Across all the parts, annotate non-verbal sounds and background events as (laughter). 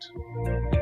Leadership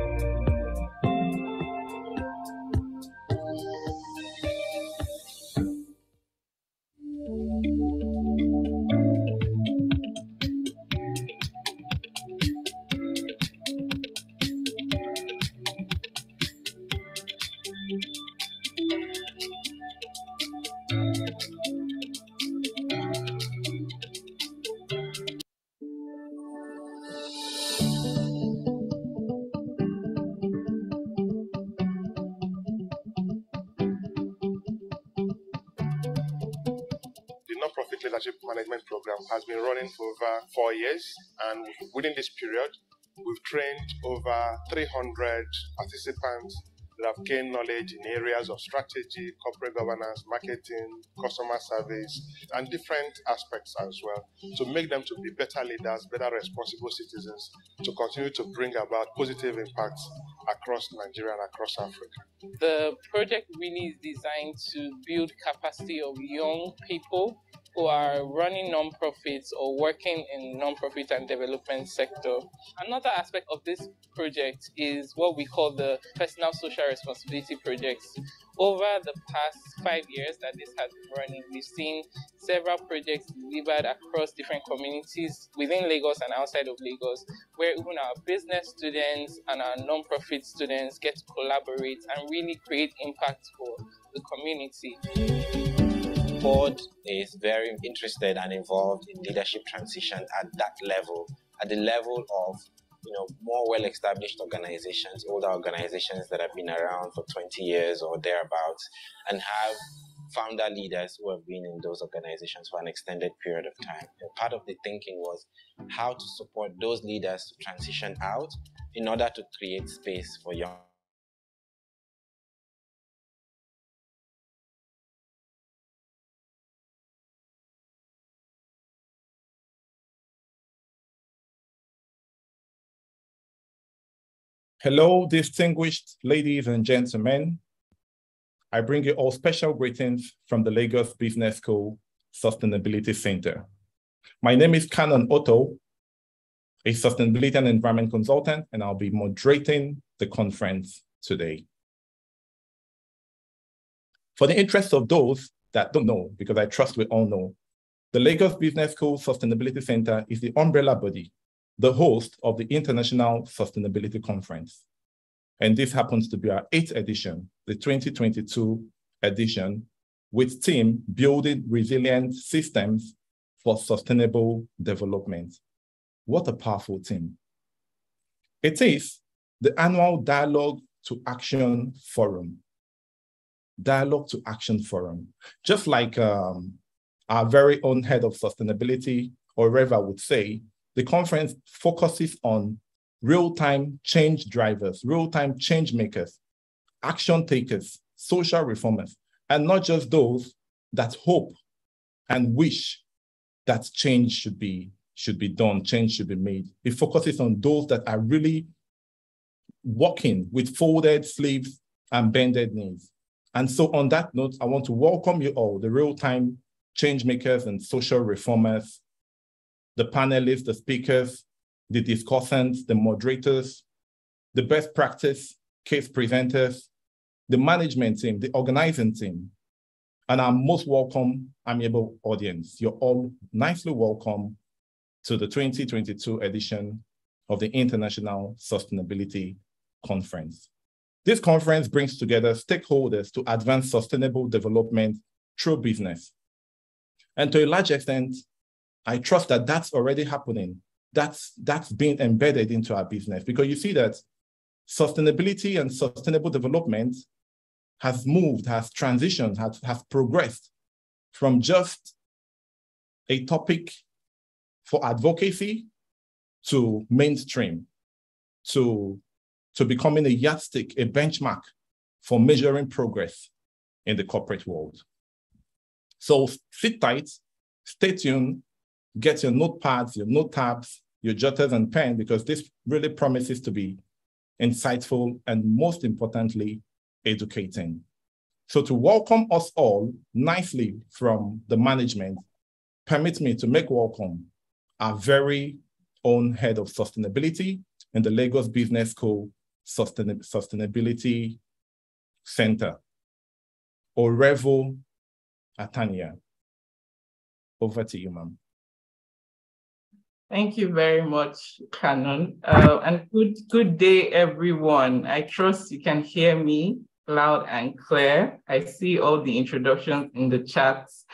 been running for over four years, and within this period, we've trained over 300 participants that have gained knowledge in areas of strategy, corporate governance, marketing, customer service, and different aspects as well to make them to be better leaders, better responsible citizens, to continue to bring about positive impacts across Nigeria and across Africa. The project really is designed to build capacity of young people who are running non-profits or working in non-profit and development sector. Another aspect of this project is what we call the personal social responsibility projects. Over the past five years that this has been running, we've seen several projects delivered across different communities within Lagos and outside of Lagos, where even our business students and our non-profit students get to collaborate and really create impact for the community board is very interested and involved in leadership transition at that level, at the level of you know more well-established organizations, older organizations that have been around for 20 years or thereabouts, and have founder leaders who have been in those organizations for an extended period of time. And part of the thinking was how to support those leaders to transition out in order to create space for young Hello, distinguished ladies and gentlemen. I bring you all special greetings from the Lagos Business School Sustainability Center. My name is Canon Otto, a sustainability and environment consultant, and I'll be moderating the conference today. For the interest of those that don't know, because I trust we all know, the Lagos Business School Sustainability Center is the umbrella body the host of the International Sustainability Conference. And this happens to be our eighth edition, the 2022 edition, with team building resilient systems for sustainable development. What a powerful team. It is the annual Dialogue to Action Forum. Dialogue to Action Forum. Just like um, our very own head of sustainability, Oreva would say, the conference focuses on real-time change drivers, real-time change makers, action takers, social reformers, and not just those that hope and wish that change should be should be done, change should be made. It focuses on those that are really walking with folded sleeves and bended knees. And so on that note, I want to welcome you all, the real-time change makers and social reformers the panelists, the speakers, the discussants, the moderators, the best practice case presenters, the management team, the organizing team, and our most welcome, amiable audience. You're all nicely welcome to the 2022 edition of the International Sustainability Conference. This conference brings together stakeholders to advance sustainable development through business. And to a large extent, I trust that that's already happening. That's, that's being embedded into our business because you see that sustainability and sustainable development has moved, has transitioned, has, has progressed from just a topic for advocacy to mainstream, to, to becoming a yardstick, a benchmark for measuring progress in the corporate world. So sit tight, stay tuned, get your notepads, your note tabs, your jotters and pen, because this really promises to be insightful and most importantly, educating. So to welcome us all nicely from the management, permit me to make welcome our very own head of sustainability in the Lagos Business School Sustain Sustainability Center. Oreva Atanya. Over to you, ma'am. Thank you very much, Canon. Uh, and good, good day, everyone. I trust you can hear me loud and clear. I see all the introductions in the chats.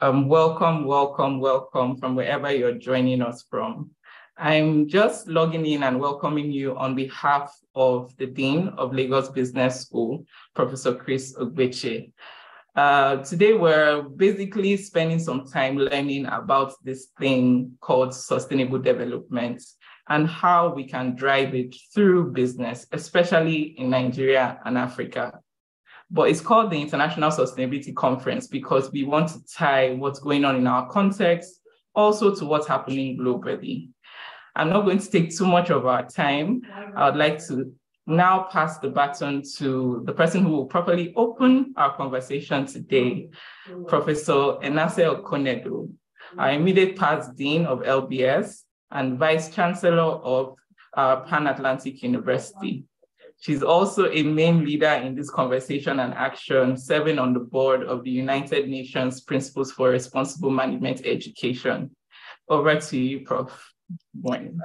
Um, welcome, welcome, welcome from wherever you're joining us from. I'm just logging in and welcoming you on behalf of the Dean of Lagos Business School, Professor Chris Ogbechie. Uh, today, we're basically spending some time learning about this thing called sustainable development and how we can drive it through business, especially in Nigeria and Africa. But it's called the International Sustainability Conference because we want to tie what's going on in our context also to what's happening globally. I'm not going to take too much of our time. I would like to now pass the baton to the person who will properly open our conversation today, Professor Enase Okonedo, our immediate past Dean of LBS and Vice Chancellor of uh, Pan Atlantic University. She's also a main leader in this conversation and action, serving on the board of the United Nations Principles for Responsible Management Education. Over to you, Prof.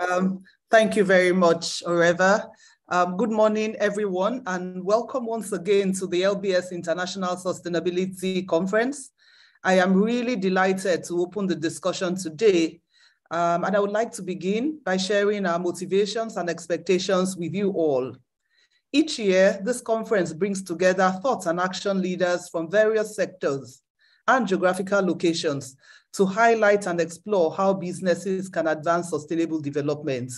Um, thank you very much, Oreva. Um, good morning, everyone, and welcome once again to the LBS International Sustainability Conference. I am really delighted to open the discussion today, um, and I would like to begin by sharing our motivations and expectations with you all. Each year, this conference brings together thought and action leaders from various sectors and geographical locations to highlight and explore how businesses can advance sustainable development.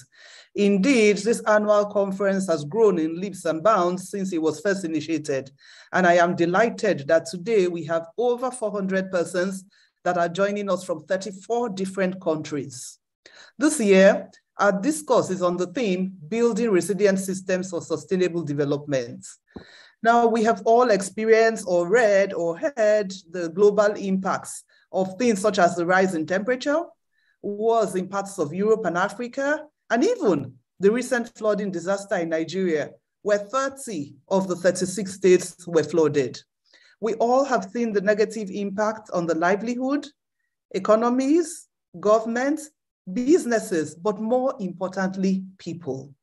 Indeed, this annual conference has grown in leaps and bounds since it was first initiated. And I am delighted that today we have over 400 persons that are joining us from 34 different countries. This year, our discourse is on the theme, Building Resilient Systems for Sustainable Development. Now, we have all experienced or read or heard the global impacts of things such as the rise in temperature, wars in parts of Europe and Africa, and even the recent flooding disaster in Nigeria, where 30 of the 36 states were flooded. We all have seen the negative impact on the livelihood, economies, governments, businesses, but more importantly, people.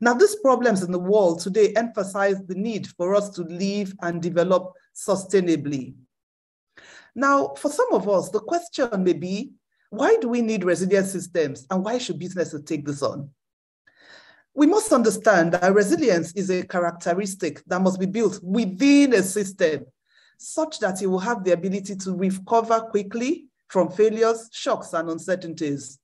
Now, these problems in the world today emphasize the need for us to live and develop sustainably. Now, for some of us, the question may be, why do we need resilient systems and why should businesses take this on? We must understand that resilience is a characteristic that must be built within a system such that it will have the ability to recover quickly from failures, shocks, and uncertainties.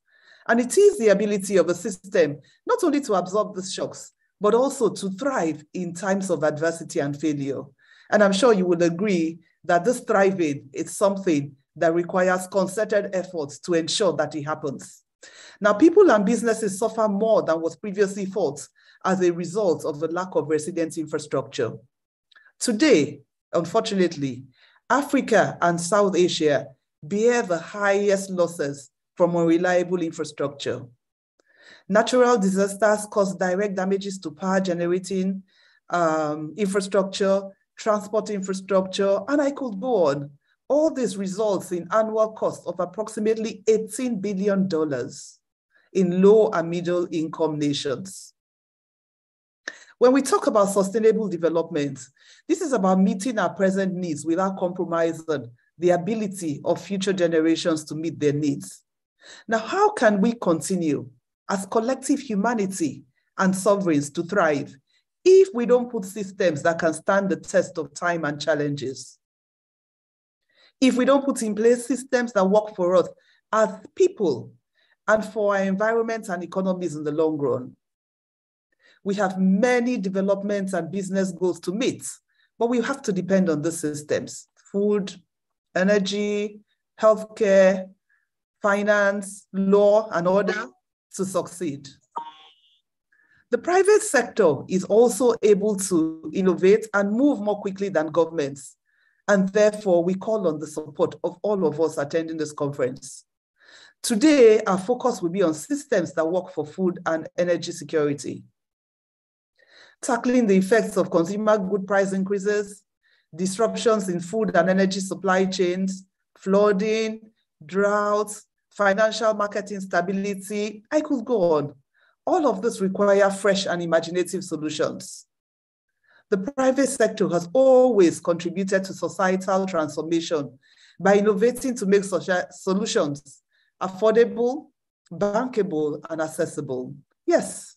And it is the ability of a system not only to absorb the shocks, but also to thrive in times of adversity and failure. And I'm sure you would agree that this thriving is something that requires concerted efforts to ensure that it happens. Now, people and businesses suffer more than was previously thought as a result of the lack of resilient infrastructure. Today, unfortunately, Africa and South Asia bear the highest losses from unreliable infrastructure. Natural disasters cause direct damages to power generating um, infrastructure, transport infrastructure, and I could go on. All this results in annual costs of approximately $18 billion in low and middle income nations. When we talk about sustainable development, this is about meeting our present needs without compromising the ability of future generations to meet their needs. Now, how can we continue as collective humanity and sovereigns to thrive if we don't put systems that can stand the test of time and challenges? If we don't put in place systems that work for us as people and for our environment and economies in the long run. We have many development and business goals to meet, but we have to depend on the systems, food, energy, healthcare, finance, law, and order to succeed. The private sector is also able to innovate and move more quickly than governments. And therefore, we call on the support of all of us attending this conference. Today, our focus will be on systems that work for food and energy security. Tackling the effects of consumer good price increases, disruptions in food and energy supply chains, flooding, droughts, financial market instability, I could go on. All of this require fresh and imaginative solutions. The private sector has always contributed to societal transformation by innovating to make social solutions affordable, bankable, and accessible. Yes,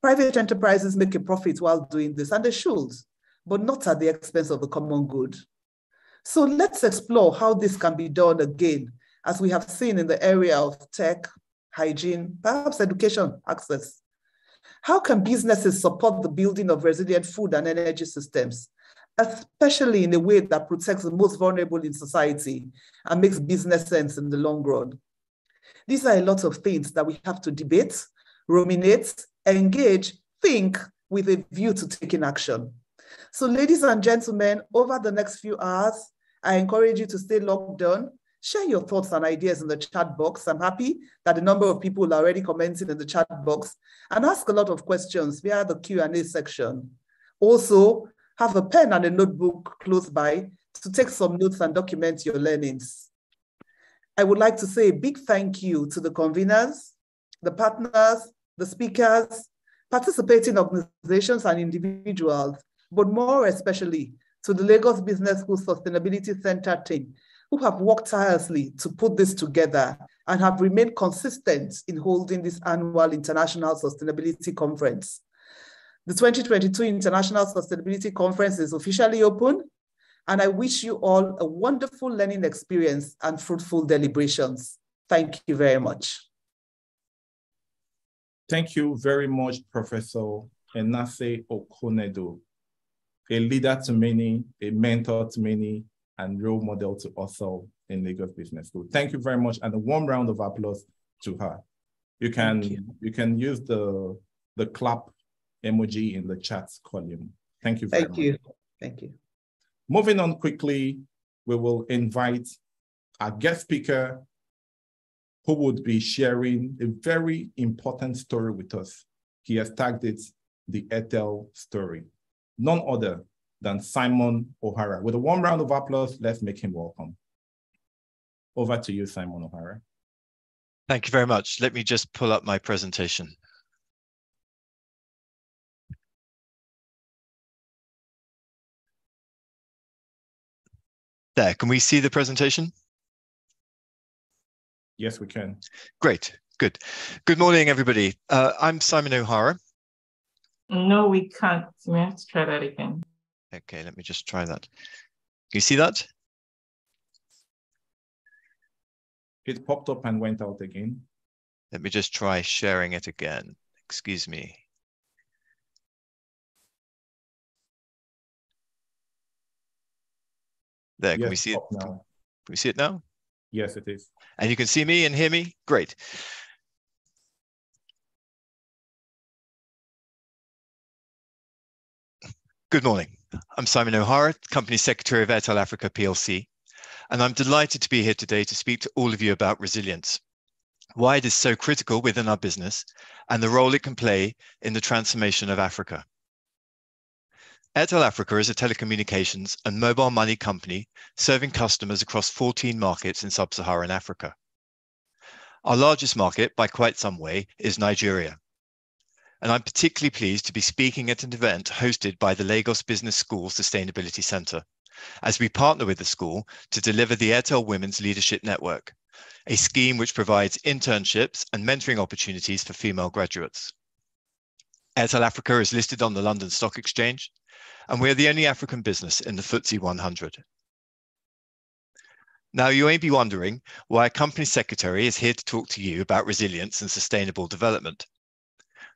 private enterprises make a profit while doing this, and they should, but not at the expense of the common good. So let's explore how this can be done again, as we have seen in the area of tech, hygiene, perhaps education access. How can businesses support the building of resilient food and energy systems, especially in a way that protects the most vulnerable in society and makes business sense in the long run? These are a lot of things that we have to debate, ruminate, engage, think with a view to taking action. So ladies and gentlemen, over the next few hours, I encourage you to stay locked on, share your thoughts and ideas in the chat box. I'm happy that a number of people are already commenting in the chat box and ask a lot of questions via the Q&A section. Also, have a pen and a notebook close by to take some notes and document your learnings. I would like to say a big thank you to the conveners, the partners, the speakers, participating organizations and individuals, but more especially to the Lagos Business School Sustainability Center team, who have worked tirelessly to put this together and have remained consistent in holding this annual International Sustainability Conference. The 2022 International Sustainability Conference is officially open, and I wish you all a wonderful learning experience and fruitful deliberations. Thank you very much. Thank you very much, Professor Enase Okonedo, a leader to many, a mentor to many, and role model to us all in Lagos Business School. Thank you very much, and a warm round of applause to her. You can you. you. can use the the clap emoji in the chat column. Thank you very Thank much. you. Thank you. Moving on quickly, we will invite our guest speaker who would be sharing a very important story with us. He has tagged it the Airtel story. None other than Simon O'Hara. With a warm round of applause, let's make him welcome. Over to you, Simon O'Hara. Thank you very much. Let me just pull up my presentation. There, can we see the presentation? Yes, we can. Great, good. Good morning, everybody. Uh, I'm Simon O'Hara. No, we can't. We have to try that again. Okay, let me just try that. You see that? It popped up and went out again. Let me just try sharing it again. Excuse me. There, can we see it? Now. Can we see it now? Yes, it is. And you can see me and hear me? Great. Good morning. I'm Simon O'Hara, Company Secretary of Airtel Africa PLC, and I'm delighted to be here today to speak to all of you about resilience, why it is so critical within our business, and the role it can play in the transformation of Africa. Airtel Africa is a telecommunications and mobile money company serving customers across 14 markets in sub-Saharan Africa. Our largest market, by quite some way, is Nigeria. And I'm particularly pleased to be speaking at an event hosted by the Lagos Business School Sustainability Centre, as we partner with the school to deliver the Airtel Women's Leadership Network, a scheme which provides internships and mentoring opportunities for female graduates. Airtel Africa is listed on the London Stock Exchange and we are the only African business in the FTSE 100. Now, you may be wondering why a company secretary is here to talk to you about resilience and sustainable development.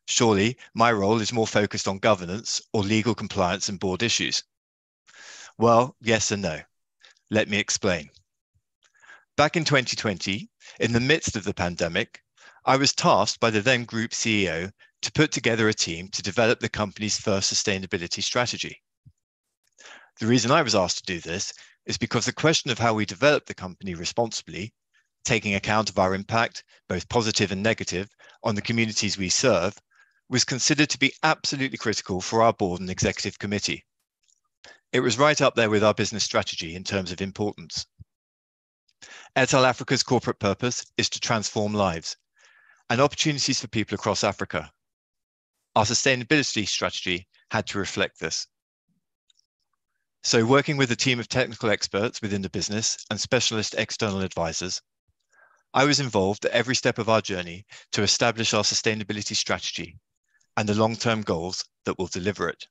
Surely, my role is more focused on governance or legal compliance and board issues. Well, yes and no. Let me explain. Back in 2020, in the midst of the pandemic, I was tasked by the then group CEO to put together a team to develop the company's first sustainability strategy. The reason I was asked to do this is because the question of how we develop the company responsibly taking account of our impact, both positive and negative, on the communities we serve, was considered to be absolutely critical for our board and executive committee. It was right up there with our business strategy in terms of importance. Airtel Africa's corporate purpose is to transform lives and opportunities for people across Africa. Our sustainability strategy had to reflect this. So working with a team of technical experts within the business and specialist external advisors, I was involved at every step of our journey to establish our sustainability strategy and the long-term goals that will deliver it.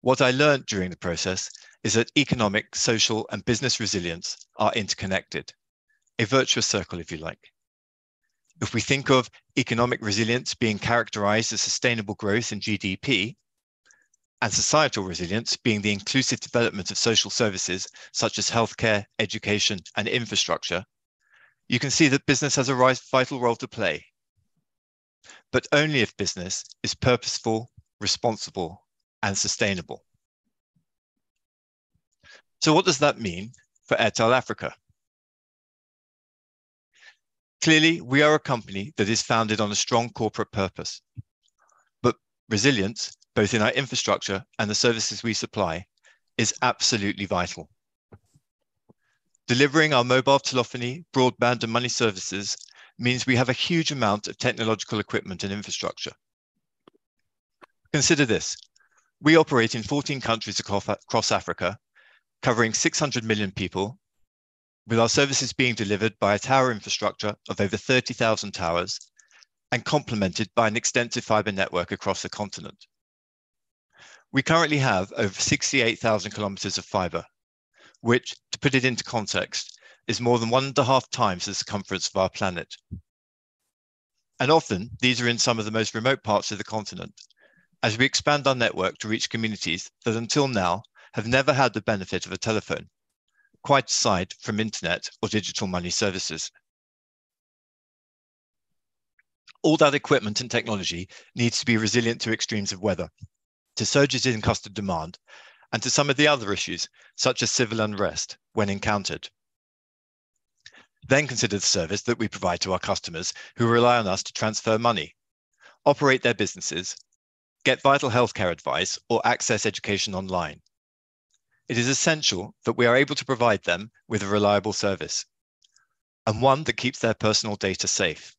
What I learned during the process is that economic, social, and business resilience are interconnected, a virtuous circle, if you like. If we think of economic resilience being characterized as sustainable growth in GDP, and societal resilience being the inclusive development of social services such as healthcare, education, and infrastructure, you can see that business has a vital role to play. But only if business is purposeful, responsible, and sustainable. So what does that mean for Airtel Africa? Clearly, we are a company that is founded on a strong corporate purpose, but resilience, both in our infrastructure and the services we supply, is absolutely vital. Delivering our mobile telephony, broadband, and money services means we have a huge amount of technological equipment and infrastructure. Consider this. We operate in 14 countries across Africa, covering 600 million people with our services being delivered by a tower infrastructure of over 30,000 towers and complemented by an extensive fiber network across the continent. We currently have over 68,000 kilometers of fiber, which, to put it into context, is more than one and a half times the circumference of our planet. And often, these are in some of the most remote parts of the continent, as we expand our network to reach communities that until now have never had the benefit of a telephone quite aside from internet or digital money services. All that equipment and technology needs to be resilient to extremes of weather, to surges in customer demand, and to some of the other issues, such as civil unrest, when encountered. Then consider the service that we provide to our customers who rely on us to transfer money, operate their businesses, get vital healthcare advice, or access education online it is essential that we are able to provide them with a reliable service and one that keeps their personal data safe.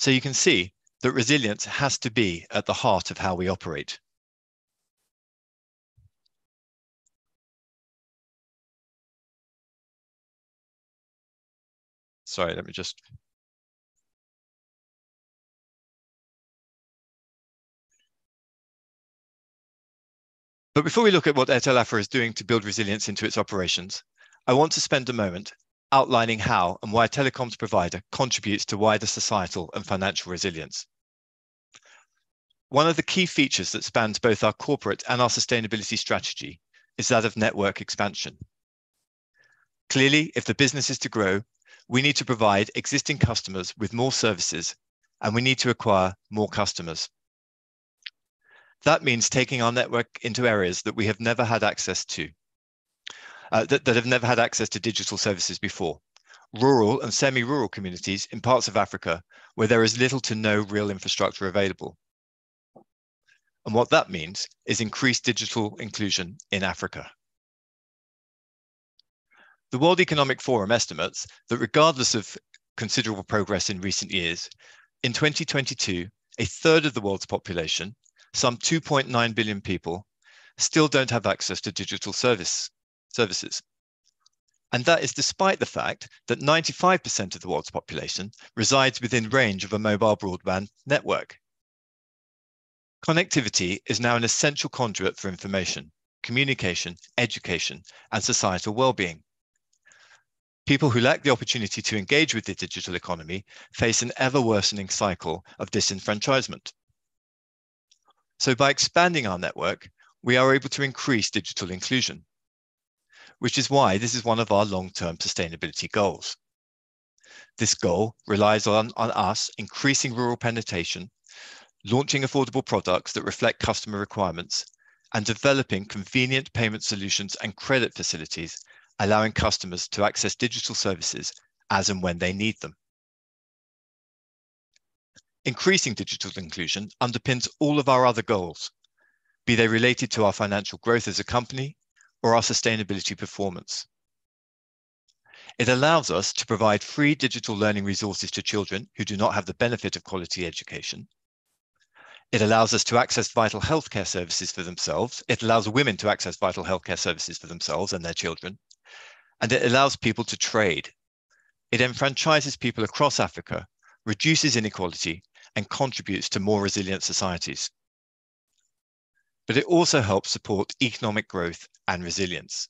So you can see that resilience has to be at the heart of how we operate. Sorry, let me just But before we look at what Airtel Africa is doing to build resilience into its operations, I want to spend a moment outlining how and why a telecoms provider contributes to wider societal and financial resilience. One of the key features that spans both our corporate and our sustainability strategy is that of network expansion. Clearly, if the business is to grow, we need to provide existing customers with more services, and we need to acquire more customers. That means taking our network into areas that we have never had access to, uh, that, that have never had access to digital services before. Rural and semi-rural communities in parts of Africa where there is little to no real infrastructure available. And what that means is increased digital inclusion in Africa. The World Economic Forum estimates that regardless of considerable progress in recent years, in 2022, a third of the world's population some 2.9 billion people still don't have access to digital service, services. And that is despite the fact that 95% of the world's population resides within range of a mobile broadband network. Connectivity is now an essential conduit for information, communication, education, and societal well-being. People who lack the opportunity to engage with the digital economy face an ever worsening cycle of disenfranchisement. So by expanding our network, we are able to increase digital inclusion, which is why this is one of our long-term sustainability goals. This goal relies on, on us increasing rural penetration, launching affordable products that reflect customer requirements, and developing convenient payment solutions and credit facilities allowing customers to access digital services as and when they need them. Increasing digital inclusion underpins all of our other goals, be they related to our financial growth as a company or our sustainability performance. It allows us to provide free digital learning resources to children who do not have the benefit of quality education. It allows us to access vital healthcare services for themselves. It allows women to access vital healthcare services for themselves and their children. And it allows people to trade. It enfranchises people across Africa, reduces inequality, and contributes to more resilient societies. But it also helps support economic growth and resilience.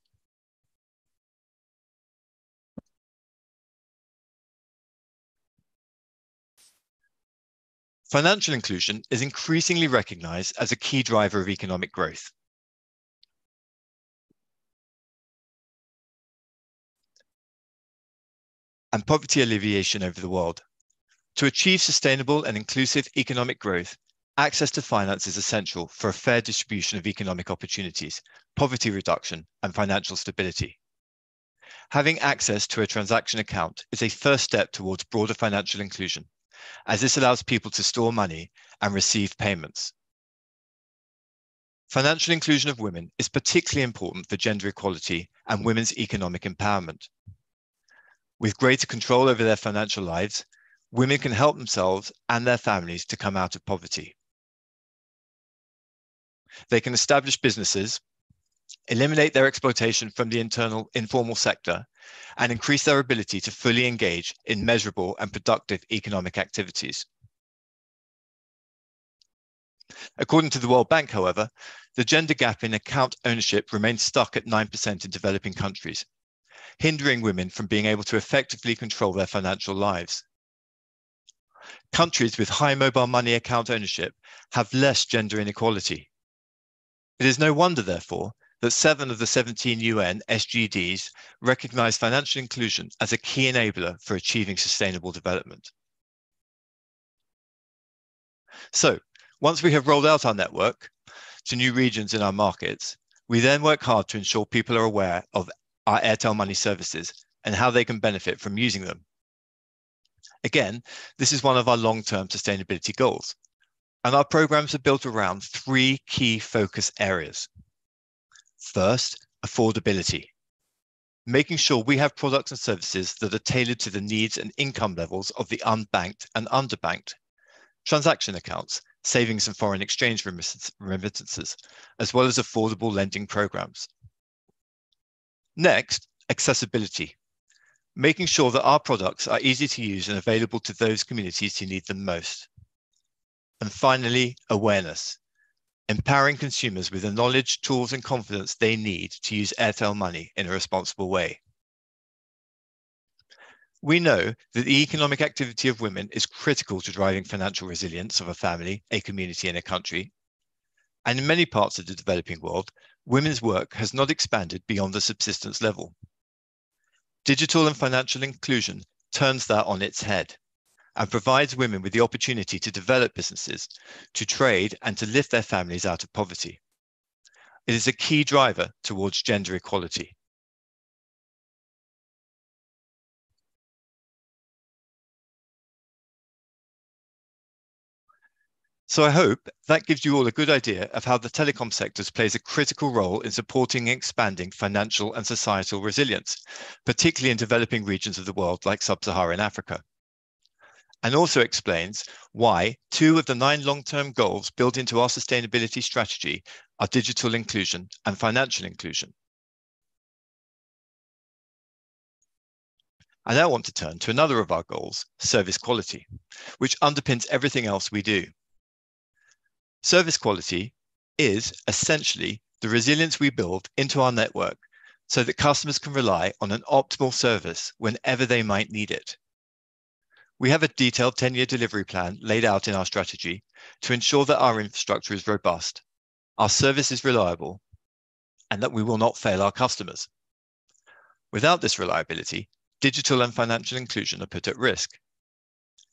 Financial inclusion is increasingly recognized as a key driver of economic growth. And poverty alleviation over the world. To achieve sustainable and inclusive economic growth, access to finance is essential for a fair distribution of economic opportunities, poverty reduction, and financial stability. Having access to a transaction account is a first step towards broader financial inclusion as this allows people to store money and receive payments. Financial inclusion of women is particularly important for gender equality and women's economic empowerment. With greater control over their financial lives, women can help themselves and their families to come out of poverty. They can establish businesses, eliminate their exploitation from the internal informal sector, and increase their ability to fully engage in measurable and productive economic activities. According to the World Bank, however, the gender gap in account ownership remains stuck at 9% in developing countries, hindering women from being able to effectively control their financial lives. Countries with high mobile money account ownership have less gender inequality. It is no wonder, therefore, that seven of the 17 UN SDGs recognize financial inclusion as a key enabler for achieving sustainable development. So, once we have rolled out our network to new regions in our markets, we then work hard to ensure people are aware of our Airtel Money services and how they can benefit from using them. Again, this is one of our long-term sustainability goals, and our programs are built around three key focus areas. First, affordability. Making sure we have products and services that are tailored to the needs and income levels of the unbanked and underbanked. Transaction accounts, savings and foreign exchange remittances, as well as affordable lending programs. Next, accessibility. Making sure that our products are easy to use and available to those communities who need them most. And finally, awareness empowering consumers with the knowledge, tools, and confidence they need to use Airtel Money in a responsible way. We know that the economic activity of women is critical to driving financial resilience of a family, a community, and a country. And in many parts of the developing world, women's work has not expanded beyond the subsistence level. Digital and financial inclusion turns that on its head and provides women with the opportunity to develop businesses, to trade, and to lift their families out of poverty. It is a key driver towards gender equality. So I hope that gives you all a good idea of how the telecom sector plays a critical role in supporting and expanding financial and societal resilience, particularly in developing regions of the world like sub-Saharan Africa and also explains why two of the nine long-term goals built into our sustainability strategy are digital inclusion and financial inclusion. I now want to turn to another of our goals, service quality, which underpins everything else we do. Service quality is essentially the resilience we build into our network so that customers can rely on an optimal service whenever they might need it. We have a detailed 10-year delivery plan laid out in our strategy to ensure that our infrastructure is robust, our service is reliable, and that we will not fail our customers. Without this reliability, digital and financial inclusion are put at risk.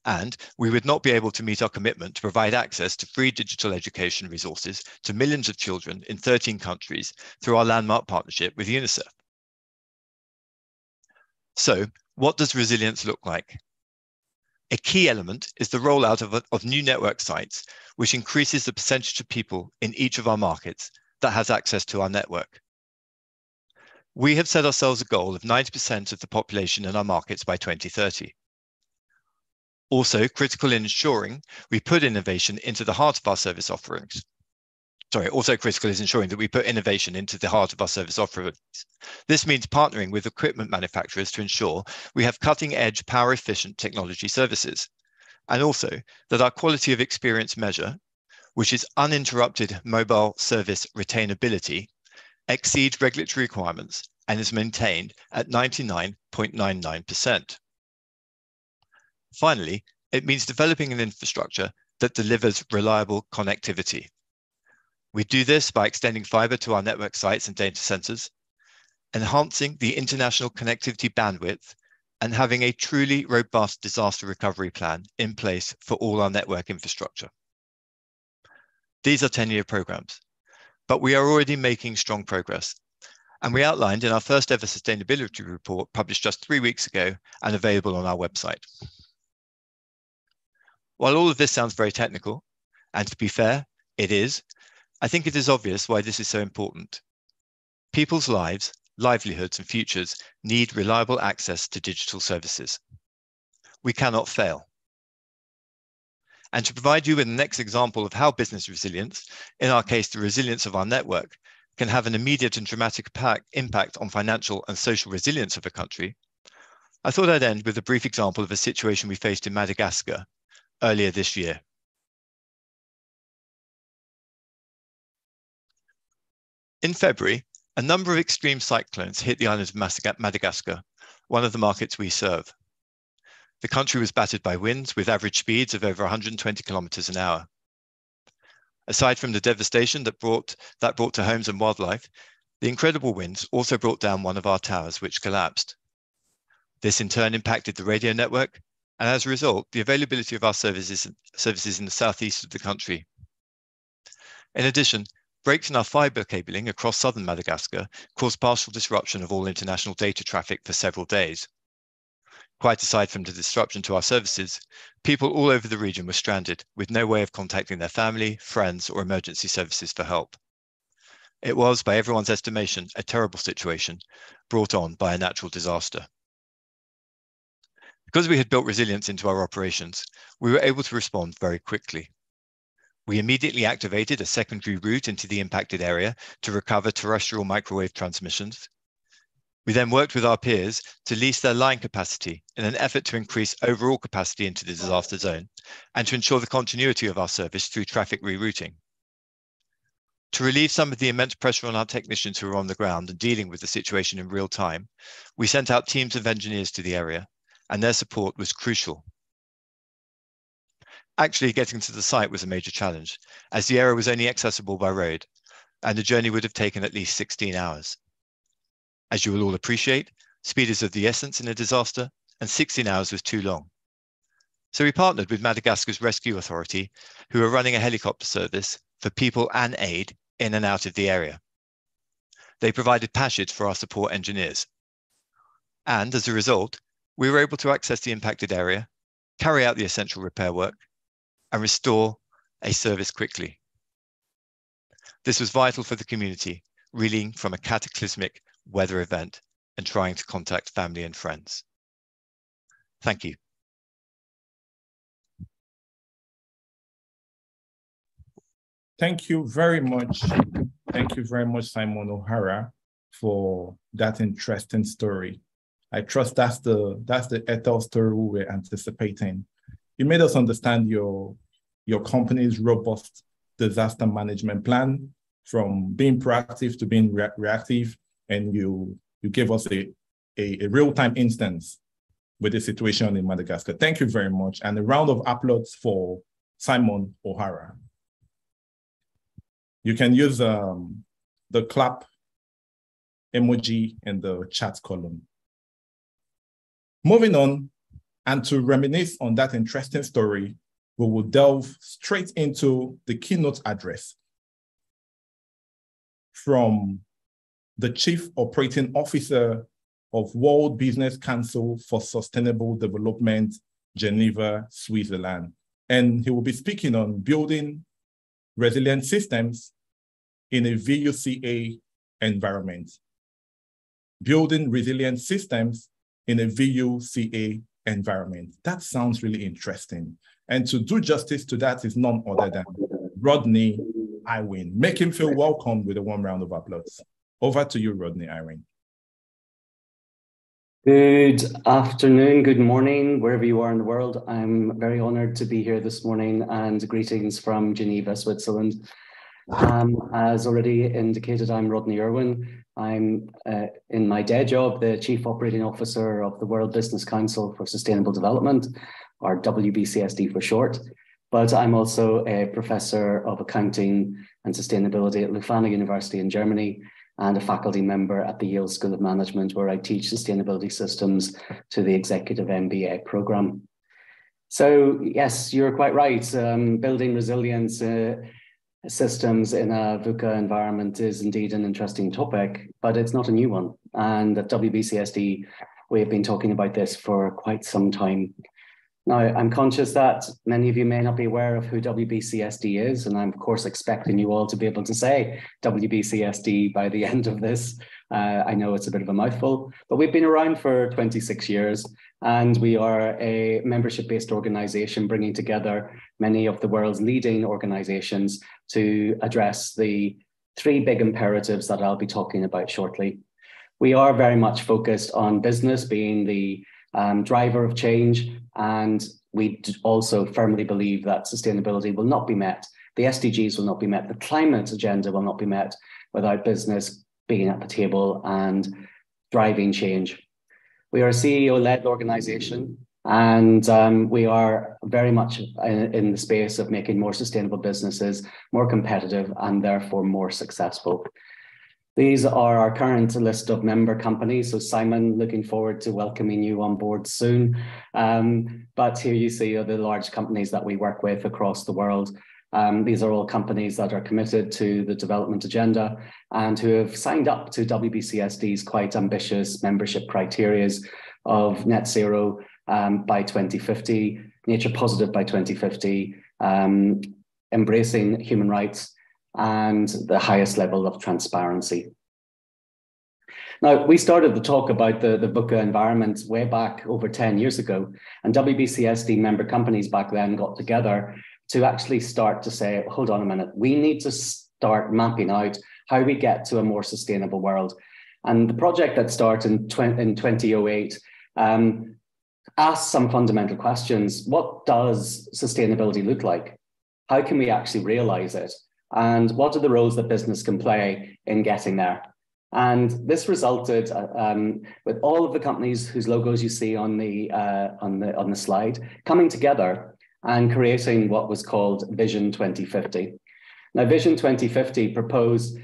And we would not be able to meet our commitment to provide access to free digital education resources to millions of children in 13 countries through our landmark partnership with UNICEF. So what does resilience look like? A key element is the rollout of, of new network sites, which increases the percentage of people in each of our markets that has access to our network. We have set ourselves a goal of 90% of the population in our markets by 2030. Also critical in ensuring we put innovation into the heart of our service offerings. Sorry, also critical is ensuring that we put innovation into the heart of our service offerings. This means partnering with equipment manufacturers to ensure we have cutting edge power efficient technology services. And also that our quality of experience measure, which is uninterrupted mobile service retainability, exceeds regulatory requirements and is maintained at 99.99%. Finally, it means developing an infrastructure that delivers reliable connectivity. We do this by extending fiber to our network sites and data centers, enhancing the international connectivity bandwidth, and having a truly robust disaster recovery plan in place for all our network infrastructure. These are 10-year programs, but we are already making strong progress, and we outlined in our first ever sustainability report published just three weeks ago and available on our website. While all of this sounds very technical, and to be fair, it is, I think it is obvious why this is so important. People's lives, livelihoods, and futures need reliable access to digital services. We cannot fail. And to provide you with the next example of how business resilience, in our case, the resilience of our network, can have an immediate and dramatic impact on financial and social resilience of a country, I thought I'd end with a brief example of a situation we faced in Madagascar earlier this year. In February, a number of extreme cyclones hit the island of Madagascar, one of the markets we serve. The country was battered by winds with average speeds of over 120 kilometers an hour. Aside from the devastation that brought, that brought to homes and wildlife, the incredible winds also brought down one of our towers, which collapsed. This in turn impacted the radio network and as a result, the availability of our services, services in the southeast of the country. In addition, breaks in our fiber cabling across southern Madagascar caused partial disruption of all international data traffic for several days. Quite aside from the disruption to our services, people all over the region were stranded with no way of contacting their family, friends, or emergency services for help. It was, by everyone's estimation, a terrible situation brought on by a natural disaster. Because we had built resilience into our operations, we were able to respond very quickly. We immediately activated a secondary route into the impacted area to recover terrestrial microwave transmissions. We then worked with our peers to lease their line capacity in an effort to increase overall capacity into the disaster zone and to ensure the continuity of our service through traffic rerouting. To relieve some of the immense pressure on our technicians who were on the ground and dealing with the situation in real time, we sent out teams of engineers to the area and their support was crucial. Actually, getting to the site was a major challenge, as the area was only accessible by road, and the journey would have taken at least 16 hours. As you will all appreciate, speed is of the essence in a disaster, and 16 hours was too long. So we partnered with Madagascar's Rescue Authority, who are running a helicopter service for people and aid in and out of the area. They provided passage for our support engineers. And as a result, we were able to access the impacted area, carry out the essential repair work, and restore a service quickly. This was vital for the community, reeling from a cataclysmic weather event and trying to contact family and friends. Thank you. Thank you very much. Thank you very much, Simon O'Hara, for that interesting story. I trust that's the that's the Airtel story we were anticipating. You made us understand your your company's robust disaster management plan from being proactive to being re reactive, and you you gave us a, a, a real-time instance with the situation in Madagascar. Thank you very much. And a round of applause for Simon O'Hara. You can use um, the clap emoji in the chat column. Moving on, and to reminisce on that interesting story, we will delve straight into the keynote address from the Chief Operating Officer of World Business Council for Sustainable Development, Geneva, Switzerland. And he will be speaking on building resilient systems in a VUCA environment. Building resilient systems in a VUCA environment. That sounds really interesting. And to do justice to that is none other than Rodney Irwin. Make him feel welcome with a warm round of applause. Over to you, Rodney Irwin. Good afternoon, good morning, wherever you are in the world. I'm very honored to be here this morning and greetings from Geneva, Switzerland. Um, as already indicated, I'm Rodney Irwin. I'm uh, in my day job, the Chief Operating Officer of the World Business Council for Sustainable Development, or WBCSD for short. But I'm also a Professor of Accounting and Sustainability at Leuphana University in Germany and a faculty member at the Yale School of Management, where I teach sustainability systems to the executive MBA program. So, yes, you're quite right. Um, building resilience uh, systems in a VUCA environment is indeed an interesting topic, but it's not a new one. And at WBCSD, we have been talking about this for quite some time. Now, I'm conscious that many of you may not be aware of who WBCSD is, and I'm, of course, expecting you all to be able to say WBCSD by the (laughs) end of this. Uh, I know it's a bit of a mouthful, but we've been around for 26 years, and we are a membership based organization bringing together many of the world's leading organizations to address the three big imperatives that I'll be talking about shortly. We are very much focused on business being the um, driver of change and we also firmly believe that sustainability will not be met. The SDGs will not be met. The climate agenda will not be met without business being at the table and driving change. We are a CEO led organization and um, we are very much in, in the space of making more sustainable businesses more competitive and therefore more successful. These are our current list of member companies. So Simon, looking forward to welcoming you on board soon. Um, but here you see the large companies that we work with across the world. Um, these are all companies that are committed to the development agenda and who have signed up to WBCSD's quite ambitious membership criteria of net zero um, by 2050, nature positive by 2050, um, embracing human rights, and the highest level of transparency. Now, we started the talk about the, the VUCA environment way back over 10 years ago, and WBCSD member companies back then got together to actually start to say, hold on a minute, we need to start mapping out how we get to a more sustainable world. And the project that started in, 20, in 2008 um, asked some fundamental questions. What does sustainability look like? How can we actually realize it? and what are the roles that business can play in getting there. And this resulted uh, um, with all of the companies whose logos you see on the, uh, on, the, on the slide coming together and creating what was called Vision 2050. Now, Vision 2050 proposed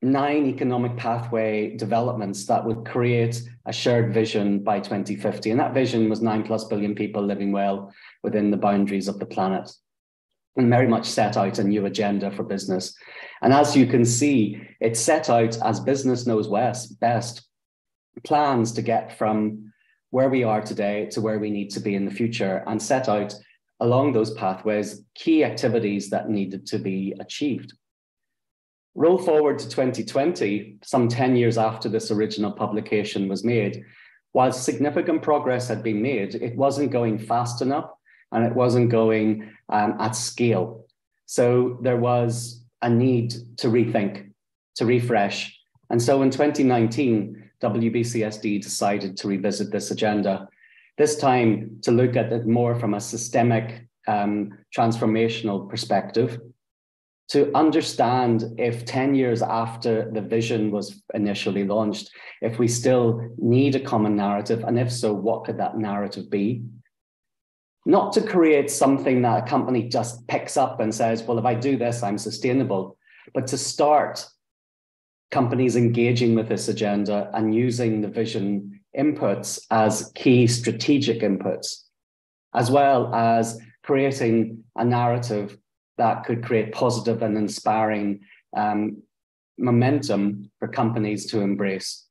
nine economic pathway developments that would create a shared vision by 2050. And that vision was nine plus billion people living well within the boundaries of the planet and very much set out a new agenda for business. And as you can see, it set out, as business knows best, plans to get from where we are today to where we need to be in the future and set out along those pathways key activities that needed to be achieved. Roll forward to 2020, some 10 years after this original publication was made. While significant progress had been made, it wasn't going fast enough and it wasn't going um, at scale. So there was a need to rethink, to refresh. And so in 2019, WBCSD decided to revisit this agenda, this time to look at it more from a systemic um, transformational perspective, to understand if 10 years after the vision was initially launched, if we still need a common narrative, and if so, what could that narrative be? not to create something that a company just picks up and says, well, if I do this, I'm sustainable, but to start companies engaging with this agenda and using the vision inputs as key strategic inputs, as well as creating a narrative that could create positive and inspiring um, momentum for companies to embrace.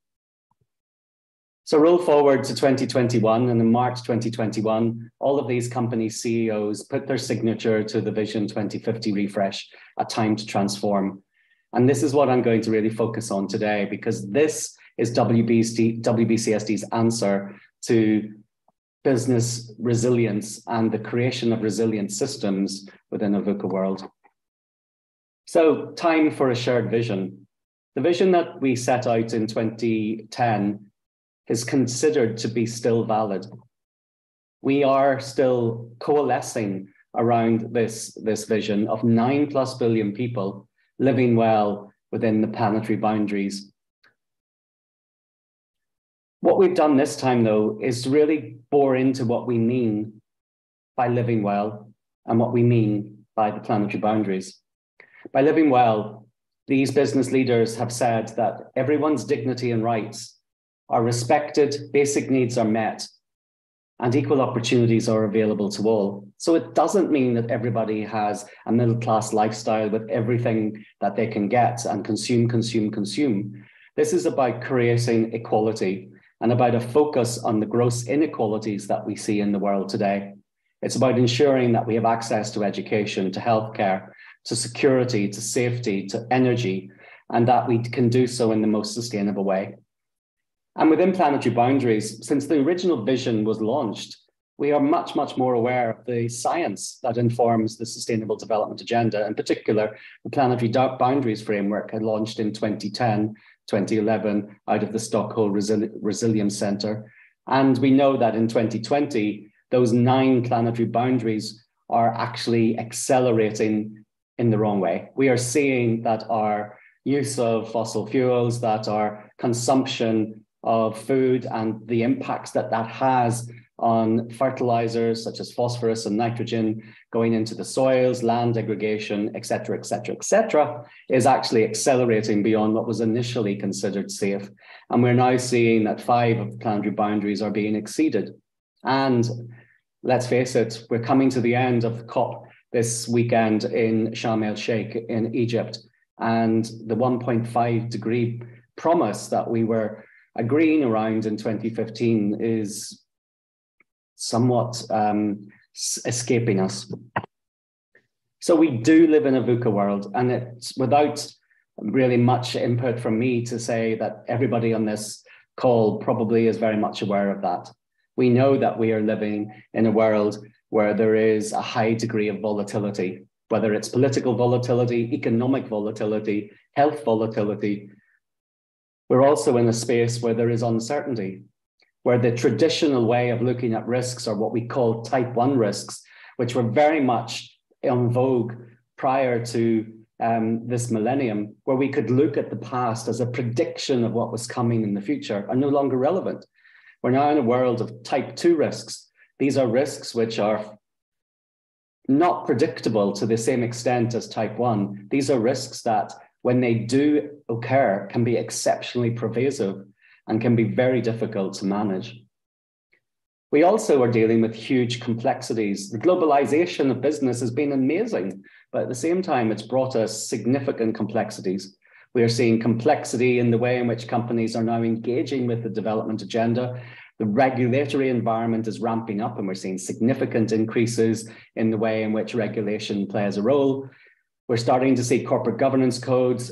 So roll forward to 2021, and in March 2021, all of these company CEOs put their signature to the Vision 2050 refresh, a time to transform. And this is what I'm going to really focus on today, because this is WBC, WBCSD's answer to business resilience and the creation of resilient systems within a VUCA world. So time for a shared vision. The vision that we set out in 2010 is considered to be still valid. We are still coalescing around this, this vision of nine plus billion people living well within the planetary boundaries. What we've done this time, though, is really bore into what we mean by living well and what we mean by the planetary boundaries. By living well, these business leaders have said that everyone's dignity and rights are respected, basic needs are met, and equal opportunities are available to all. So it doesn't mean that everybody has a middle class lifestyle with everything that they can get and consume, consume, consume. This is about creating equality and about a focus on the gross inequalities that we see in the world today. It's about ensuring that we have access to education, to healthcare, to security, to safety, to energy, and that we can do so in the most sustainable way. And within planetary boundaries, since the original vision was launched, we are much, much more aware of the science that informs the Sustainable Development Agenda. In particular, the Planetary Dark Boundaries Framework had launched in 2010, 2011 out of the Stockholm Resili Resilience Center. And we know that in 2020, those nine planetary boundaries are actually accelerating in the wrong way. We are seeing that our use of fossil fuels, that our consumption of food and the impacts that that has on fertilizers such as phosphorus and nitrogen going into the soils, land degradation, et cetera, et cetera, et cetera, is actually accelerating beyond what was initially considered safe. And we're now seeing that five of the planetary boundaries are being exceeded. And let's face it, we're coming to the end of COP this weekend in Sharm el Sheikh in Egypt. And the 1.5 degree promise that we were agreeing around in 2015 is somewhat um, escaping us. So we do live in a VUCA world, and it's without really much input from me to say that everybody on this call probably is very much aware of that. We know that we are living in a world where there is a high degree of volatility, whether it's political volatility, economic volatility, health volatility, we're also in a space where there is uncertainty, where the traditional way of looking at risks are what we call type one risks, which were very much in vogue prior to um, this millennium, where we could look at the past as a prediction of what was coming in the future, are no longer relevant. We're now in a world of type two risks. These are risks which are not predictable to the same extent as type one. These are risks that when they do occur, can be exceptionally pervasive and can be very difficult to manage. We also are dealing with huge complexities. The globalization of business has been amazing, but at the same time, it's brought us significant complexities. We are seeing complexity in the way in which companies are now engaging with the development agenda. The regulatory environment is ramping up, and we're seeing significant increases in the way in which regulation plays a role. We're starting to see corporate governance codes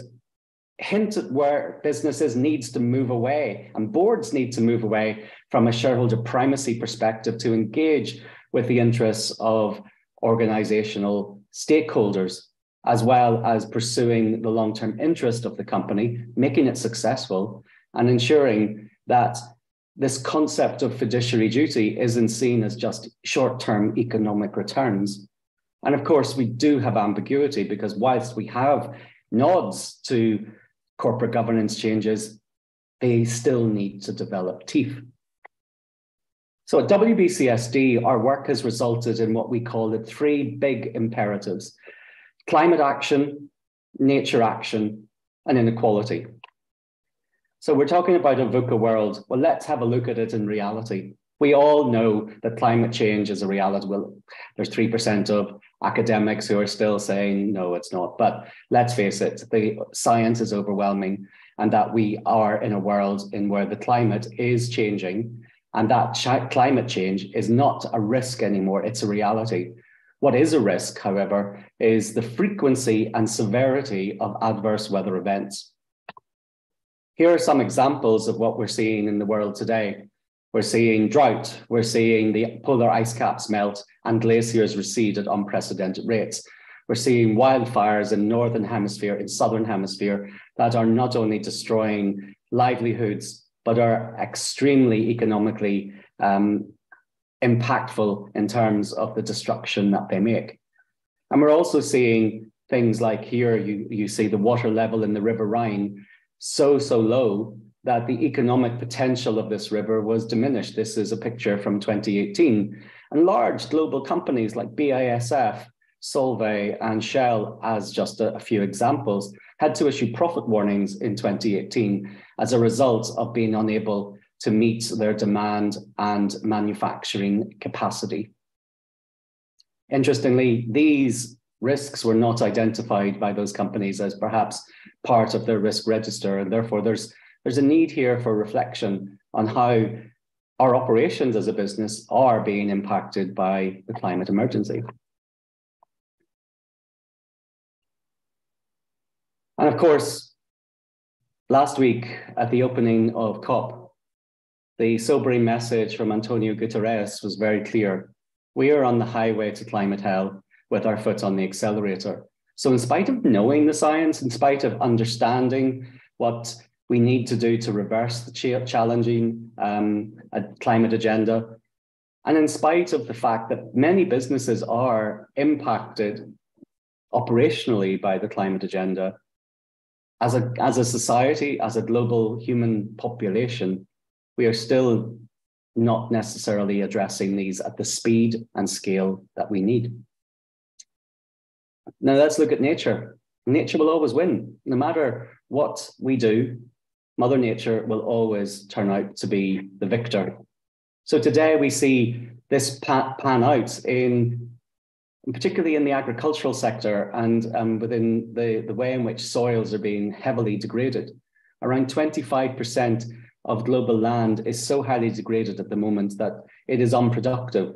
hint at where businesses needs to move away and boards need to move away from a shareholder primacy perspective to engage with the interests of organizational stakeholders as well as pursuing the long-term interest of the company making it successful and ensuring that this concept of fiduciary duty isn't seen as just short-term economic returns. And of course, we do have ambiguity because whilst we have nods to corporate governance changes, they still need to develop teeth. So at WBCSD, our work has resulted in what we call the three big imperatives climate action, nature action, and inequality. So we're talking about a VUCA world. Well, let's have a look at it in reality. We all know that climate change is a reality. Well, there's 3% of academics who are still saying, no, it's not. But let's face it, the science is overwhelming. and that we are in a world in where the climate is changing and that ch- climate change is not a risk anymore, it's a reality. What is a risk, however, is the frequency and severity of adverse weather events. Here are some examples of what we're seeing in the world today. We're seeing drought, we're seeing the polar ice caps melt and glaciers recede at unprecedented rates. We're seeing wildfires in northern hemisphere, in southern hemisphere, that are not only destroying livelihoods, but are extremely economically um, impactful in terms of the destruction that they make. And we're also seeing things like here, you, you see the water level in the River Rhine so, so low that the economic potential of this river was diminished. This is a picture from 2018. And large global companies like BASF, Solvay, and Shell, as just a, a few examples, had to issue profit warnings in 2018 as a result of being unable to meet their demand and manufacturing capacity. Interestingly, these risks were not identified by those companies as perhaps part of their risk register, and therefore there's there's a need here for reflection on how our operations as a business are being impacted by the climate emergency. And of course, last week at the opening of COP, the sobering message from Antonio Guterres was very clear. We are on the highway to climate hell with our foot on the accelerator. So, in spite of knowing the science, in spite of understanding what we need to do to reverse the challenging um, climate agenda, and in spite of the fact that many businesses are impacted operationally by the climate agenda, as a, as a society, as a global human population, we are still not necessarily addressing these at the speed and scale that we need. Now let's look at nature. Nature will always win. No matter what we do, Mother Nature will always turn out to be the victor. So today we see this pan out in particularly in the agricultural sector and um, within the, the way in which soils are being heavily degraded. Around 25% of global land is so highly degraded at the moment that it is unproductive.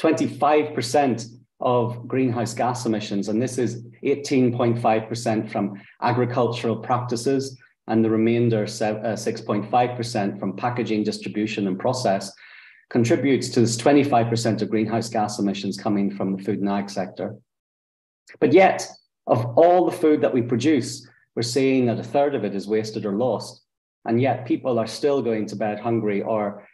25% of greenhouse gas emissions, and this is 18.5% from agricultural practices, and the remainder 6.5% uh, from packaging, distribution, and process, contributes to this 25% of greenhouse gas emissions coming from the food and ag sector. But yet, of all the food that we produce, we're seeing that a third of it is wasted or lost. And yet, people are still going to bed hungry or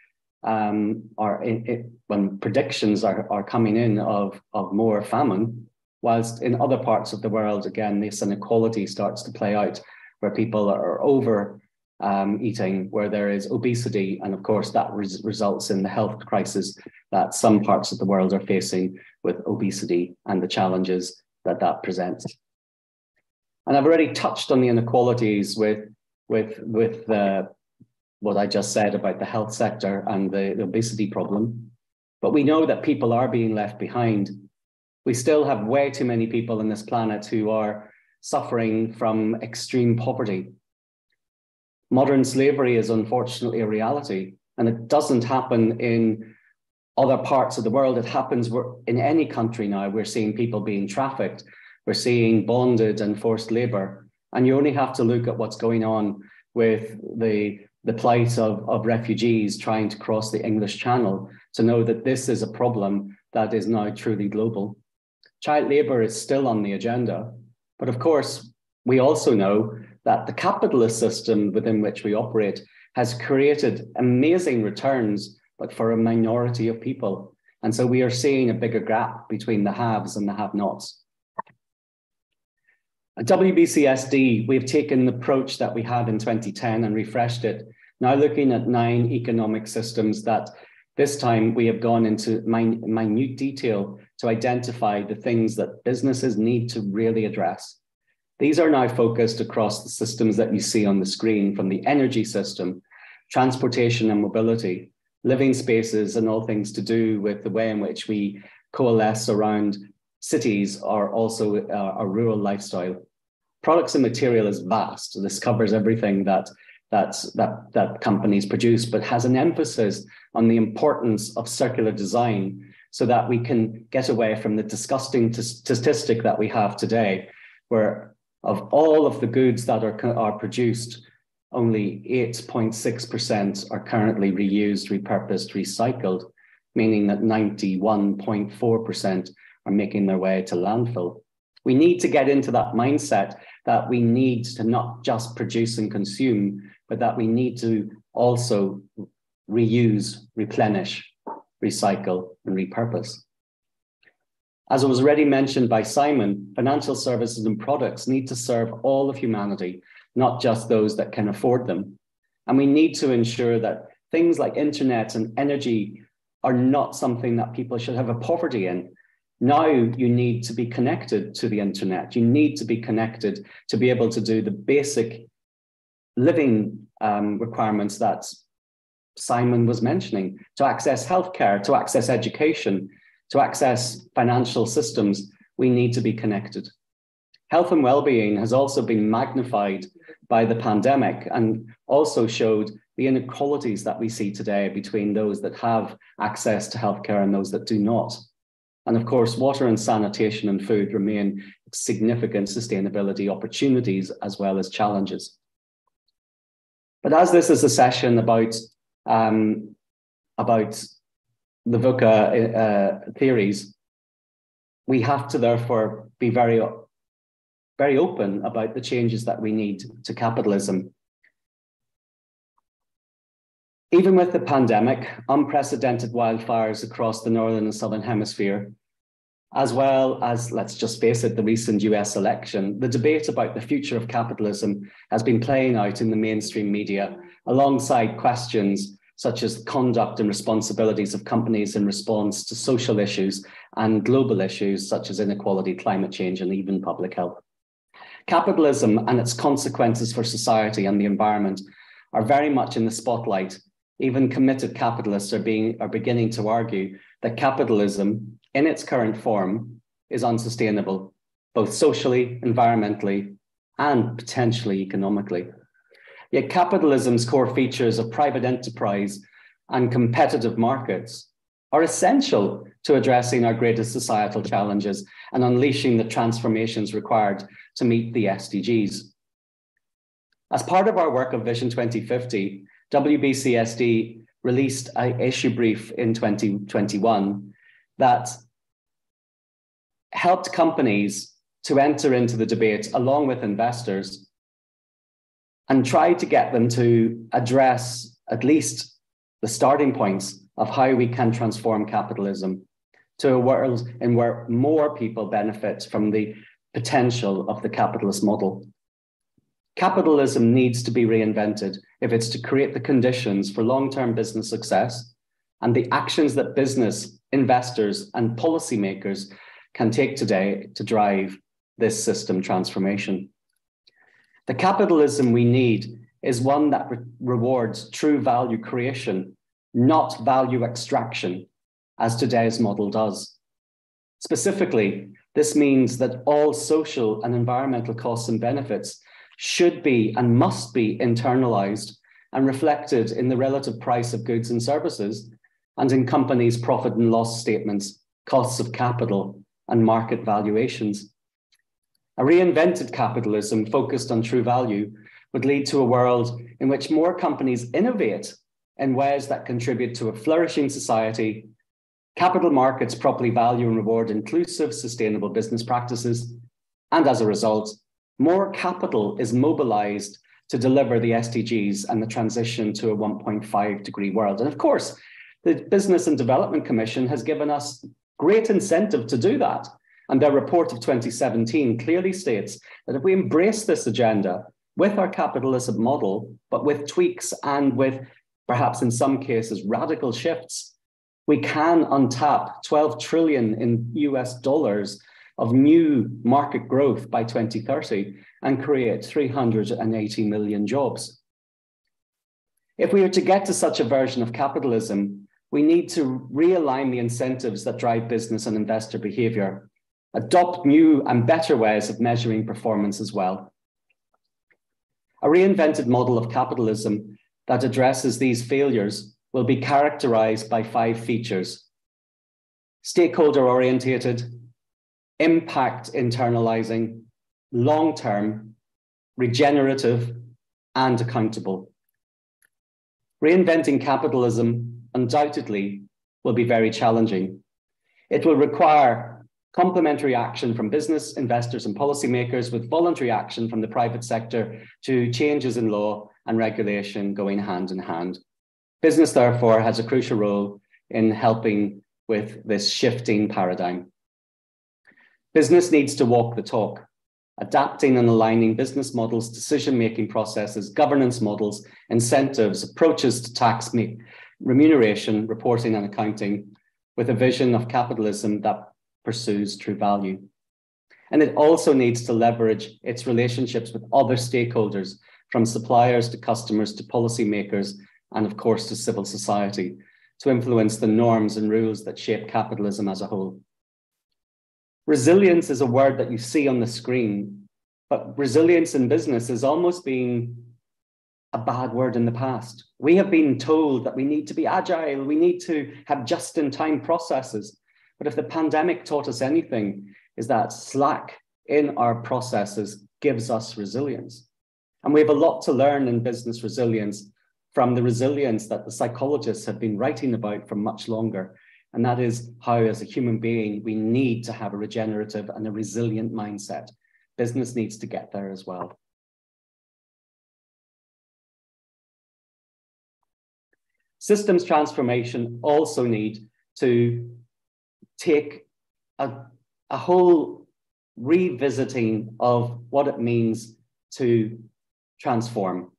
um, are in, it, when predictions are, are coming in of, of more famine, whilst in other parts of the world, again, this inequality starts to play out where people are over um, eating, where there is obesity, and of course that res results in the health crisis that some parts of the world are facing with obesity and the challenges that that presents. And I've already touched on the inequalities with with with uh, what I just said about the health sector and the, the obesity problem. But we know that people are being left behind. We still have way too many people on this planet who are suffering from extreme poverty modern slavery is unfortunately a reality, and it doesn't happen in other parts of the world. It happens in any country now. We're seeing people being trafficked, we're seeing bonded and forced labor, and you only have to look at what's going on with the the plight of, of refugees trying to cross the English Channel to know that this is a problem that is now truly global. Child labour is still on the agenda, but of course, we also know that the capitalist system within which we operate has created amazing returns, but for a minority of people. And so we are seeing a bigger gap between the haves and the have nots. At WBCSD, we've taken the approach that we had in 2010 and refreshed it, now looking at nine economic systems that this time we have gone into minute detail to identify the things that businesses need to really address. These are now focused across the systems that you see on the screen from the energy system, transportation and mobility, living spaces, and all things to do with the way in which we coalesce around cities or also uh, a rural lifestyle. products and material is vast. This covers everything that that, that, that companies produce, but has an emphasis on the importance of circular design so that we can get away from the disgusting statistic that we have today, where of all of the goods that are, are produced, only 8.6% are currently reused, repurposed, recycled, meaning that 91.4% are making their way to landfill. We need to get into that mindset that we need to not just produce and consume, but that we need to also reuse, replenish, recycle, and repurpose. As was already mentioned by Simon, financial services and products need to serve all of humanity, not just those that can afford them. And we need to ensure that things like internet and energy are not something that people should have a poverty in. Now you need to be connected to the internet. You need to be connected to be able to do the basic living um, requirements that Simon was mentioning to access healthcare, to access education, to access financial systems. We need to be connected. Health and well-being has also been magnified by the pandemic and also showed the inequalities that we see today between those that have access to healthcare and those that do not. And of course, water and sanitation and food remain significant sustainability opportunities as well as challenges. But as this is a session about um, about the VUCA uh, theories, we have to therefore be very, very open about the changes that we need to capitalism. Even with the pandemic, unprecedented wildfires across the northern and southern hemisphere, as well as, let's just face it, the recent US election, the debate about the future of capitalism has been playing out in the mainstream media alongside questions such as the conduct and responsibilities of companies in response to social issues and global issues such as inequality, climate change, and even public health. Capitalism and its consequences for society and the environment are very much in the spotlight. Even committed capitalists are, being, are beginning to argue that capitalism in its current form is unsustainable, both socially, environmentally, and potentially economically. Yet capitalism's core features of private enterprise and competitive markets are essential to addressing our greatest societal challenges and unleashing the transformations required to meet the SDGs. As part of our work of Vision 2050, WBCSD released an issue brief in 2021 that helped companies to enter into the debate along with investors and tried to get them to address at least the starting points of how we can transform capitalism to a world in where more people benefit from the potential of the capitalist model. Capitalism needs to be reinvented if it's to create the conditions for long term business success and the actions that business investors, and policymakers can take today to drive this system transformation. The capitalism we need is one that re- rewards true value creation, not value extraction, as today's model does. Specifically, this means that all social and environmental costs and benefits should be and must be internalized and reflected in the relative price of goods and services and in companies' profit and loss statements, costs of capital, and market valuations. A reinvented capitalism focused on true value would lead to a world in which more companies innovate in ways that contribute to a flourishing society. Capital markets properly value and reward inclusive, sustainable business practices. And as a result, more capital is mobilized to deliver the SDGs and the transition to a 1.5 degree world. And of course, the Business and Development Commission has given us great incentive to do that. And their report of 2017 clearly states that if we embrace this agenda with our capitalism model, but with tweaks and with perhaps in some cases radical shifts, we can untap 12 trillion in US dollars of new market growth by 2030 and create 380 million jobs. If we are to get to such a version of capitalism, we need to realign the incentives that drive business and investor behavior, adopt new and better ways of measuring performance as well. A reinvented model of capitalism that addresses these failures will be characterized by five features stakeholder orientated, impact internalizing, long term, regenerative, and accountable. Reinventing capitalism undoubtedly will be very challenging. It will require complementary action from business, investors, and policymakers with voluntary action from the private sector to changes in law and regulation going hand in hand. Business, therefore, has a crucial role in helping with this shifting paradigm. Business needs to walk the talk, adapting and aligning business models, decision making processes, governance models, incentives, approaches to tax remuneration, reporting, and accounting with a vision of capitalism that pursues true value. And it also needs to leverage its relationships with other stakeholders, from suppliers to customers to policymakers, and of course to civil society, to influence the norms and rules that shape capitalism as a whole. Resilience is a word that you see on the screen, but resilience in business is almost being a bad word in the past. We have been told that we need to be agile, we need to have just in time processes. But if the pandemic taught us anything, is that slack in our processes gives us resilience. And we have a lot to learn in business resilience from the resilience that the psychologists have been writing about for much longer. And that is how, as a human being, we need to have a regenerative and a resilient mindset. Business needs to get there as well. Systems transformation also need to take a, a whole revisiting of what it means to transform.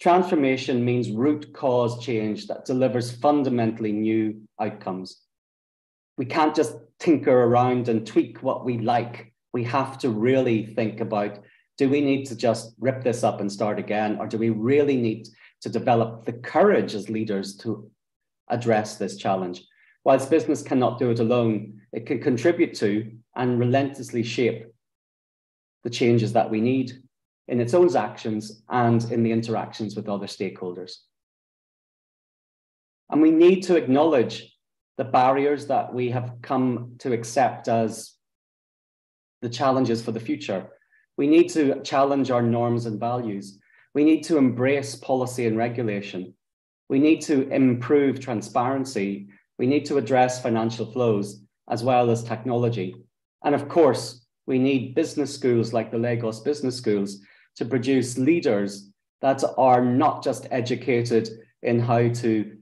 Transformation means root cause change that delivers fundamentally new outcomes. We can't just tinker around and tweak what we like. We have to really think about do we need to just rip this up and start again, or do we really need to develop the courage as leaders to address this challenge. Whilst business cannot do it alone, it can contribute to and relentlessly shape the changes that we need in its own actions and in the interactions with other stakeholders. And we need to acknowledge the barriers that we have come to accept as the challenges for the future. We need to challenge our norms and values. We need to embrace policy and regulation. We need to improve transparency. We need to address financial flows as well as technology. And of course, we need business schools like the Lagos Business Schools to produce leaders that are not just educated in how to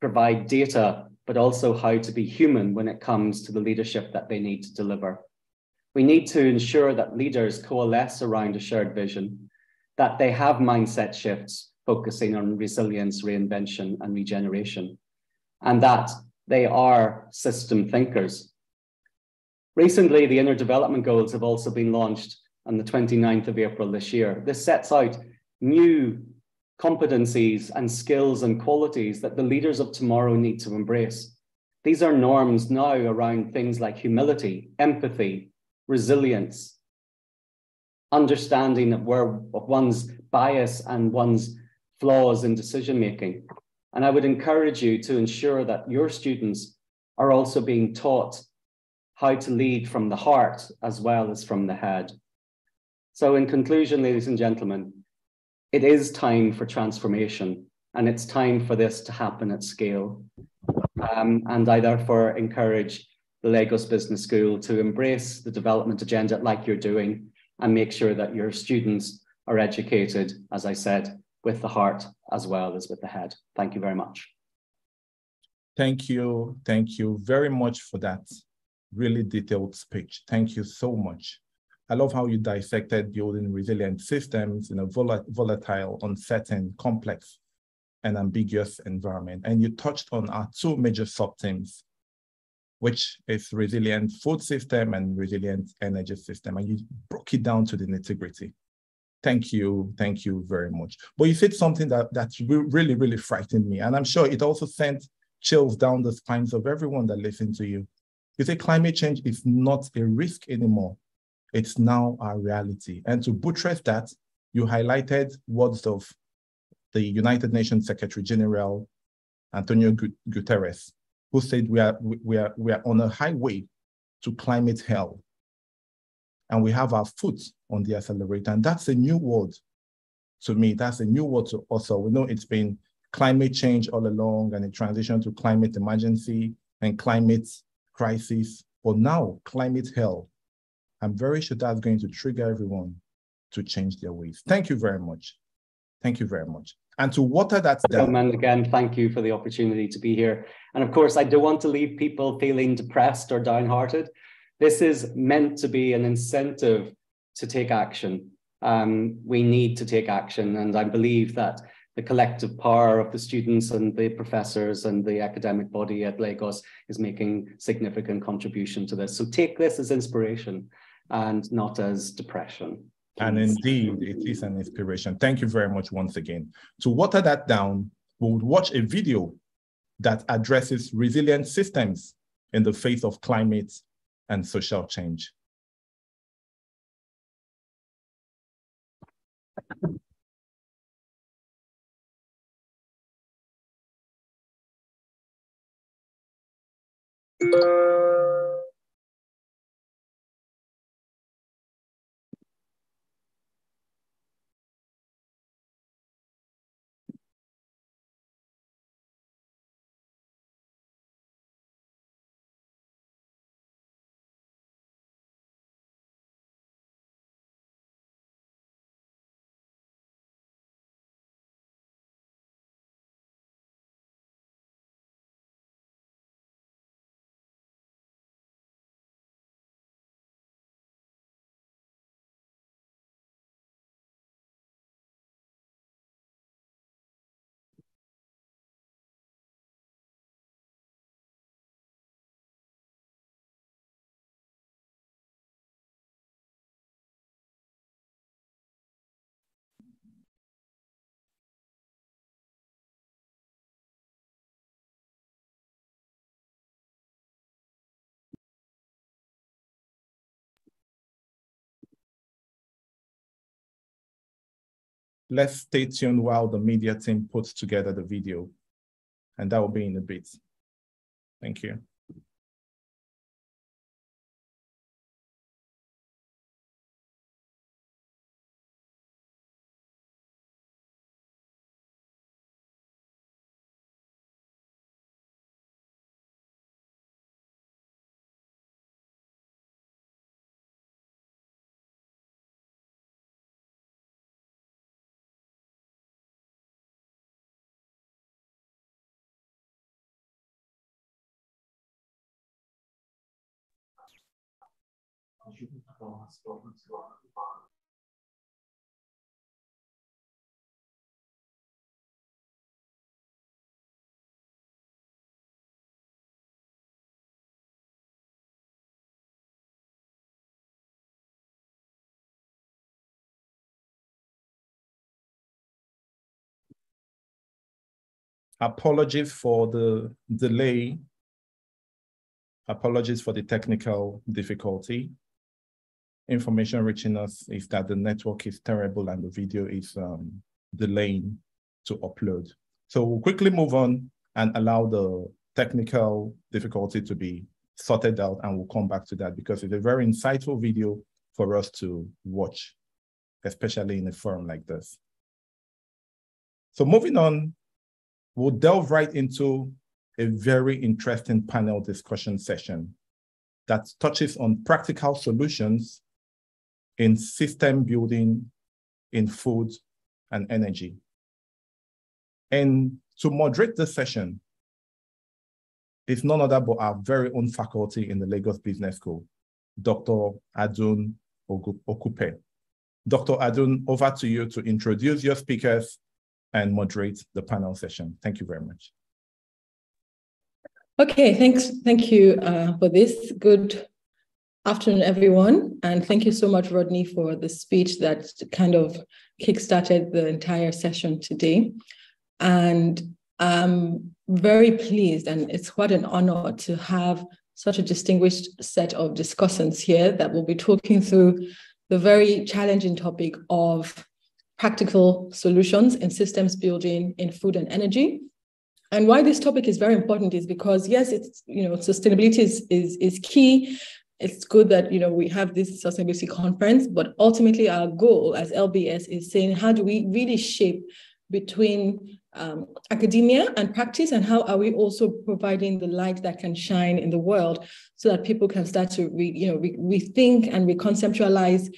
provide data, but also how to be human when it comes to the leadership that they need to deliver. We need to ensure that leaders coalesce around a shared vision that they have mindset shifts focusing on resilience, reinvention, and regeneration, and that they are system thinkers. Recently, the Inner Development Goals have also been launched on the 29th of April this year. This sets out new competencies and skills and qualities that the leaders of tomorrow need to embrace. These are norms now around things like humility, empathy, resilience, understanding of where of one's bias and one's flaws in decision making. And I would encourage you to ensure that your students are also being taught how to lead from the heart as well as from the head. So, in conclusion, ladies and gentlemen, it is time for transformation and it's time for this to happen at scale. Um, and I therefore encourage the Lagos Business School to embrace the development agenda like you're doing and make sure that your students are educated, as I said, with the heart as well as with the head. Thank you very much. Thank you. Thank you very much for that really detailed speech. Thank you so much. I love how you dissected building resilient systems in a vol volatile, uncertain, complex, and ambiguous environment. And you touched on our two major sub-themes which is resilient food system and resilient energy system. And you broke it down to the nitty gritty. Thank you. Thank you very much. But you said something that, that really, really frightened me. And I'm sure it also sent chills down the spines of everyone that listened to you. You say climate change is not a risk anymore. It's now our reality. And to buttress that, you highlighted words of the United Nations Secretary General, Antonio Guterres, who said we are, we, are, we are on a highway to climate hell. And we have our foot on the accelerator. And that's a new word to me. That's a new word to us. We know it's been climate change all along and a transition to climate emergency and climate crisis. But now, climate hell. I'm very sure that's going to trigger everyone to change their ways. Thank you very much. Thank you very much. And to water that down. And again, thank you for the opportunity to be here. And of course, I don't want to leave people feeling depressed or downhearted. This is meant to be an incentive to take action. Um, we need to take action. And I believe that the collective power of the students and the professors and the academic body at Lagos is making significant contribution to this. So take this as inspiration and not as depression. And indeed, it is an inspiration. Thank you very much once again. To water that down, we would watch a video that addresses resilient systems in the face of climate and social change. (laughs) let's stay tuned while the media team puts together the video. And that will be in a bit. Thank you. Apologies for the delay. Apologies for the technical difficulty information reaching us is that the network is terrible and the video is um, delaying to upload. So we'll quickly move on and allow the technical difficulty to be sorted out and we'll come back to that because it's a very insightful video for us to watch, especially in a forum like this. So moving on, we'll delve right into a very interesting panel discussion session that touches on practical solutions in system building, in food and energy. And to moderate this session is none other but our very own faculty in the Lagos Business School, Dr. Adun Okupe. Dr. Adun, over to you to introduce your speakers and moderate the panel session. Thank you very much. Okay, thanks. Thank you uh, for this. Good Afternoon, everyone, and thank you so much, Rodney, for the speech that kind of kickstarted the entire session today. And I'm very pleased, and it's quite an honor to have such a distinguished set of discussants here that will be talking through the very challenging topic of practical solutions in systems building in food and energy. And why this topic is very important is because yes, it's you know sustainability is is, is key. It's good that you know we have this sustainability conference, but ultimately our goal as LBS is saying how do we really shape between um, academia and practice, and how are we also providing the light that can shine in the world so that people can start to re, you know re, rethink and reconceptualize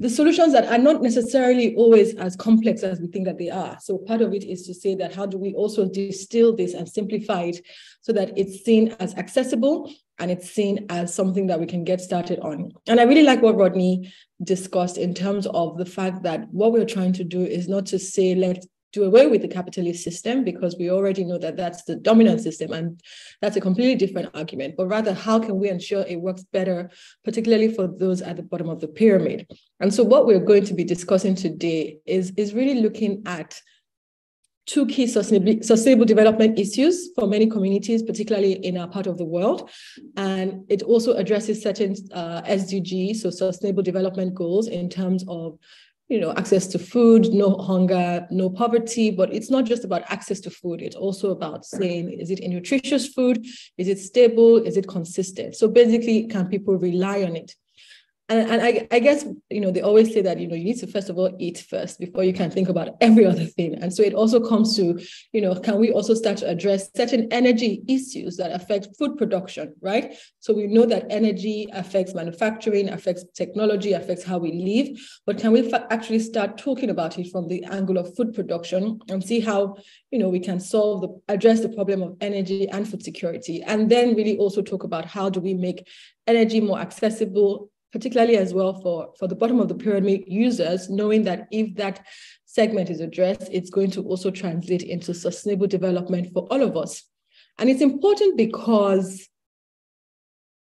the solutions that are not necessarily always as complex as we think that they are. So part of it is to say that how do we also distill this and simplify it so that it's seen as accessible and it's seen as something that we can get started on. And I really like what Rodney discussed in terms of the fact that what we're trying to do is not to say let's do away with the capitalist system because we already know that that's the dominant system and that's a completely different argument but rather how can we ensure it works better particularly for those at the bottom of the pyramid and so what we're going to be discussing today is is really looking at two key sustainable development issues for many communities, particularly in our part of the world. And it also addresses certain uh, SDGs, so sustainable development goals in terms of you know, access to food, no hunger, no poverty, but it's not just about access to food. It's also about saying, is it a nutritious food? Is it stable? Is it consistent? So basically, can people rely on it? And, and I, I guess you know they always say that you know you need to first of all eat first before you can think about every other thing. And so it also comes to you know can we also start to address certain energy issues that affect food production right? So we know that energy affects manufacturing affects technology affects how we live. But can we actually start talking about it from the angle of food production and see how you know we can solve the address the problem of energy and food security? And then really also talk about how do we make energy more accessible particularly as well for, for the bottom of the pyramid users, knowing that if that segment is addressed, it's going to also translate into sustainable development for all of us. And it's important because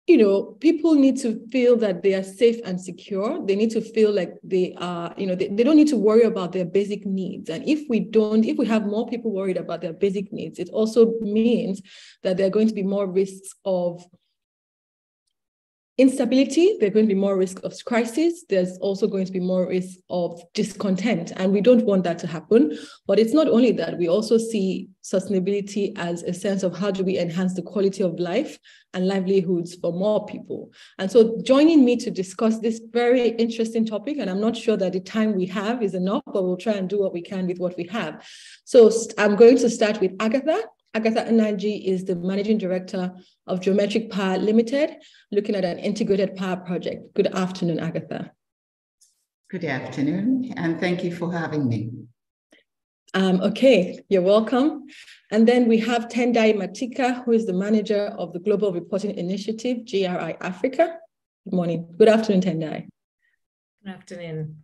you know, people need to feel that they are safe and secure. They need to feel like they are, you know, they, they don't need to worry about their basic needs. And if we don't, if we have more people worried about their basic needs, it also means that there are going to be more risks of instability, there's going to be more risk of crisis. There's also going to be more risk of discontent. And we don't want that to happen. But it's not only that, we also see sustainability as a sense of how do we enhance the quality of life and livelihoods for more people. And so joining me to discuss this very interesting topic, and I'm not sure that the time we have is enough, but we'll try and do what we can with what we have. So I'm going to start with Agatha. Agatha Nnaji is the managing director of Geometric Power Limited, looking at an integrated power project. Good afternoon, Agatha. Good afternoon, and thank you for having me. Um, okay, you're welcome. And then we have Tendai Matika, who is the manager of the Global Reporting Initiative, GRI Africa. Good morning. Good afternoon, Tendai. Good afternoon.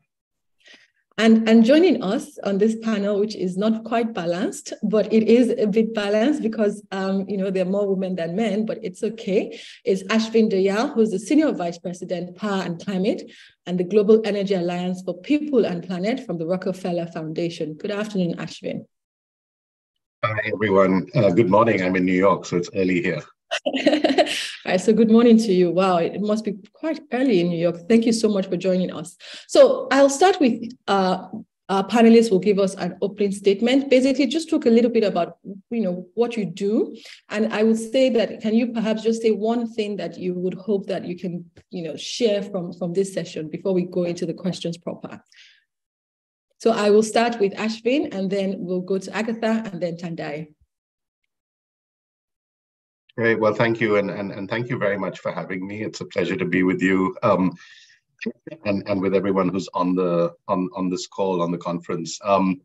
And, and joining us on this panel, which is not quite balanced, but it is a bit balanced because um, you know there are more women than men, but it's okay, is Ashvin Dayal, who's the Senior Vice President, Power and Climate, and the Global Energy Alliance for People and Planet from the Rockefeller Foundation. Good afternoon, Ashvin. Hi, everyone. Uh, good morning. I'm in New York, so it's early here. (laughs) So good morning to you. Wow, it must be quite early in New York. Thank you so much for joining us. So I'll start with uh, our panelists will give us an opening statement. Basically, just talk a little bit about you know what you do, and I would say that can you perhaps just say one thing that you would hope that you can you know share from from this session before we go into the questions proper. So I will start with Ashvin, and then we'll go to Agatha, and then Tendai. Great. Well, thank you. And, and, and thank you very much for having me. It's a pleasure to be with you um, and, and with everyone who's on the on, on this call, on the conference. Um,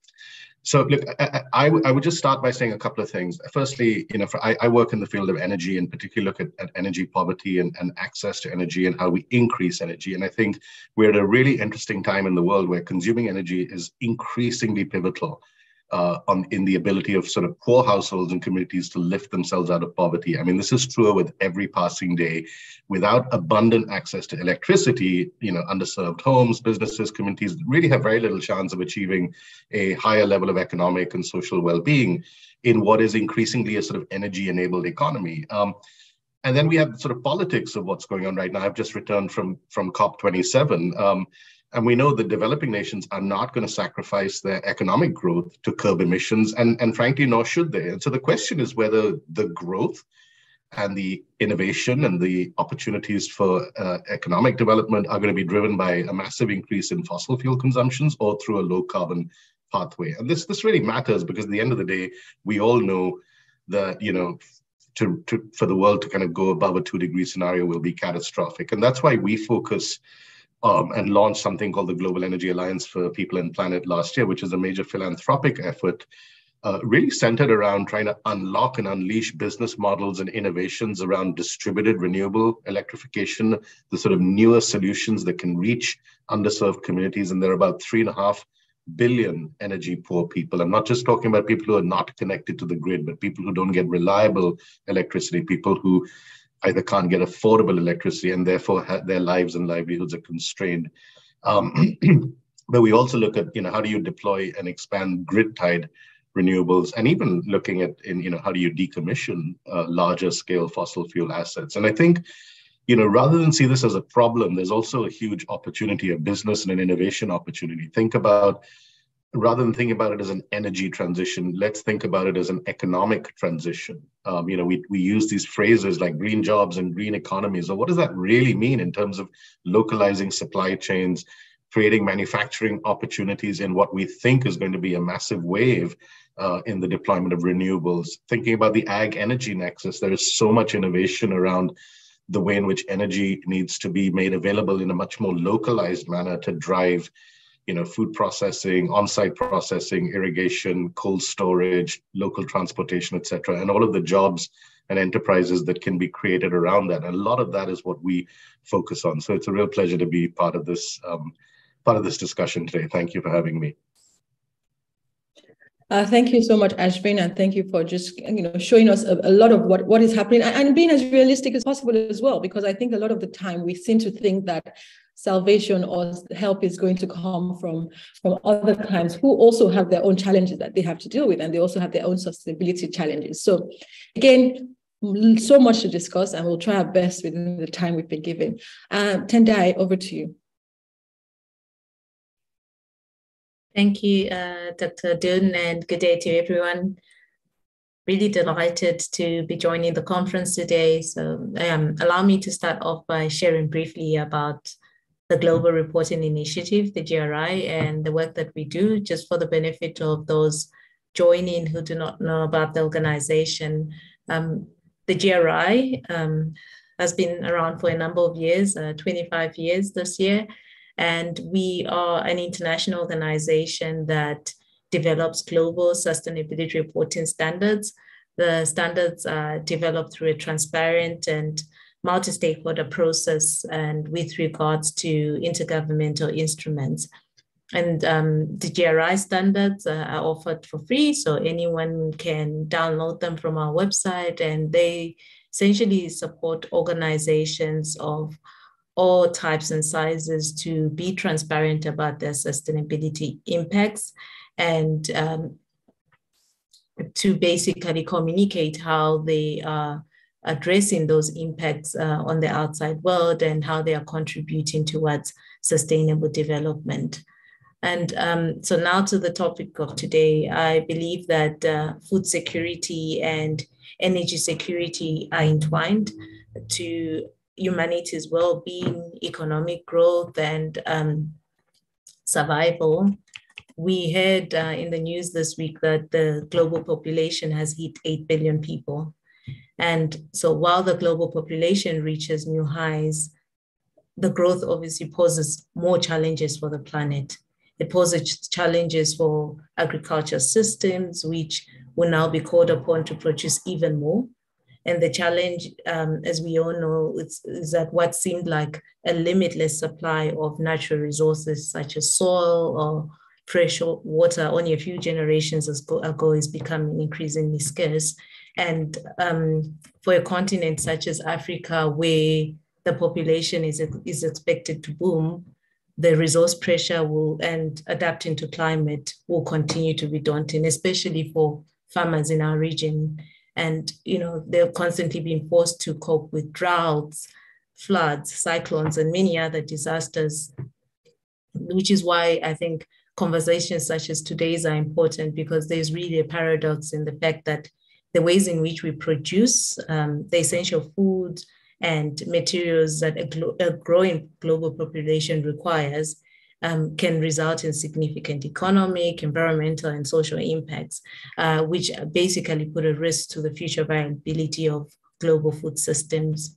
so look, I, I, I, would just start by saying a couple of things. Firstly, you know, for, I, I, work in the field of energy and particularly look at, at energy poverty and, and access to energy and how we increase energy. And I think we're at a really interesting time in the world where consuming energy is increasingly pivotal uh, on in the ability of sort of poor households and communities to lift themselves out of poverty. I mean, this is true with every passing day. Without abundant access to electricity, you know, underserved homes, businesses, communities really have very little chance of achieving a higher level of economic and social well-being in what is increasingly a sort of energy-enabled economy. Um, and then we have sort of politics of what's going on right now. I've just returned from from COP27. Um, And we know that developing nations are not going to sacrifice their economic growth to curb emissions, and, and frankly, nor should they. And so the question is whether the growth and the innovation and the opportunities for uh, economic development are going to be driven by a massive increase in fossil fuel consumptions or through a low carbon pathway. And this this really matters because at the end of the day, we all know that you know to, to for the world to kind of go above a two degree scenario will be catastrophic, and that's why we focus. Um, and launched something called the Global Energy Alliance for People and Planet last year, which is a major philanthropic effort uh, really centered around trying to unlock and unleash business models and innovations around distributed renewable electrification, the sort of newer solutions that can reach underserved communities. And there are about three and a half billion energy poor people. I'm not just talking about people who are not connected to the grid, but people who don't get reliable electricity, people who either can't get affordable electricity and therefore their lives and livelihoods are constrained. Um, (clears throat) but we also look at, you know, how do you deploy and expand grid tied renewables and even looking at in, you know, how do you decommission uh, larger scale fossil fuel assets? And I think you know, rather than see this as a problem, there's also a huge opportunity, a business and an innovation opportunity. Think about, rather than thinking about it as an energy transition, let's think about it as an economic transition. Um, you know, we, we use these phrases like green jobs and green economies. So what does that really mean in terms of localizing supply chains, creating manufacturing opportunities in what we think is going to be a massive wave uh, in the deployment of renewables? Thinking about the ag energy nexus, there is so much innovation around the way in which energy needs to be made available in a much more localized manner to drive you know food processing on-site processing irrigation cold storage local transportation etc and all of the jobs and enterprises that can be created around that. And a lot of that is what we focus on. So it's a real pleasure to be part of this um, part of this discussion today. Thank you for having me. Uh, thank you so much, Ashvin, and thank you for just you know showing us a, a, lot of what, what is happening and, and being as realistic as possible as well. Because I think a lot of the time we seem to think that salvation or help is going to come from from other clients who also have their own challenges that they have to deal with, and they also have their own sustainability challenges. So, again, so much to discuss, and we'll try our best within the time we've been given. Uh, Tendai, over to you. Thank you, uh, Dr. Dun, and good day to everyone. Really delighted to be joining the conference today. So um, allow me to start off by sharing briefly about the Global Reporting Initiative, the GRI, and the work that we do, just for the benefit of those joining who do not know about the organization. Um, the GRI um, has been around for a number of years, uh, 25 years this year, and we are an international organization that develops global sustainability reporting standards. The standards are developed through a transparent and multi-stakeholder process and with regards to intergovernmental instruments. And um, the GRI standards uh, are offered for free, so anyone can download them from our website, and they essentially support organizations of all types and sizes to be transparent about their sustainability impacts and um, to basically communicate how they are addressing those impacts uh, on the outside world and how they are contributing towards sustainable development. And um, so now to the topic of today, I believe that uh, food security and energy security are entwined to humanity's well-being, economic growth, and um, survival. We heard uh, in the news this week that the global population has hit 8 billion people. And so while the global population reaches new highs, the growth obviously poses more challenges for the planet. It poses challenges for agriculture systems, which will now be called upon to produce even more. And the challenge, um, as we all know, is, is that what seemed like a limitless supply of natural resources such as soil or fresh water only a few generations ago is becoming increasingly scarce. And um, for a continent such as Africa, where the population is, is expected to boom, the resource pressure will and adapting to climate will continue to be daunting, especially for farmers in our region. And you know they're constantly being forced to cope with droughts floods cyclones and many other disasters which is why I think conversations such as today's are important because there's really a paradox in the fact that the ways in which we produce um, the essential food and materials that a, glo- a growing global population requires um, can result in significant economic, environmental, and social impacts, uh, which basically put a risk to the future viability of global food systems.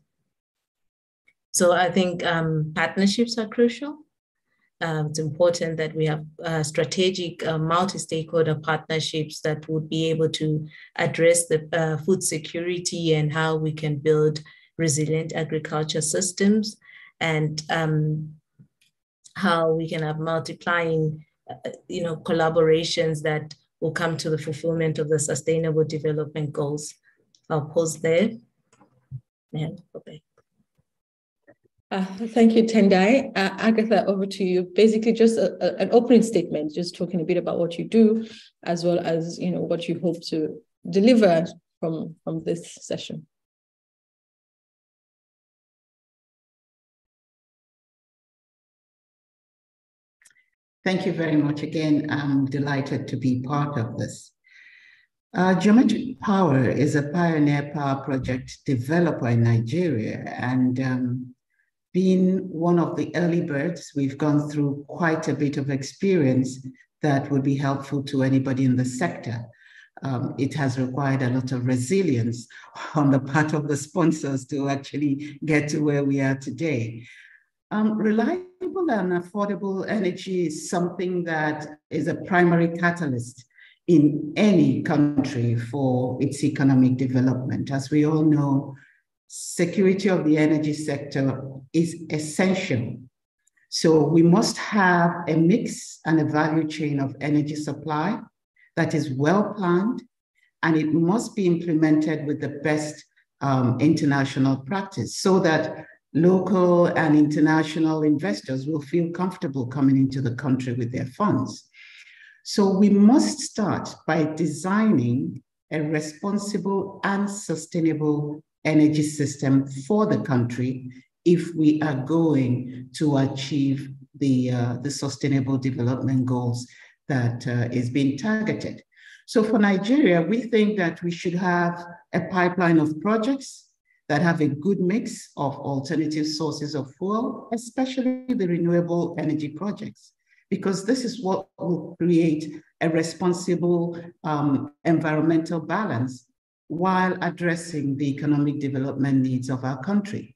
So I think um, partnerships are crucial. Uh, it's important that we have uh, strategic uh, multi-stakeholder partnerships that would be able to address the uh, food security and how we can build resilient agriculture systems and um, how we can have multiplying uh, you know collaborations that will come to the fulfillment of the sustainable development goals. I'll pause there. And okay uh, thank you, Tendai. Uh, Agatha, over to you. Basically, just a, a, an opening statement, just talking a bit about what you do, as well as you know what you hope to deliver from from this session. Thank you very much again. I'm delighted to be part of this. Uh, Geometric Power is a pioneer power project developer in Nigeria, and um, being one of the early birds, we've gone through quite a bit of experience that would be helpful to anybody in the sector. Um, it has required a lot of resilience (laughs) on the part of the sponsors to actually get to where we are today. Um, reliable and affordable energy is something that is a primary catalyst in any country for its economic development. As we all know, security of the energy sector is essential. So we must have a mix and a value chain of energy supply that is well planned, and it must be implemented with the best um, international practice so that local and international investors will feel comfortable coming into the country with their funds. So we must start by designing a responsible and sustainable energy system for the country if we are going to achieve the, uh, the sustainable development goals that uh, is being targeted. So for Nigeria, we think that we should have a pipeline of projects that have a good mix of alternative sources of fuel, especially the renewable energy projects, because this is what will create a responsible um, environmental balance while addressing the economic development needs of our country.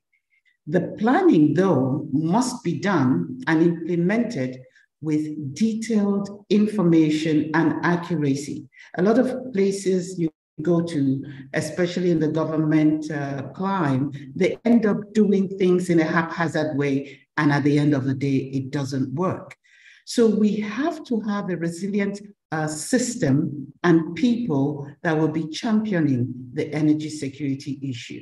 The planning, though, must be done and implemented with detailed information and accuracy. A lot of places you go to, especially in the government uh, clime, they end up doing things in a haphazard way, and at the end of the day, it doesn't work. So we have to have a resilient uh, system and people that will be championing the energy security issue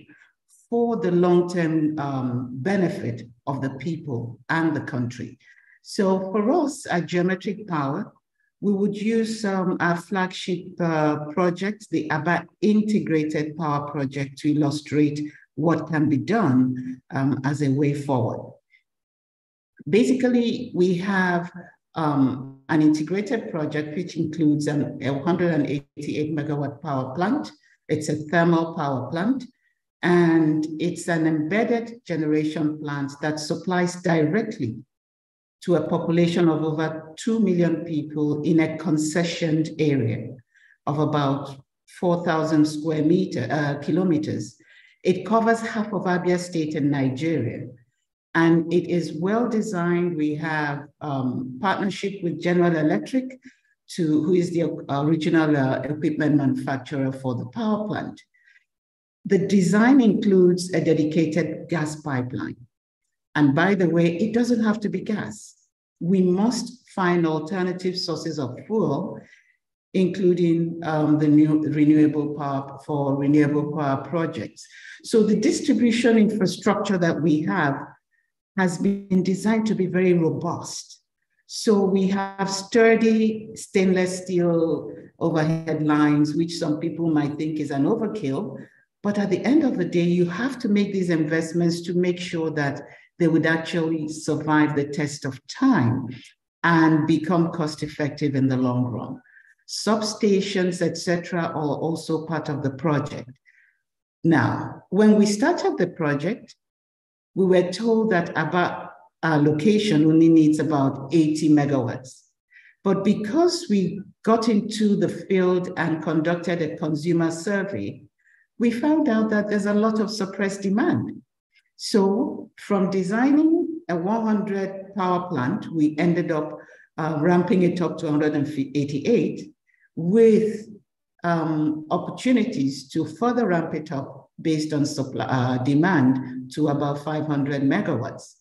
for the long-term um, benefit of the people and the country. So for us at Geometric Power, we would use um, our flagship uh, project, the Aba Integrated Power Project, to illustrate what can be done um, as a way forward. Basically, we have um, an integrated project which includes an, a 188 megawatt power plant. It's a thermal power plant, and it's an embedded generation plant that supplies directly to a population of over 2 million people in a concessioned area of about 4,000 square meter, uh, kilometers. It covers half of Abia State in Nigeria and it is well designed. We have um, partnership with General Electric, to, who is the original uh, equipment manufacturer for the power plant. The design includes a dedicated gas pipeline. And by the way, it doesn't have to be gas. We must find alternative sources of fuel, including um, the new renewable power for renewable power projects. So the distribution infrastructure that we have has been designed to be very robust. So we have sturdy stainless steel overhead lines, which some people might think is an overkill. But at the end of the day, you have to make these investments to make sure that they would actually survive the test of time and become cost effective in the long run. Substations, etc., are also part of the project. Now, when we started the project, we were told that about our location only needs about 80 megawatts. But because we got into the field and conducted a consumer survey, we found out that there's a lot of suppressed demand. So from designing a 100 power plant, we ended up uh, ramping it up to 188 with um, opportunities to further ramp it up based on supply, uh, demand to about 500 megawatts.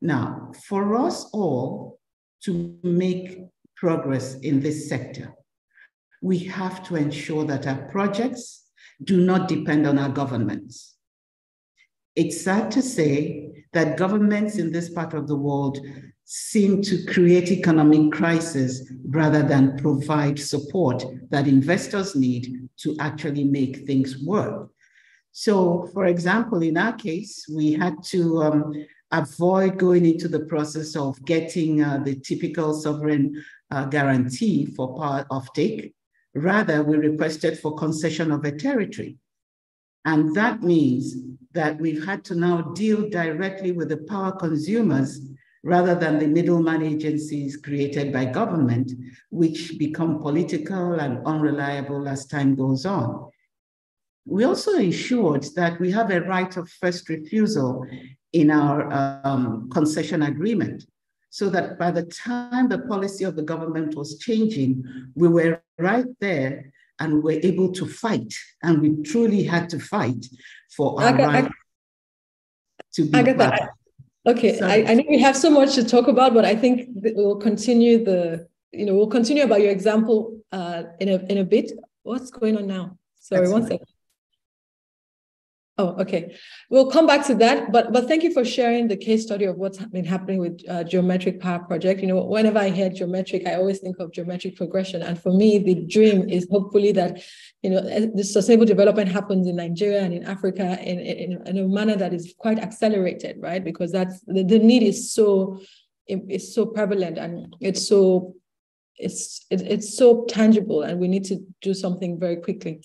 Now, for us all to make progress in this sector, we have to ensure that our projects do not depend on our governments. It's sad to say that governments in this part of the world seem to create economic crisis rather than provide support that investors need to actually make things work. So, for example, in our case, we had to um, avoid going into the process of getting uh, the typical sovereign uh, guarantee for power offtake. Rather, we requested for concession of a territory. And that means that we've had to now deal directly with the power consumers rather than the middleman agencies created by government, which become political and unreliable as time goes on. We also ensured that we have a right of first refusal in our um, concession agreement, so that by the time the policy of the government was changing, we were right there and we were able to fight, and we truly had to fight for our right to be Agatha, Okay, I, I, know we have so much to talk about, but I think we'll continue the, you know, we'll continue about your example uh, in a in a bit. What's going on now? Sorry, one right. second. Oh, okay. We'll come back to that, but but thank you for sharing the case study of what's been happening with uh, Geometric Power Project. You know, whenever I hear geometric, I always think of geometric progression, and for me, the dream is hopefully that you know the sustainable development happens in Nigeria and in Africa in in, in a manner that is quite accelerated, right? Because that's the, the need is so is so prevalent and it's so it's it, it's so tangible, and we need to do something very quickly.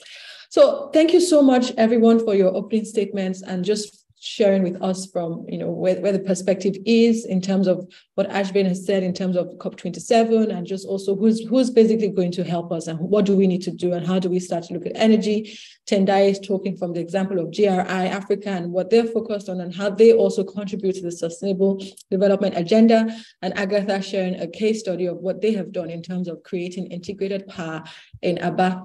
So thank you so much, everyone, for your opening statements and just sharing with us from you know where, where the perspective is in terms of what Ashvin has said in terms of COP27 and just also who's who's basically going to help us and what do we need to do and how do we start to look at energy. Tendai is talking from the example of GRI Africa and what they're focused on and how they also contribute to the sustainable development agenda. And Agatha sharing a case study of what they have done in terms of creating integrated power in Aba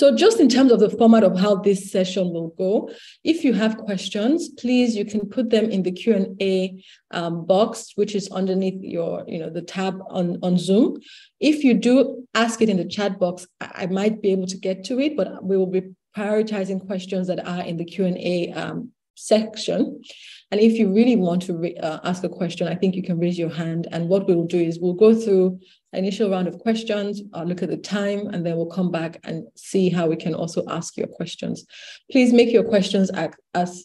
so just in terms of the format of how this session will go, if you have questions, please, you can put them in the Q&A um, box, which is underneath your, you know, the tab on, on Zoom. If you do ask it in the chat box, I, I might be able to get to it, but we will be prioritizing questions that are in the Q&A um, section. And if you really want to uh, ask a question, I think you can raise your hand. And what we will do is we'll go through initial round of questions, I'll look at the time, and then we'll come back and see how we can also ask your questions. Please make your questions as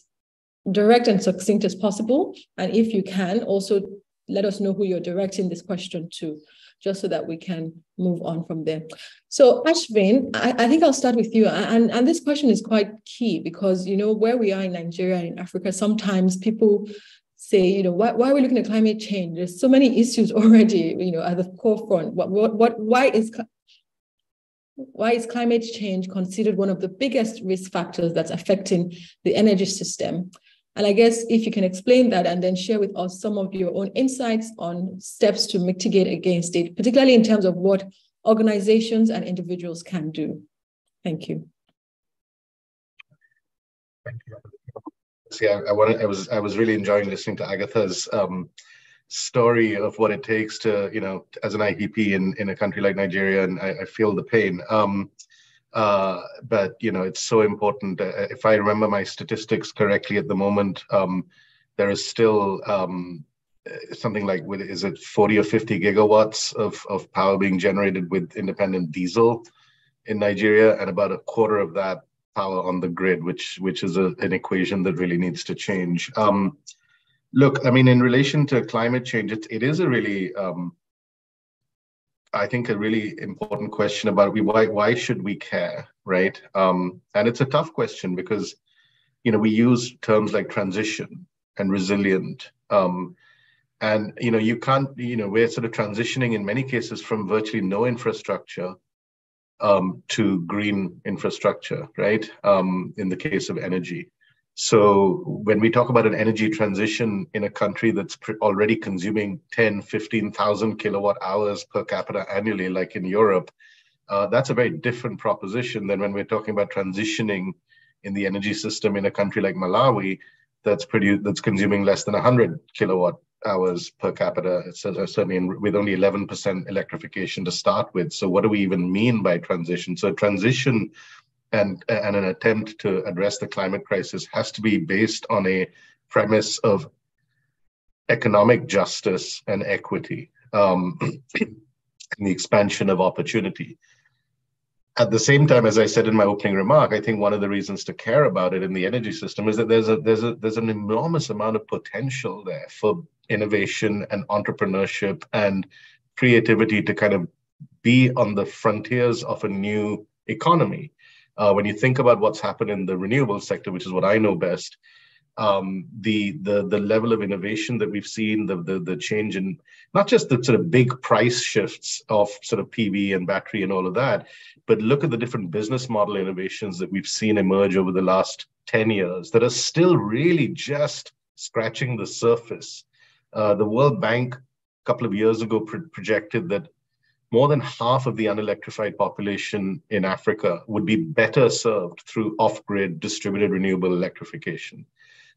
direct and succinct as possible. And if you can, also let us know who you're directing this question to, just so that we can move on from there. So Ashvin, I, I think I'll start with you. And, and this question is quite key because, you know, where we are in Nigeria and in Africa, sometimes people say, you know, why, why are we looking at climate change? There's so many issues (laughs) already, you know, at the forefront. What, what, what why is why is climate change considered one of the biggest risk factors that's affecting the energy system? And I guess if you can explain that and then share with us some of your own insights on steps to mitigate against it, particularly in terms of what organizations and individuals can do. Thank you. Thank you see, I, I, wanted, I was I was really enjoying listening to Agatha's um, story of what it takes to, you know, as an IPP in, in a country like Nigeria, and I, I feel the pain. Um, uh, but you know, it's so important. Uh, if I remember my statistics correctly, at the moment, um, there is still um, something like with is it 40 or 50 gigawatts of, of power being generated with independent diesel in Nigeria, and about a quarter of that power on the grid, which which is a, an equation that really needs to change. Um, Look, I mean, in relation to climate change, it, it is a really, um, I think, a really important question about why why should we care, right? Um, and it's a tough question because, you know, we use terms like transition and resilient, um, and you know, you can't, you know, we're sort of transitioning in many cases from virtually no infrastructure um, to green infrastructure, right? Um, in the case of energy. So when we talk about an energy transition in a country that's already consuming 10, 15,000 kilowatt hours per capita annually, like in Europe, uh, that's a very different proposition than when we're talking about transitioning in the energy system in a country like Malawi that's produ- that's consuming less than 100 kilowatt hours per capita, certainly in, with only 11% electrification to start with. So what do we even mean by transition? So transition and, and an attempt to address the climate crisis has to be based on a premise of economic justice and equity um, and (clears throat) the expansion of opportunity. At the same time, as I said in my opening remark, I think one of the reasons to care about it in the energy system is that there's a there's a there's an enormous amount of potential there for innovation and entrepreneurship and creativity to kind of be on the frontiers of a new economy. Uh, when you think about what's happened in the renewable sector, which is what I know best, um, the the the level of innovation that we've seen, the, the the change in not just the sort of big price shifts of sort of PV and battery and all of that, but look at the different business model innovations that we've seen emerge over the last 10 years that are still really just scratching the surface. Uh, the World Bank a couple of years ago pro- projected that more than half of the unelectrified population in Africa would be better served through off grid distributed renewable electrification.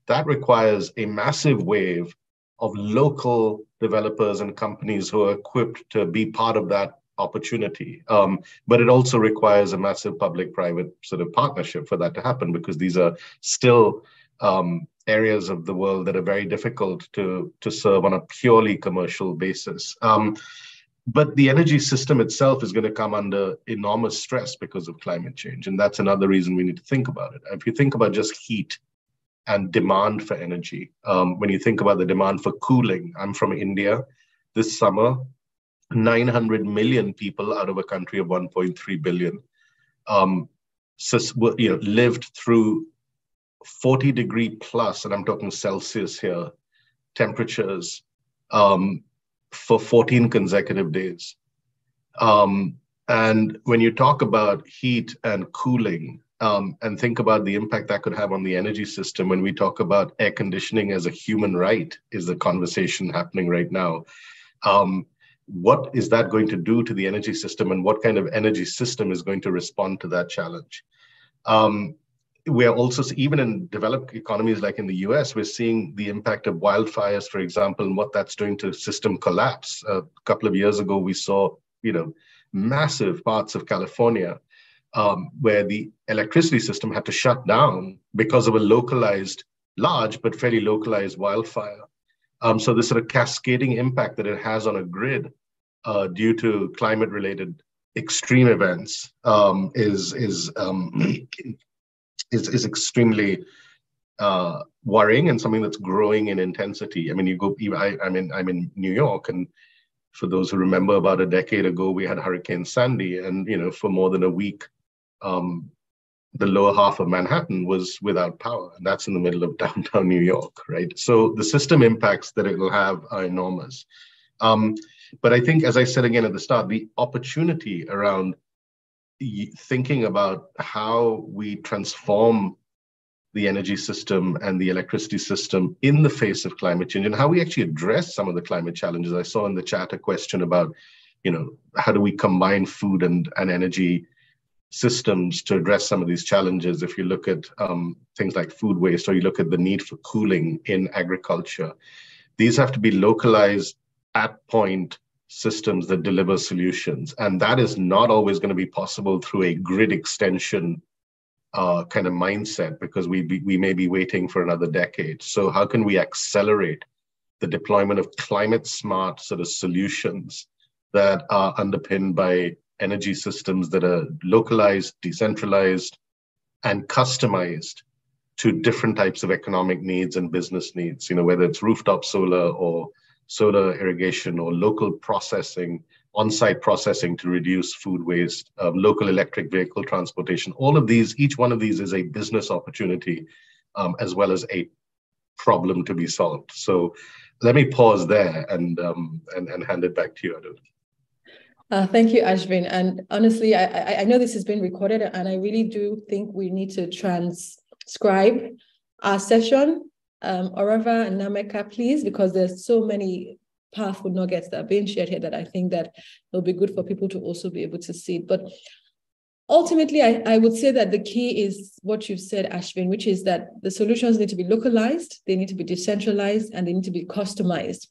That requires a massive wave of local developers and companies who are equipped to be part of that opportunity. Um, but it also requires a massive public private sort of partnership for that to happen because these are still um, areas of the world that are very difficult to, to serve on a purely commercial basis. Um, but the energy system itself is going to come under enormous stress because of climate change. And that's another reason we need to think about it. If you think about just heat and demand for energy, um, when you think about the demand for cooling, I'm from India. This summer, 900 million people out of a country of 1.3 billion um, you know, lived through 40 degree plus, and I'm talking Celsius here, temperatures um, for 14 consecutive days. Um, and when you talk about heat and cooling, um, and think about the impact that could have on the energy system when we talk about air conditioning as a human right, is the conversation happening right now. Um, what is that going to do to the energy system, and what kind of energy system is going to respond to that challenge? Um, we are also even in developed economies like in the US, we're seeing the impact of wildfires, for example, and what that's doing to system collapse. A couple of years ago, we saw you know massive parts of California um, where the electricity system had to shut down because of a localized, large but fairly localized wildfire. Um, so this sort of cascading impact that it has on a grid uh, due to climate-related extreme events um, is is um, (clears throat) is, is extremely uh, worrying and something that's growing in intensity. I mean, you go. I, I'm in. I'm in New York, and for those who remember, about a decade ago, we had Hurricane Sandy, and you know, for more than a week, um, the lower half of Manhattan was without power, and that's in the middle of (laughs) downtown New York, right? So the system impacts that it will have are enormous. Um, but I think, as I said again at the start, the opportunity around thinking about how we transform the energy system and the electricity system in the face of climate change and how we actually address some of the climate challenges. I saw in the chat a question about, you know, how do we combine food and, and energy systems to address some of these challenges? If you look at um, things like food waste or you look at the need for cooling in agriculture, these have to be localized at point systems that deliver solutions. And that is not always going to be possible through a grid extension uh, kind of mindset because we, be, we may be waiting for another decade. So, how can we accelerate the deployment of climate smart sort of solutions that are underpinned by energy systems that are localized, decentralized, and customized to different types of economic needs and business needs, you know, whether it's rooftop solar or solar irrigation or local processing, on-site processing to reduce food waste, um, local electric vehicle transportation. All of these, each one of these is a business opportunity um, as well as a problem to be solved. So let me pause there and, um, and, and hand it back to you, Adun. Uh, thank you, Ashvin. And honestly, I, I know this has been recorded, and I really do think we need to transcribe our session. Um, Oreva and Nameka, please, because there's so many powerful nuggets that are being shared here that I think that it'll be good for people to also be able to see. But ultimately, I, I would say that the key is what you've said, Ashvin, which is that the solutions need to be localized, they need to be decentralized, and they need to be customized.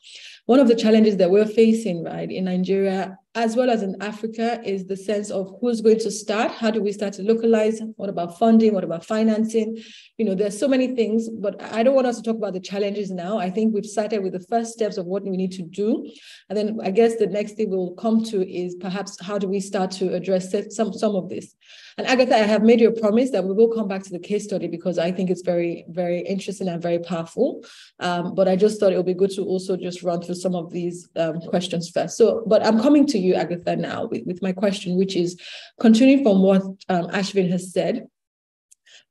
One of the challenges that we're facing, right, in Nigeria as well as in Africa is the sense of who's going to start. How do we start to localize? What about funding? What about financing? You know, there's so many things, but I don't want us to talk about the challenges now. I think we've started with the first steps of what we need to do. And then I guess the next thing we'll come to is perhaps how do we start to address some, some of this? And Agatha, I have made you a promise that we will come back to the case study because I think it's very, very interesting and very powerful. Um, but I just thought it would be good to also just run through some of these um, questions first. So, but I'm coming to you, Agatha, now with, with my question, which is continuing from what um, Ashvin has said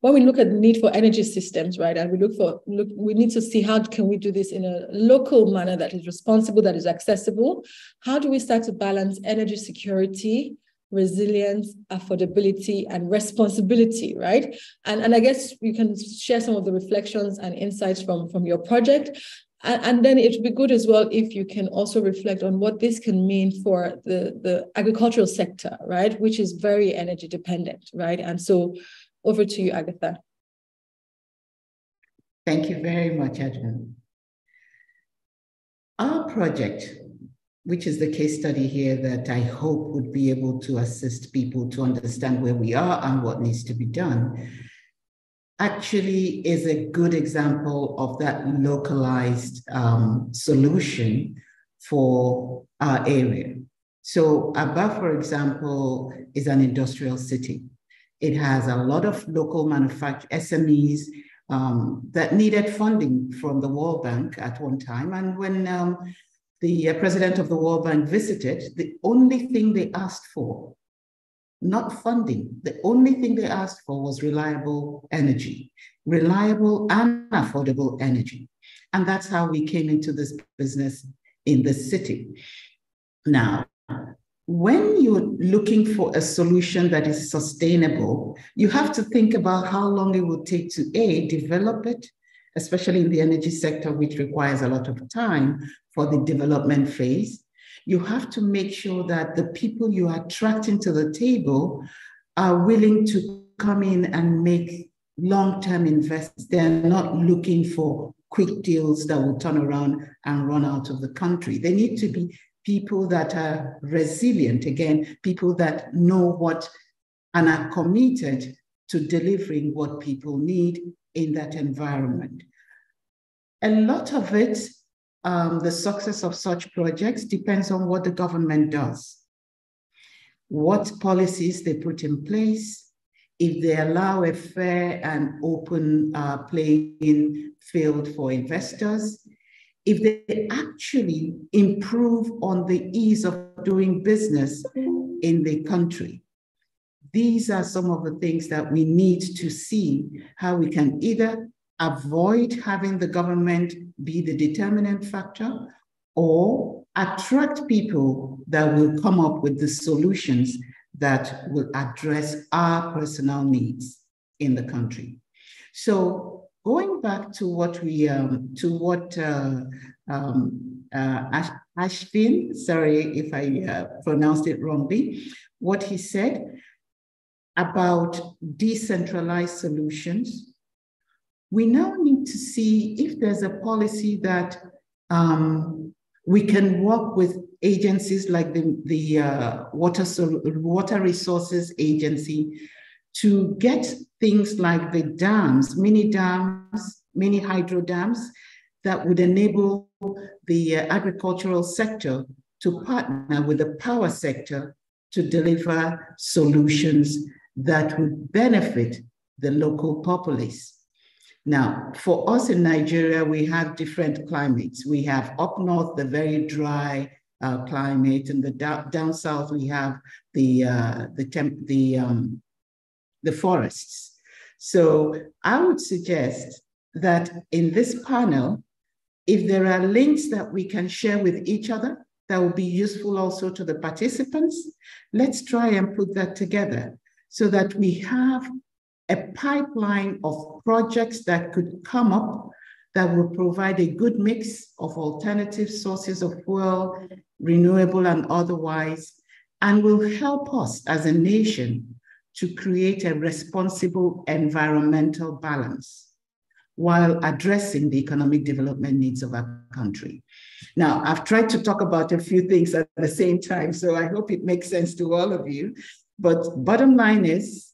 when we look at the need for energy systems, right, and we look for look, we need to see how can we do this in a local manner that is responsible, that is accessible. How do we start to balance energy security resilience, affordability, and responsibility, right? And, and I guess you can share some of the reflections and insights from, from your project. And, and then it would be good as well if you can also reflect on what this can mean for the, the agricultural sector, right? Which is very energy dependent, right? And so over to you, Agatha. Thank you very much, Adun. Our project which is the case study here that I hope would be able to assist people to understand where we are and what needs to be done, actually is a good example of that localized um, solution for our area. So Aba, for example, is an industrial city. It has a lot of local manufacturing SMEs um, that needed funding from the World Bank at one time. And when um, the uh, president of the World Bank visited, the only thing they asked for, not funding, the only thing they asked for was reliable energy, reliable and affordable energy. And that's how we came into this business in the city. Now, when you're looking for a solution that is sustainable, you have to think about how long it will take to A, develop it, especially in the energy sector, which requires a lot of time for the development phase. You have to make sure that the people you are attracting to the table are willing to come in and make long-term investments. They're not looking for quick deals that will turn around and run out of the country. They need to be people that are resilient, again, people that know what and are committed to delivering what people need in that environment. A lot of it, um, the success of such projects depends on what the government does, what policies they put in place, if they allow a fair and open uh, playing field for investors, if they actually improve on the ease of doing business in the country. These are some of the things that we need to see how we can either avoid having the government be the determinant factor or attract people that will come up with the solutions that will address our personal needs in the country. So going back to what we, um, to what uh, um, uh, Ashvin, sorry if I uh, pronounced it wrongly, what he said about decentralized solutions we now need to see if there's a policy that um, we can work with agencies like the, the uh, water, water Resources Agency to get things like the dams, mini dams, mini hydro dams that would enable the uh, agricultural sector to partner with the power sector to deliver solutions that would benefit the local populace. Now, for us in Nigeria, we have different climates. We have up north, the very dry uh, climate, and the down, down south, we have the, uh, the, temp, the, um, the forests. So I would suggest that in this panel, if there are links that we can share with each other that will be useful also to the participants, let's try and put that together so that we have a pipeline of projects that could come up that will provide a good mix of alternative sources of fuel, renewable and otherwise, and will help us as a nation to create a responsible environmental balance while addressing the economic development needs of our country. Now, I've tried to talk about a few things at the same time, so I hope it makes sense to all of you. But bottom line is,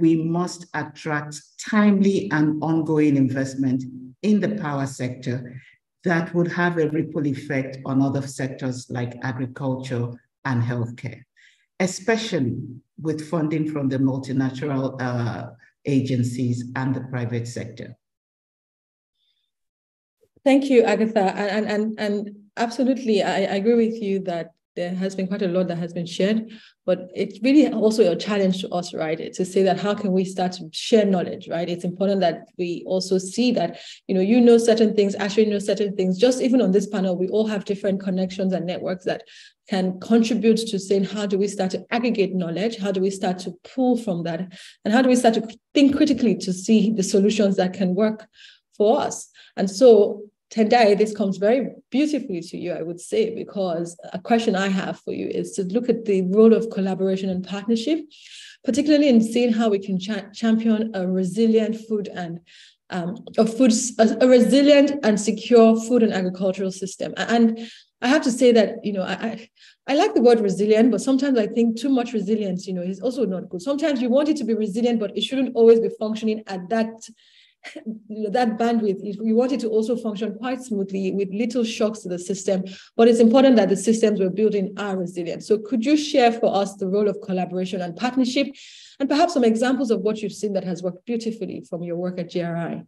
we must attract timely and ongoing investment in the power sector that would have a ripple effect on other sectors like agriculture and healthcare, especially with funding from the multinational uh, agencies and the private sector. Thank you, Agatha. And, and, and absolutely, I, I agree with you that there has been quite a lot that has been shared, but it's really also a challenge to us, right? To say that how can we start to share knowledge, right? It's important that we also see that, you know, you know certain things, actually know certain things. Just even on this panel, we all have different connections and networks that can contribute to saying how do we start to aggregate knowledge? How do we start to pull from that? And how do we start to think critically to see the solutions that can work for us? And so Tendai, this comes very beautifully to you, I would say, because a question I have for you is to look at the role of collaboration and partnership, particularly in seeing how we can cha champion a resilient food and um, a food, a, a, resilient and secure food and agricultural system. And I have to say that, you know, I, I like the word resilient, but sometimes I think too much resilience, you know, is also not good. Sometimes you want it to be resilient, but it shouldn't always be functioning at that (laughs) that bandwidth, we want it to also function quite smoothly with little shocks to the system, but it's important that the systems we're building are resilient. So could you share for us the role of collaboration and partnership, and perhaps some examples of what you've seen that has worked beautifully from your work at GRI?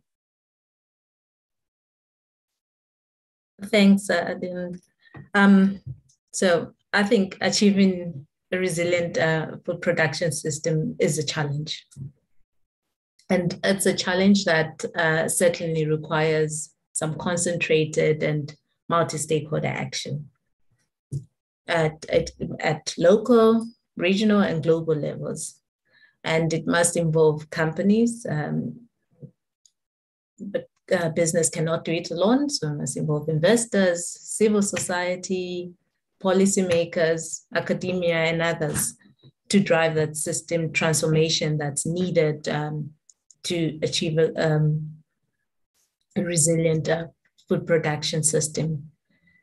Thanks, uh, um, so I think achieving a resilient uh, food production system is a challenge. And it's a challenge that uh, certainly requires some concentrated and multi-stakeholder action at, at, at local, regional, and global levels. And it must involve companies, um, but uh, business cannot do it alone, so it must involve investors, civil society, policymakers, academia, and others to drive that system transformation that's needed um, to achieve a, um, a resilient uh, food production system.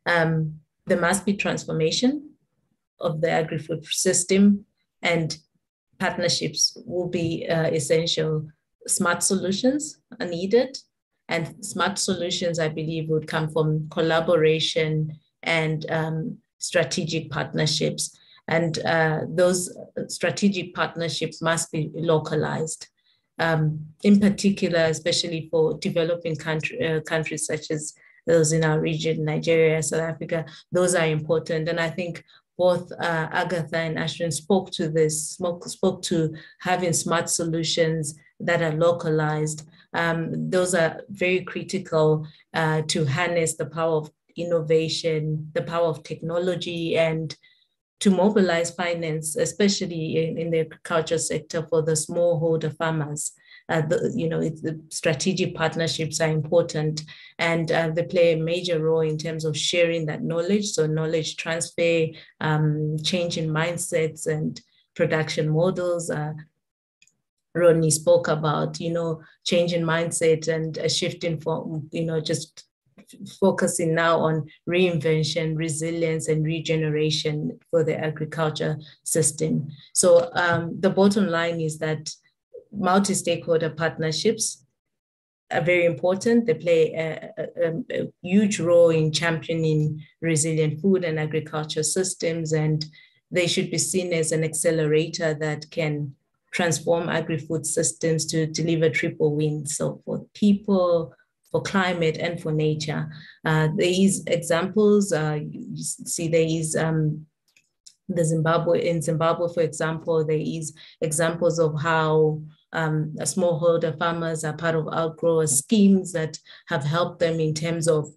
Um, there must be transformation of the agri-food system and partnerships will be uh, essential. Smart solutions are needed and smart solutions, I believe, would come from collaboration and um, strategic partnerships. And uh, those strategic partnerships must be localized um, in particular, especially for developing country, uh, countries such as those in our region, Nigeria, South Africa, those are important. And I think both uh, Agatha and Ashvin spoke to this, spoke, spoke to having smart solutions that are localized. Um, those are very critical uh, to harness the power of innovation, the power of technology, and to mobilize finance, especially in, in the agriculture sector for the smallholder farmers. Uh, the, you know, the strategic partnerships are important and uh, they play a major role in terms of sharing that knowledge. So knowledge transfer, um, change in mindsets and production models. Uh, Rodney spoke about, you know, change in mindset and a shift in form, you know, just focusing now on reinvention, resilience, and regeneration for the agriculture system. So um, the bottom line is that multi-stakeholder partnerships are very important. They play a, a, a, huge role in championing resilient food and agriculture systems, and they should be seen as an accelerator that can transform agri-food systems to deliver triple wins. So for people, for climate, and for nature. Uh, there is examples. Uh, you see, there is um, the Zimbabwe in Zimbabwe, for example, there is examples of how um, smallholder farmers are part of outgrower schemes that have helped them in terms of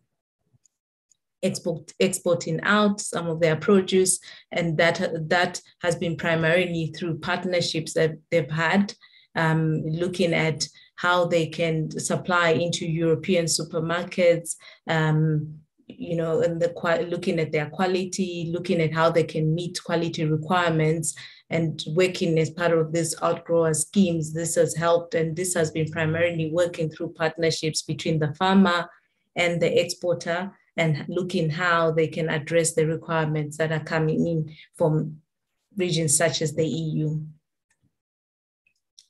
export, exporting out some of their produce, and that that has been primarily through partnerships that they've had, um, looking at how they can supply into European supermarkets. Um, you know, and the looking at their quality, looking at how they can meet quality requirements, and working as part of this outgrower schemes. This has helped, and this has been primarily working through partnerships between the farmer and the exporter and looking how they can address the requirements that are coming in from regions such as the EU.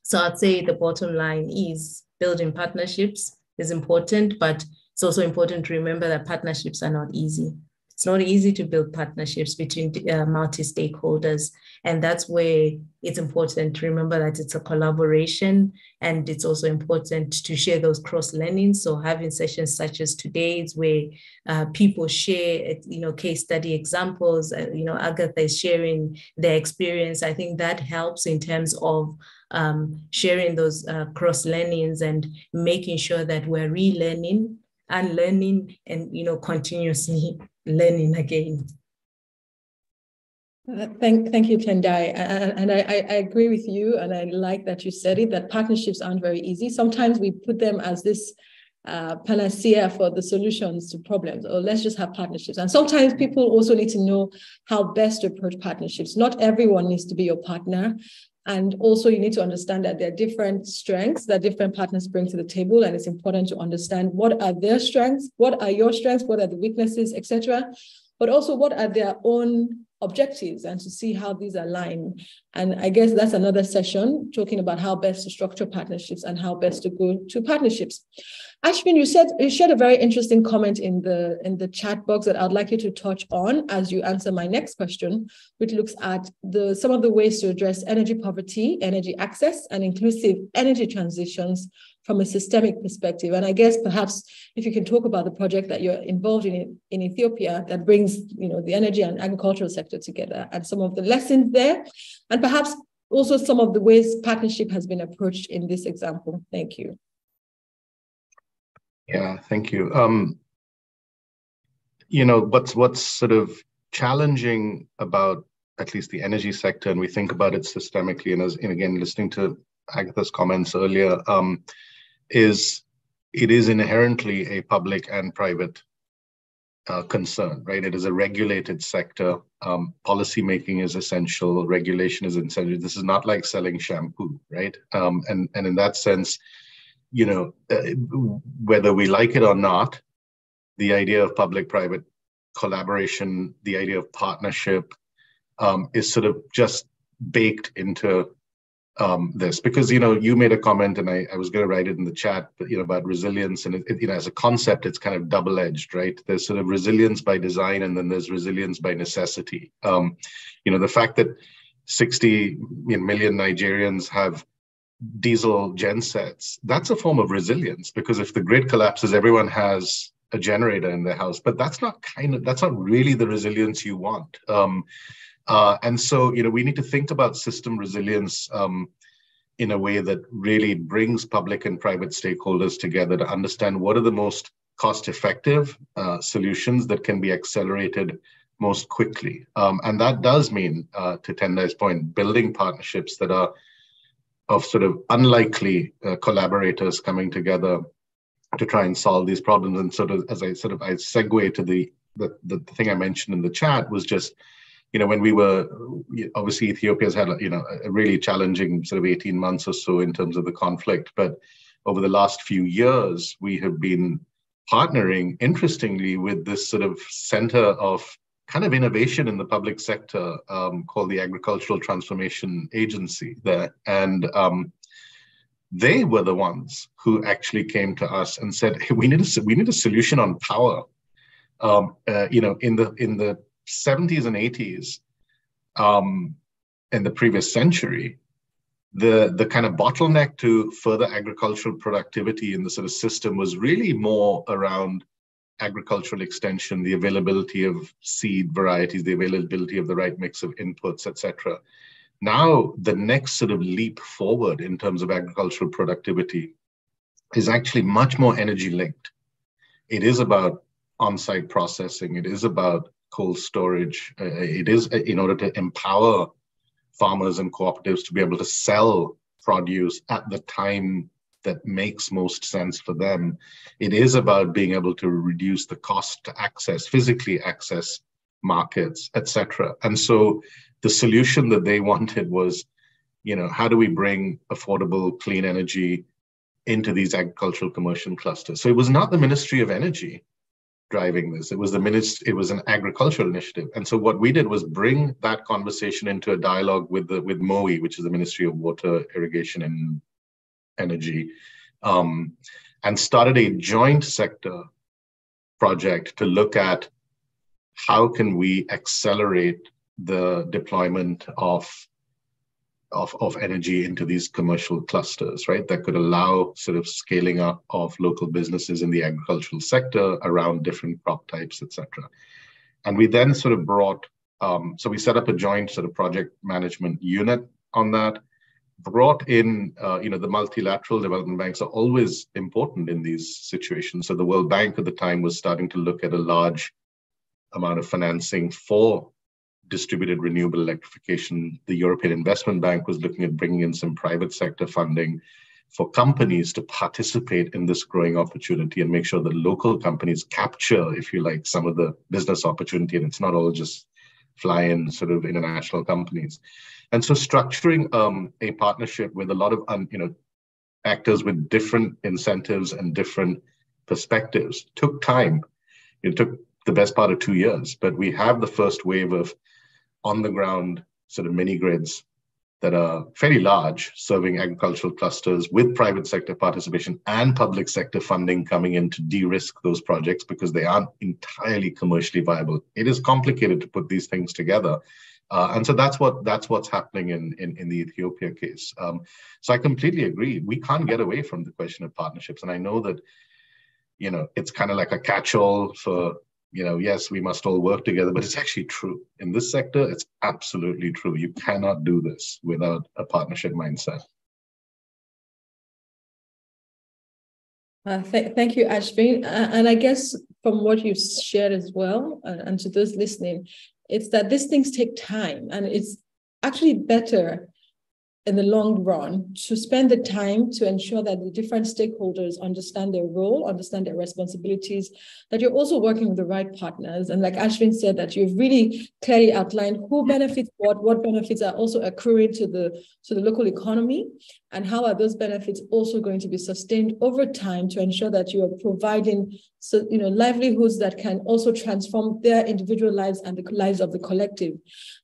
So I'd say the bottom line is building partnerships is important, but it's also important to remember that partnerships are not easy. It's not easy to build partnerships between uh, multi stakeholders. And that's where it's important to remember that it's a collaboration and it's also important to share those cross learnings. So having sessions such as today's where uh, people share, you know, case study examples, uh, you know, Agatha is sharing their experience. I think that helps in terms of um, sharing those uh, cross learnings and making sure that we're relearning and learning and you know continuously (laughs) learning again. Uh, thank, thank you, Tendai. And, I, I agree with you, and I like that you said it, that partnerships aren't very easy. Sometimes we put them as this uh, panacea for the solutions to problems, or let's just have partnerships. And sometimes people also need to know how best to approach partnerships. Not everyone needs to be your partner. And also you need to understand that there are different strengths that different partners bring to the table. And it's important to understand what are their strengths, what are your strengths, what are the weaknesses, etc. But also what are their own objectives and to see how these align. And I guess that's another session talking about how best to structure partnerships and how best to go to partnerships. Ashvin, you said you shared a very interesting comment in the in the chat box that I'd like you to touch on as you answer my next question, which looks at the some of the ways to address energy poverty, energy access, and inclusive energy transitions from a systemic perspective. And I guess perhaps if you can talk about the project that you're involved in in Ethiopia that brings you know the energy and agricultural sector together and some of the lessons there, and perhaps also some of the ways partnership has been approached in this example. Thank you. Yeah, thank you. Um, you know, what's what's sort of challenging about at least the energy sector, and we think about it systemically, and as and again, listening to Agatha's comments earlier, um, is it is inherently a public and private uh, concern, right? It is a regulated sector. Um, policy making is essential. Regulation is essential. This is not like selling shampoo, right? Um, and and in that sense, you know, uh, whether we like it or not, the idea of public-private collaboration, the idea of partnership, um, is sort of just baked into um, this. Because you know, you made a comment, and I, I was going to write it in the chat, but you know, about resilience, and it, it, you know, as a concept, it's kind of double-edged, right? There's sort of resilience by design, and then there's resilience by necessity. Um, you know, the fact that 60 million Nigerians have diesel gensets, that's a form of resilience because if the grid collapses, everyone has a generator in their house. But that's not kind of that's not really the resilience you want. Um, uh, and so you know we need to think about system resilience um, in a way that really brings public and private stakeholders together to understand what are the most cost-effective uh, solutions that can be accelerated most quickly. Um, and that does mean, uh, to Tendai's point, building partnerships that are of sort of unlikely uh, collaborators coming together to try and solve these problems. And sort of as I sort of I segue to the the, the thing I mentioned in the chat was just, you know, when we were obviously Ethiopia's had you know a really challenging sort of 18 months or so in terms of the conflict, but over the last few years we have been partnering interestingly with this sort of center of kind of innovation in the public sector um, called the Agricultural Transformation Agency there. And um, they were the ones who actually came to us and said, hey, we need a, we need a solution on power. Um, uh, you know, in the in the 70s and 80s, um, in the previous century, the the kind of bottleneck to further agricultural productivity in the sort of system was really more around agricultural extension, the availability of seed varieties, the availability of the right mix of inputs, etc. Now, the next sort of leap forward in terms of agricultural productivity is actually much more energy linked. It is about on site processing, it is about cold storage, uh, it is uh, in order to empower farmers and cooperatives to be able to sell produce at the time that makes most sense for them. It is about being able to reduce the cost to access, physically access markets, etc. And so the solution that they (laughs) wanted was, you know, how do we bring affordable, clean energy into these agricultural commercial clusters? So it was not the Ministry of Energy driving this. It was the ministry, it was an agricultural initiative. And so what we did was bring that conversation into a dialogue with the with MOE, which is the Ministry of Water, Irrigation and Energy, um, and started a joint sector project to look at how can we accelerate the deployment of of, of energy into these commercial clusters, right? That could allow sort of scaling up of local businesses in the agricultural sector around different crop types, etc. And we then sort of brought, um, so we set up a joint sort of project management unit on that, brought in, uh, you know, the multilateral development banks are always important in these situations. So the World Bank at the time was starting to look at a large amount of financing for distributed renewable electrification. The European Investment Bank was looking at bringing in some private sector funding for companies to participate in this growing opportunity and make sure that local companies capture, if you like, some of the business opportunity. And it's not all just fly in sort of international companies. And so structuring um, a partnership with a lot of, um, you know, actors with different incentives and different perspectives took time. It took the best part of two years, but we have the first wave of on the ground sort of mini grids that are fairly large, serving agricultural clusters with private sector participation and public sector funding coming in to de-risk those projects because they aren't entirely commercially viable. It is complicated to put these things together. Uh, and so that's what that's what's happening in, in, in the Ethiopia case. Um, so I completely agree. We can't get away from the question of partnerships. And I know that, you know, it's kind of like a catch-all for you know, yes, we must all work together, but it's actually true. In this sector, it's absolutely true. You cannot do this without a partnership mindset. Uh, th thank you, Ashvin. Uh, and I guess from what you shared as well, uh, and to those listening, it's that these things take time and it's actually better in the long run to spend the time to ensure that the different stakeholders understand their role, understand their responsibilities, that you're also working with the right partners. And like Ashvin said, that you've really clearly outlined who benefits what, what benefits are also accruing to the, to the local economy, and how are those benefits also going to be sustained over time to ensure that you are providing so you know livelihoods that can also transform their individual lives and the lives of the collective.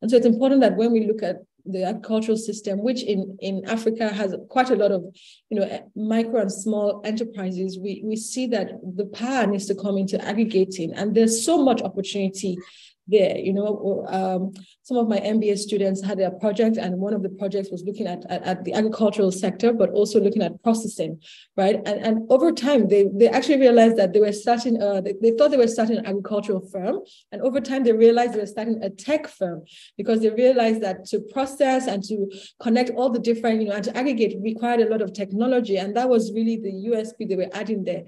And so it's important that when we look at the agricultural system, which in, in Africa has quite a lot of, you know, micro and small enterprises, we, we see that the power needs to come into aggregating. And there's so much opportunity there. You know, um, some of my MBA students had a project, and one of the projects was looking at, at, at, the agricultural sector, but also looking at processing, right? And, and over time, they, they actually realized that they were starting, uh, they, they thought they were starting an agricultural firm. And over time, they realized they were starting a tech firm because they realized that to process and to connect all the different, you know, and to aggregate required a lot of technology. And that was really the USP they were adding there.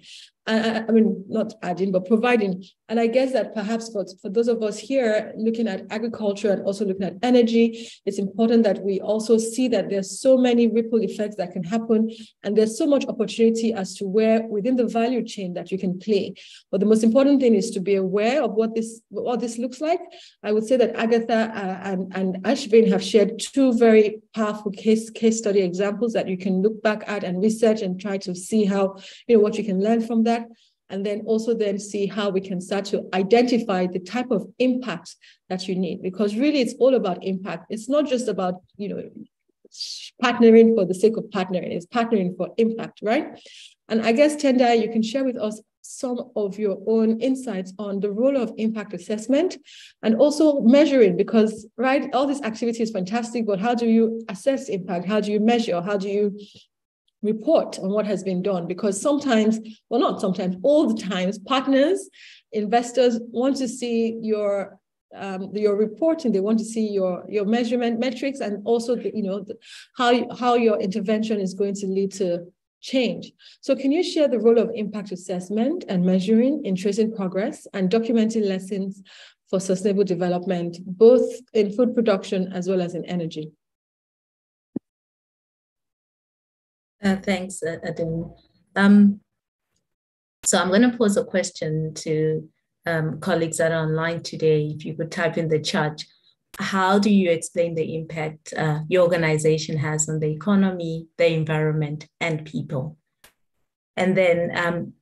I, I mean, not adding, but providing. And I guess that perhaps for, for those of us here looking at agriculture and also looking at energy, it's important that we also see that there's so many ripple effects that can happen. And there's so much opportunity as to where within the value chain that you can play. But the most important thing is to be aware of what this, what this looks like. I would say that Agatha uh, and, and Ashvin have shared two very powerful case, case study examples that you can look back at and research and try to see how, you know, what you can learn from that. And then also then see how we can start to identify the type of impact that you need. Because really it's all about impact. It's not just about you know partnering for the sake of partnering. It's partnering for impact right? And i guess tendai you can share with us some of your own insights on the role of impact assessment and also measuring because right all this activity is fantastic but how do you assess impact? How do you measure? How do you report on what has been done? Because sometimes well not sometimes all the times partners investors want to see your um, your reporting. They want to see your your measurement metrics and also the, you know the, how how your intervention is going to lead to change. So can you share the role of impact assessment and measuring in tracing progress and documenting lessons for sustainable development, both in food production as well as in energy? Uh, thanks, uh, Um, so I'm going to pose a question to um, colleagues that are online today. If you could type in the chat, how do you explain the impact uh, your organization has on the economy, the environment, and people? And then um,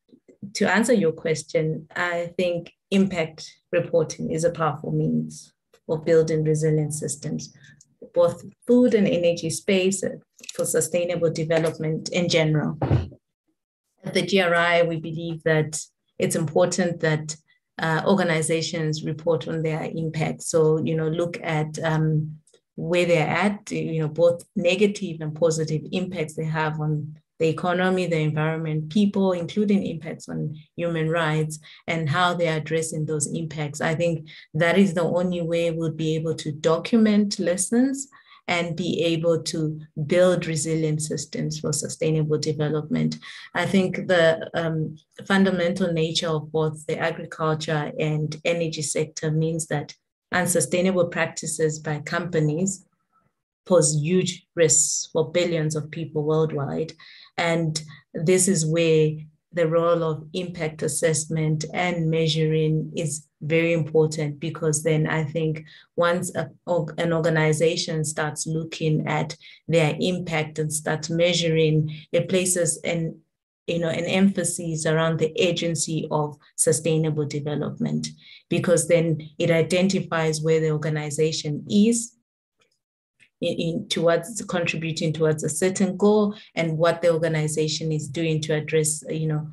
to answer your question, I think impact reporting is a powerful means of building resilient systems, both food and energy space for sustainable development in general. At the GRI, we believe that it's important that uh, organizations report on their impact. So, you know, look at um, where they're at, you know, both negative and positive impacts they have on the economy, the environment, people, including impacts on human rights, and how they're addressing those impacts. I think that is the only way we'll be able to document lessons and be able to build resilient systems for sustainable development. I think the um, fundamental nature of both the agriculture and energy sector means that unsustainable practices by companies pose huge risks for billions of people worldwide. And this is where the role of impact assessment and measuring is very important because then I think once a, an organization starts looking at their impact and starts measuring, it places an you know an emphasis around the agency of sustainable development because then it identifies where the organization is in, in, towards contributing towards a certain goal and what the organization is doing to address you know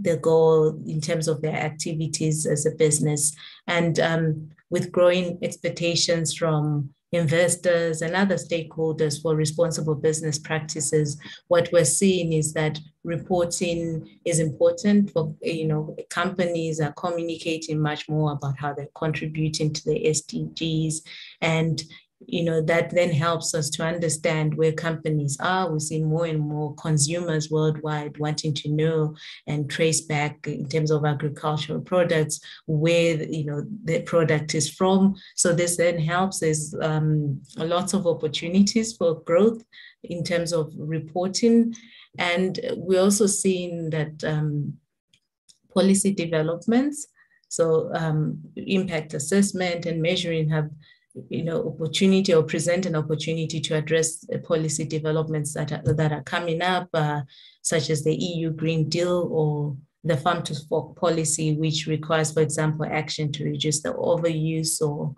the goal in terms of their activities as a business. And um, with growing expectations from investors and other stakeholders for responsible business practices, what we're seeing is that reporting is important for, you know, companies are communicating much more about how they're contributing to the SDGs. And, you know, that then helps us to understand where companies are. We see more and more consumers worldwide wanting to know and trace back in terms of agricultural products where you know the product is from. So this then helps. There's um, lots of opportunities for growth in terms of reporting, and we're also seeing that um, policy developments. So um, impact assessment and measuring have you know, opportunity or present an opportunity to address policy developments that are, that are coming up, uh, such as the EU Green Deal or the Farm to Fork policy, which requires, for example, action to reduce the overuse or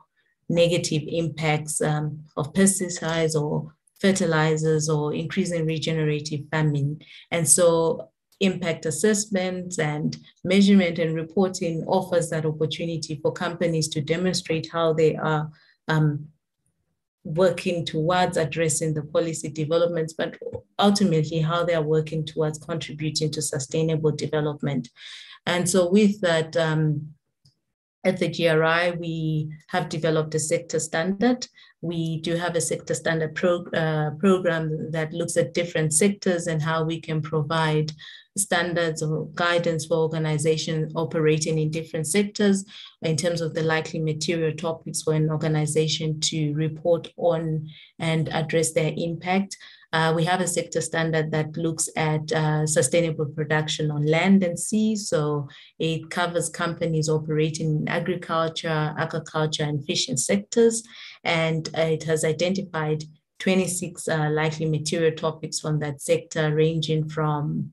negative impacts um, of pesticides or fertilizers or increasing regenerative farming. And so impact assessments and measurement and reporting offers that opportunity for companies to demonstrate how they are um, working towards addressing the policy developments, but ultimately how they are working towards contributing to sustainable development. And so with that, um, at the GRI, we have developed a sector standard. We do have a sector standard pro, uh, program that looks at different sectors and how we can provide standards or guidance for organizations operating in different sectors in terms of the likely material topics for an organization to report on and address their impact. Uh, we have a sector standard that looks at uh, sustainable production on land and sea. So it covers companies operating in agriculture, aquaculture, and fishing sectors. And uh, it has identified 26 uh, likely material topics from that sector, ranging from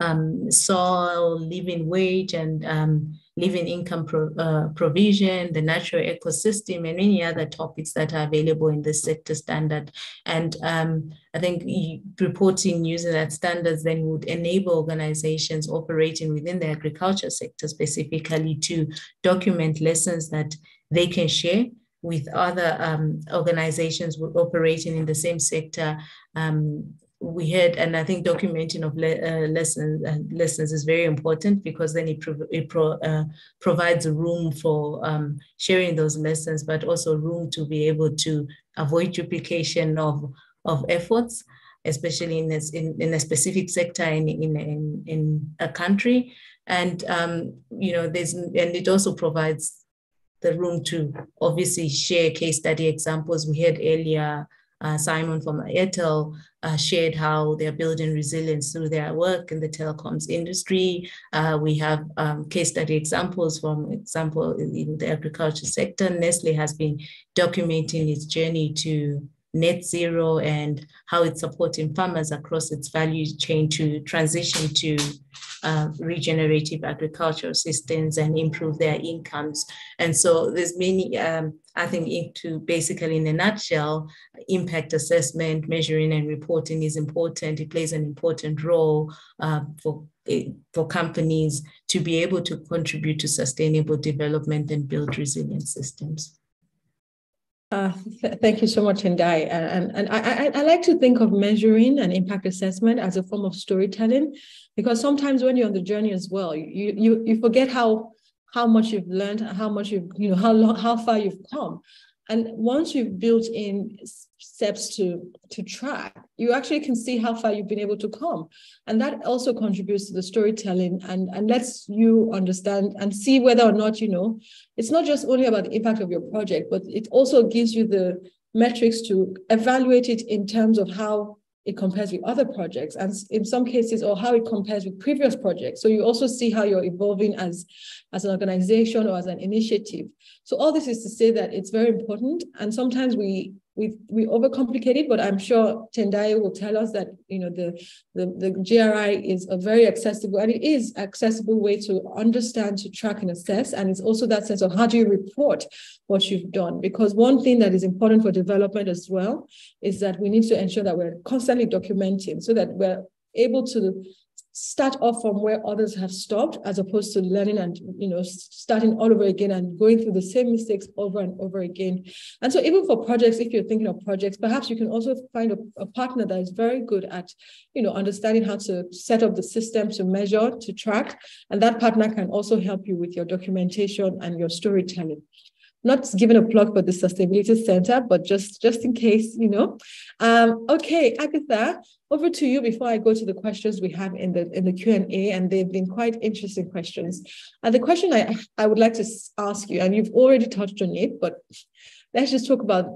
um, soil, living wage, and um, living income pro, uh, provision, the natural ecosystem, and any other topics that are available in the sector standard. And um, I think reporting using that standards then would enable organizations operating within the agriculture sector specifically to document lessons that they can share with other um, organizations operating in the same sector. Um, we had, and I think documenting of le uh, lessons uh, lessons is very important because then it, pro it pro uh, provides room for um, sharing those lessons, but also room to be able to avoid duplication of of efforts, especially in a, in, in a specific sector in, in, in, a country. And, um, you know, there's, and it also provides the room to obviously share case study examples. We had earlier Simon from Airtel uh, shared how they're building resilience through their work in the telecoms industry. Uh, we have um, case study examples from example in the agriculture sector. Nestle has been documenting its journey to net zero and how it's supporting farmers across its value chain to transition to uh, regenerative agricultural systems and improve their incomes. And so there's many, um, I think into basically in a nutshell, impact assessment, measuring and reporting is important. It plays an important role uh, for eh, for companies to be able to contribute to sustainable development and build resilient systems. Uh, th thank you so much, Tendai. And, and I, I, I, like to think of measuring and impact assessment as a form of storytelling, because sometimes when you're on the journey as well, you you you forget how how much you've learned, how much you've you know how long how far you've come, and once you've built in steps to to track you actually can see how far you've been able to come. And that also contributes to the storytelling. And and lets you understand and see whether or not you know it's not just only about the impact of your project but it also gives you the metrics to evaluate it in terms of how it compares with other projects and in some cases or how it compares with previous projects. So you also see how you're evolving as as an organization or as an initiative. So all this is to say that it's very important and sometimes we we we overcomplicate it, but I'm sure Tendai will tell us that you know the, the the GRI is a very accessible and it is accessible way to understand, to track and assess, and it's also that sense of how do you report what you've done? Because one thing that is important for development as well is that we need to ensure that we're constantly documenting so that we're able to start off from where others have stopped as opposed to learning and you know starting all over again and going through the same mistakes over and over again. And so even for projects if you're thinking of projects perhaps you can also find a, a partner that is very good at you know understanding how to set up the system to measure to track. And that partner can also help you with your documentation and your storytelling not giving a plug for the sustainability center but just just in case you know um, okay agatha over to you before I go to the questions we have in the in the Q&A, and they've been quite interesting questions. And the question I, I would like to ask you, and you've already touched on it, but let's just talk about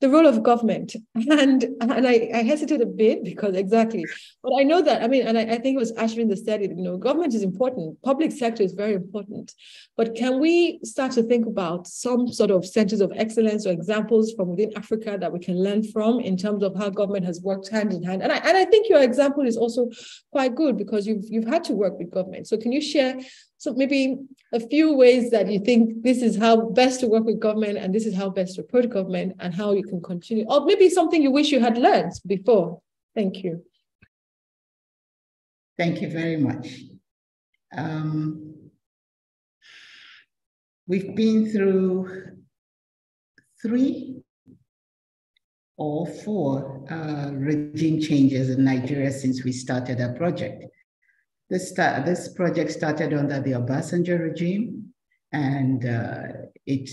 the role of government. (laughs) And and I, I hesitate a bit because exactly, but I know that, I mean, and I, I think it was Ashvin that said you know, government is important, public sector is very important. But can we start to think about some sort of centers of excellence or examples from within Africa that we can learn from in terms of how government has worked hand in hand? And I, and I think your example is also quite good because you've you've had to work with government. So can you share so maybe a few ways that you think this is how best to work with government and this is how best to approach government and how you can continue, or maybe something you wish you had learned before. Thank you. Thank you very much. Um, we've been through three or four uh, regime changes in Nigeria since we started our project. This, this project started under the Obasanjo regime and uh, it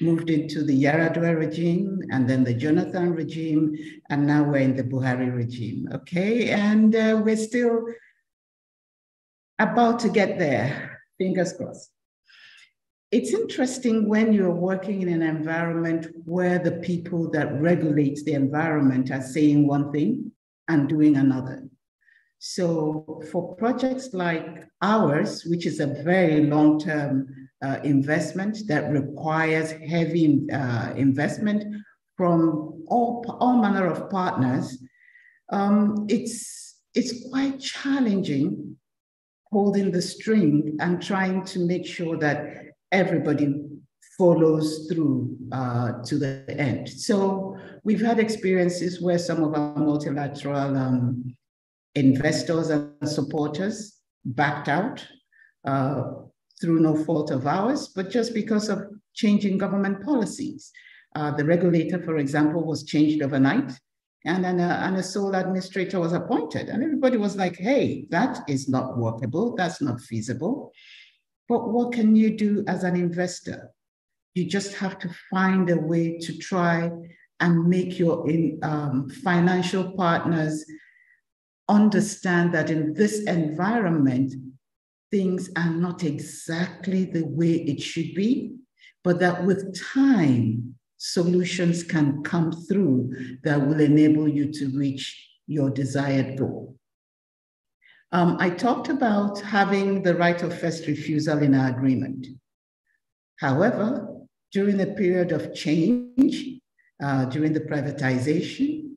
moved into the Yar'Adua regime and then the Jonathan regime, and now we're in the Buhari regime, okay? And uh, we're still about to get there, fingers crossed. It's interesting when you're working in an environment where the people that regulate the environment are saying one thing and doing another. So for projects like ours, which is a very long-term uh, investment that requires heavy uh, investment from all, all manner of partners, um, it's, it's quite challenging holding the string and trying to make sure that everybody follows through uh, to the end. So we've had experiences where some of our multilateral um, investors and supporters backed out uh, through no fault of ours, but just because of changing government policies. Uh, the regulator, for example, was changed overnight, and then a, and a sole administrator was appointed. And everybody was like, hey, that is not workable, that's not feasible. But what can you do as an investor? You just have to find a way to try and make your in, um, financial partners understand that in this environment, things are not exactly the way it should be, but that with time, solutions can come through that will enable you to reach your desired goal. Um, I talked about having the right of first refusal in our agreement. However, during the period of change, uh, during the privatization,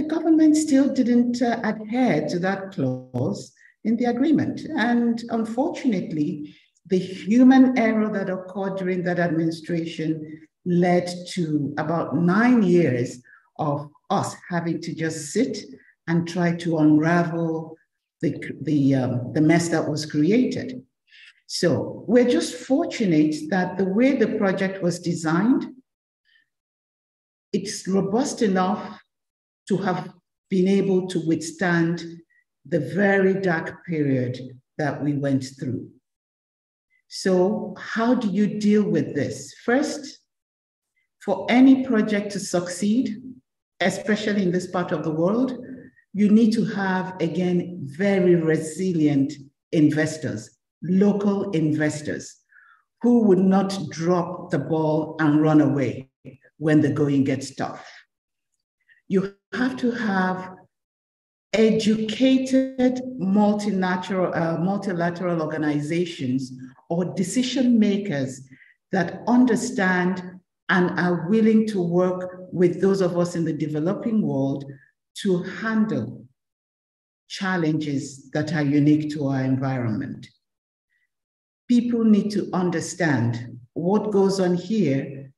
the government still didn't uh, adhere to that clause in the agreement. And unfortunately, the human error that occurred during that administration led to about nine years of us having to just sit and try to unravel the, the, um, the mess that was created. So we're just fortunate that the way the project was designed, it's robust enough to have been able to withstand the very dark period that we went through. So, how do you deal with this? First, for any project to succeed, especially in this part of the world, you need to have, again, very resilient investors, local investors, who would not drop the ball and run away when the going gets tough. You have to have educated multilateral, uh, multilateral organizations or decision makers that understand and are willing to work with those of us in the developing world to handle challenges that are unique to our environment. People need to understand what goes on here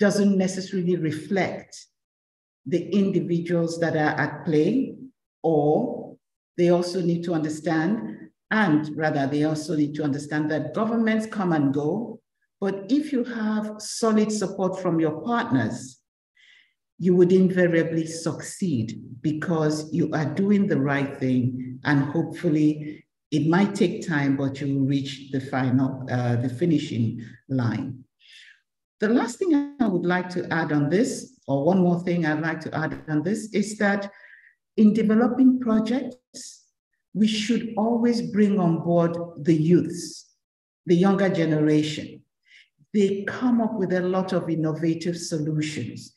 doesn't necessarily reflect the individuals that are at play, or they also need to understand, and rather, they also need to understand that governments come and go. But if you have solid support from your partners, you would invariably succeed because you are doing the right thing and hopefully it might take time but you will reach the final uh, the finishing line the last thing i would like to add on this or one more thing I'd like to add on this is that in developing projects, we should always bring on board the youths, the younger generation. They come up with a lot of innovative solutions.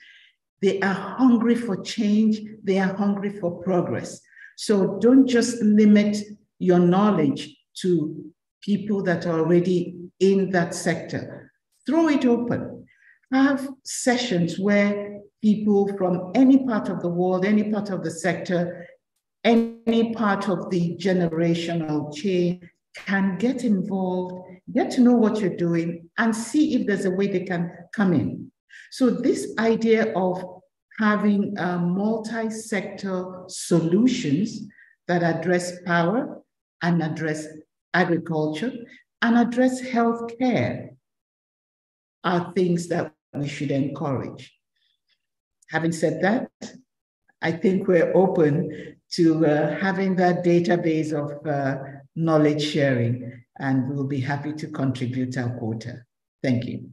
They are hungry for change, they are hungry for progress. So don't just limit your knowledge to people that are already in that sector. Throw it open. Have sessions where people from any part of the world, any part of the sector, any part of the generational chain can get involved, get to know what you're doing, and see if there's a way they can come in. So, this idea of having uh, multi sector solutions that address power and address agriculture and address healthcare are things that we should encourage. Having said that, I think we're open to uh, having that database of uh, knowledge sharing, and we'll be happy to contribute our quota. Thank you.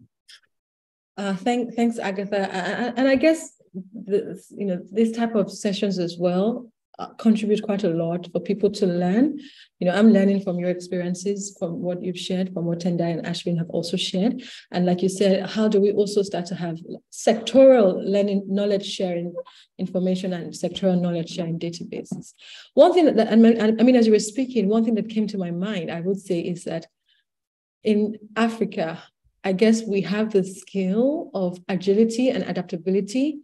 Uh, thank, thanks, Agatha. And I guess this, you know this type of sessions as well Uh, contribute quite a lot for people to learn. You know, I'm learning from your experiences, from what you've shared, from what Tendai and Ashvin have also shared. And like you said, how do we also start to have sectoral learning, knowledge sharing information and sectoral knowledge sharing databases? One thing that, I mean, as you were speaking, one thing that came to my mind, I would say, is that in Africa, I guess we have the skill of agility and adaptability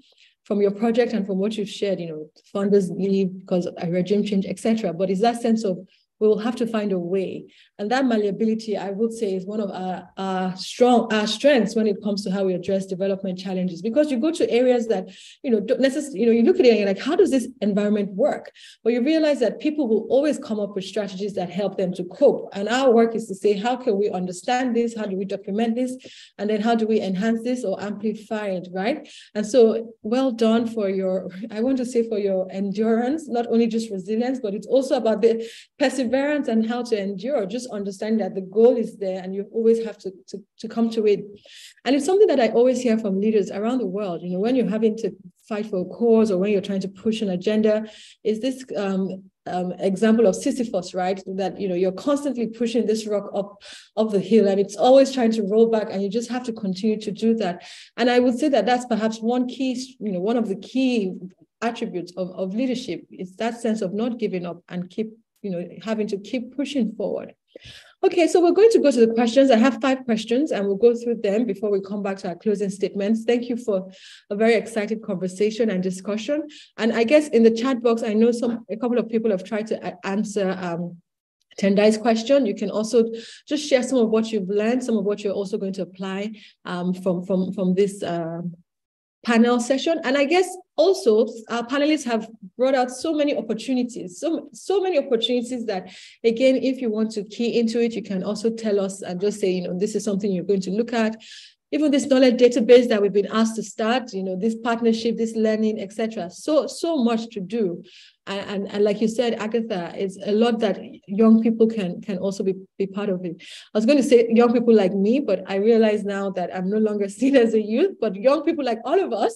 from your project and from what you've shared, you know, funders leave because a regime change, etc. But is that sense of we will have to find a way. And that malleability, I would say, is one of our, our strong our strengths when it comes to how we address development challenges. Because you go to areas that you know don't necessarily, you know, you look at it and you're like, how does this environment work? But you realize that people will always come up with strategies that help them to cope. And our work is to say, how can we understand this? How do we document this? And then how do we enhance this or amplify it, right? And so, well done for your, I want to say for your endurance, not only just resilience, but it's also about the perseverance and how to endure. Just understand that the goal is there and you always have to, to, to come to it. And it's something that I always hear from leaders around the world. You know, when you're having to fight for a cause or when you're trying to push an agenda, is this um, um, example of Sisyphus, right? That you know you're constantly pushing this rock up up the hill, and it's always trying to roll back, and you just have to continue to do that. And I would say that that's perhaps one key, you know, one of the key attributes of, of leadership is that sense of not giving up and keep, you know, having to keep pushing forward. Okay, so we're going to go to the questions. I have five questions and we'll go through them before we come back to our closing statements. Thank you for a very excited conversation and discussion. And I guess in the chat box, I know some a couple of people have tried to answer um, Tendai's question. You can also just share some of what you've learned, some of what you're also going to apply um, from, from, from this uh, panel session. And I guess also our panelists have brought out so many opportunities, so, so many opportunities that, again, if you want to key into it, you can also tell us and just say, you know, this is something you're going to look at. Even this knowledge database that we've been asked to start, you know, this partnership, this learning, etc. So, so much to do. And, and, and, like you said, Agatha, it's a lot that young people can can also be, be part of it. I was going to say young people like me, but I realize now that I'm no longer (laughs) seen as a youth, but young people like all of us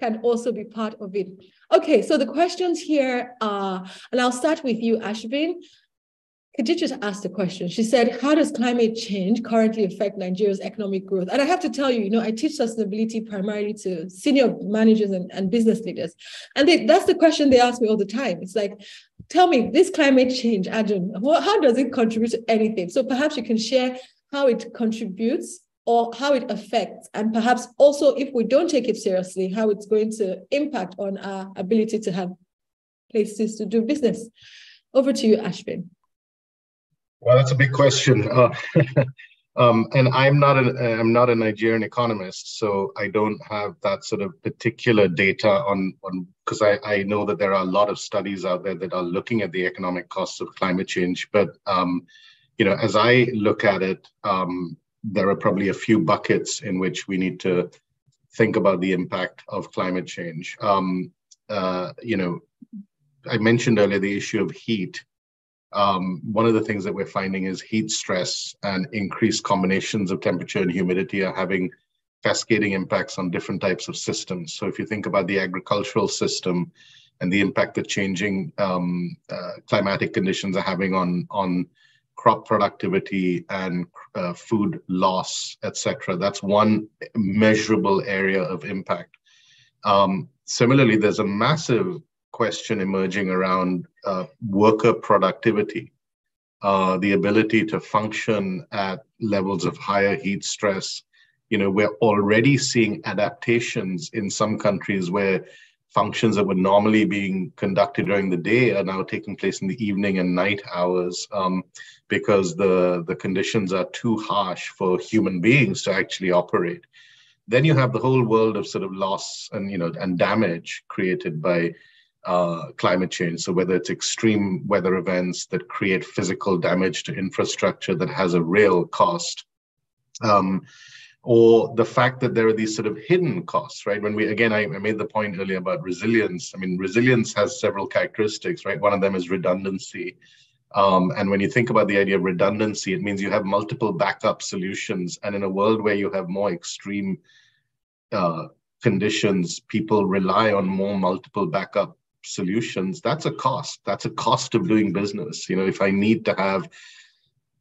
can also be part of it. Okay, so the questions here are, and I'll start with you, Ashvin. Khadija just asked a question. She said, How does climate change currently affect Nigeria's economic growth? And I have to tell you, you know, I teach sustainability primarily to senior managers and, and business leaders. And they, that's the question they ask me all the time. It's like, tell me, this climate change, Adam, how does it contribute to anything? So perhaps you can share how it contributes or how it affects, and perhaps also, if we don't take it seriously, how it's going to impact on our ability to have places to do business. Over to you, Ashvin. Well, that's a big question. Uh, (laughs) um, and I'm not an I'm not a Nigerian economist, so I don't have that sort of particular data on on because I, I know that there are a lot of studies out there that are looking at the economic costs of climate change. But um, you know, as I look at it, um, there are probably a few buckets in which we need to think about the impact of climate change. Um, uh, you know, I mentioned earlier the issue of heat um, one of the things that we're finding is heat stress and increased combinations of temperature and humidity are having cascading impacts on different types of systems. So if you think about the agricultural system and the impact that changing um, uh, climatic conditions are having on on crop productivity and uh, food loss, etc., that's one measurable area of impact. Um, similarly, there's a massive question emerging around uh, worker productivity, uh, the ability to function at levels of higher heat stress. You know, we're already seeing adaptations in some countries where functions that were normally being conducted during the day are now taking place in the evening and night hours um, because the, the conditions are too harsh for human beings to actually operate. Then you have the whole world of sort of loss and you know and damage created by uh, climate change. So whether it's extreme weather events that create physical damage to infrastructure that has a real cost, um, or the fact that there are these sort of hidden costs, right? When we again, I, I made the point earlier about resilience. I mean, resilience has several characteristics, right? One of them is redundancy. Um, and when you think about the idea of redundancy, it means you have multiple backup solutions. And in a world where you have more extreme uh, conditions, people rely on more multiple backup solutions, that's a cost. That's a cost of doing business. You know, if I need to have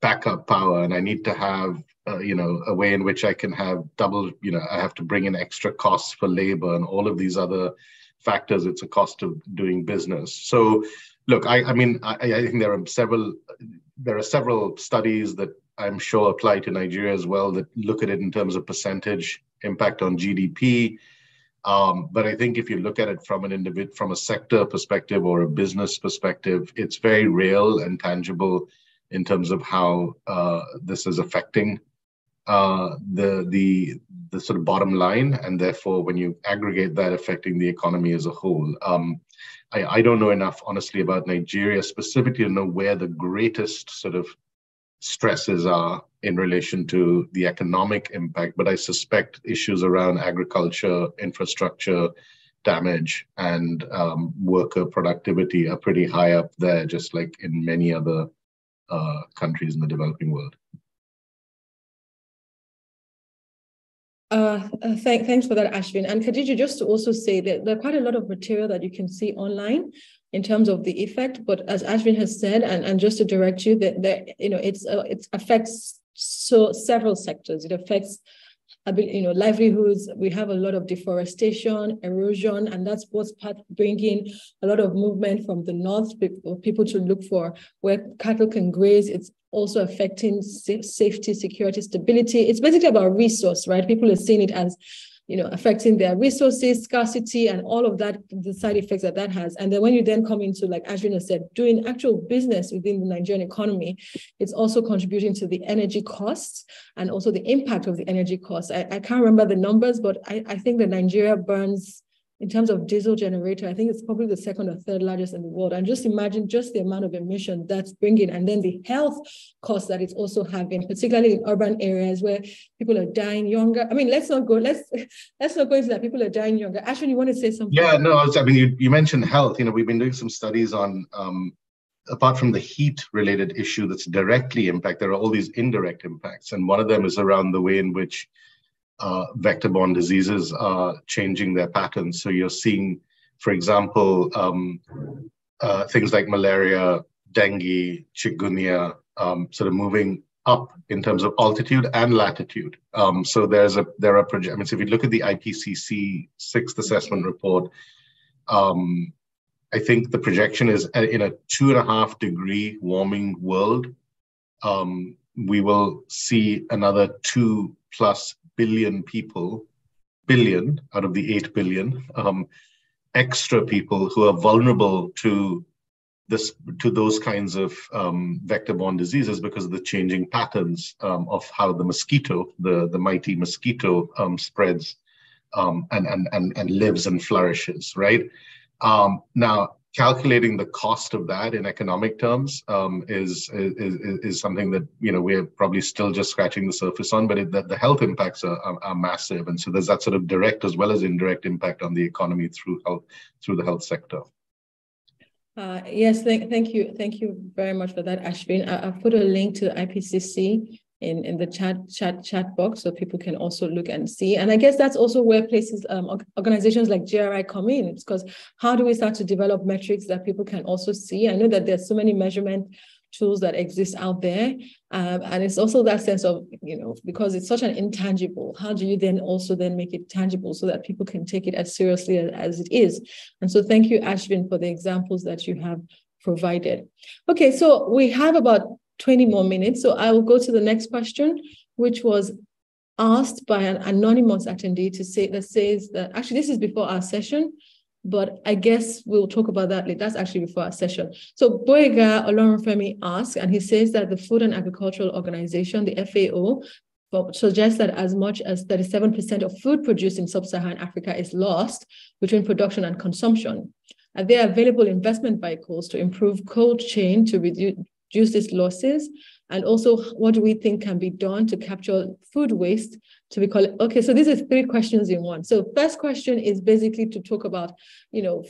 backup power and I need to have, uh, you know, a way in which I can have double, you know, I have to bring in extra costs for labor and all of these other factors. It's a cost of doing business. So, look, I, I mean, I, I think there are several, there are several studies that I'm sure apply to Nigeria as well that look at it in terms of percentage impact on GDP Um, but I think if you look at it from an individ, from a sector perspective or a business perspective, it's very real and tangible in terms of how uh, this is affecting uh, the the the sort of bottom line, and therefore, when you aggregate that, affecting the economy as a whole. Um, I, I don't know enough, honestly, about Nigeria specifically to know where the greatest sort of stresses are in relation to the economic impact, but I suspect issues around agriculture, infrastructure, damage, and um, worker productivity are pretty high up there, just like in many other uh, countries in the developing world. Uh, uh, thank, thanks for that, Ashvin. And Khadija, just to also say that there are quite a lot of material that you can see online in terms of the effect. But as Ashvin has said, and, and just to direct you, that, that you know it's uh, it affects so several sectors. It affects you know livelihoods. We have a lot of deforestation, erosion, and that's what's part bringing a lot of movement from the north for people to look for where cattle can graze. It's also affecting safety, security, stability. It's basically about resource, right? People are seeing it as, you know, affecting their resources, scarcity, and all of that, the side effects that that has. And then when you then come into, like Ashvin said, doing actual business within the Nigerian economy, it's also contributing to the energy costs and also the impact of the energy costs. I, I can't remember the numbers, but I, I think that Nigeria burns in terms of diesel generator, I think it's probably the second or third largest in the world. And just imagine just the amount of emission that's bringing, and then the health costs that it's also having, particularly in urban areas where people are dying younger. I mean, let's not go. Let's (laughs) let's not go into that. People are dying younger. Actually, you want to say something? Yeah, no. I, was, I mean, you, you mentioned health. You know, we've been doing some studies on. Um, apart from the heat related issue that's directly impact there are all these indirect impacts and one of them is around the way in which uh, vector-borne diseases are changing their patterns. So you're seeing, for example, um, uh, things like malaria, dengue, chikungunya, um, sort of moving up in terms of altitude and latitude. Um, so there's a there are projections. I mean, so if you look at the IPCC sixth assessment report, um, I think the projection is uh, in a two and a half degree warming world, um, we will see another two plus billion people, billion out of the 8 billion, um, extra people who are vulnerable to this to those kinds of um, vector-borne diseases because of the changing patterns um, of how the mosquito, the, the mighty mosquito, um, spreads um, and, and, and, and lives and flourishes, right? Um, now, calculating the cost of that in economic terms um, is, is, is something that you know we're probably still just scratching the surface on, but it, the, the health impacts are, are, are, massive, and so there's that sort of direct as well as indirect impact on the economy through health through the health sector. Uh, yes, thank, thank you, thank you very much for that, Ashvin. I, have put a link to IPCC in, in the chat chat chat box so people can also look and see. And I guess that's also where places, um, organizations like GRI come in. because how do we start to develop metrics that people can also see? I know that there's so many measurement tools that exist out there. Um, and it's also that sense of, you know, because it's such an intangible, how do you then also then make it tangible so that people can take it as seriously as, as it is? And so thank you, Ashvin, for the examples that you have provided. Okay, so we have about 20 more minutes. So I will go to the next question, which was asked by an anonymous attendee to say that says that actually this is before our session, but I guess we'll talk about that later. That's actually before our session. So Boyega Olorunfemi asks, and he says that the Food and Agricultural Organization, the FAO, suggests that as much as 37% of food produced in sub-Saharan Africa is lost between production and consumption. Are there are available investment vehicles to improve cold chain to reduce, reduce these losses? And also, what do we think can be done to capture food waste to be called? Okay, so these are three questions in one. So first question is basically to talk about, you know,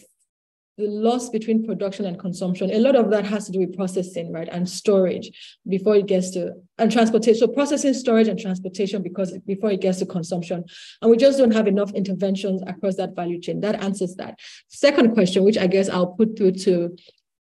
the loss between production and consumption. A lot of that has to do with processing, right, and storage before it gets to and transportation. So processing, storage, and transportation because before it gets to consumption, and we just don't have enough interventions across that value chain. That answers that. Second question, which I guess I'll put through to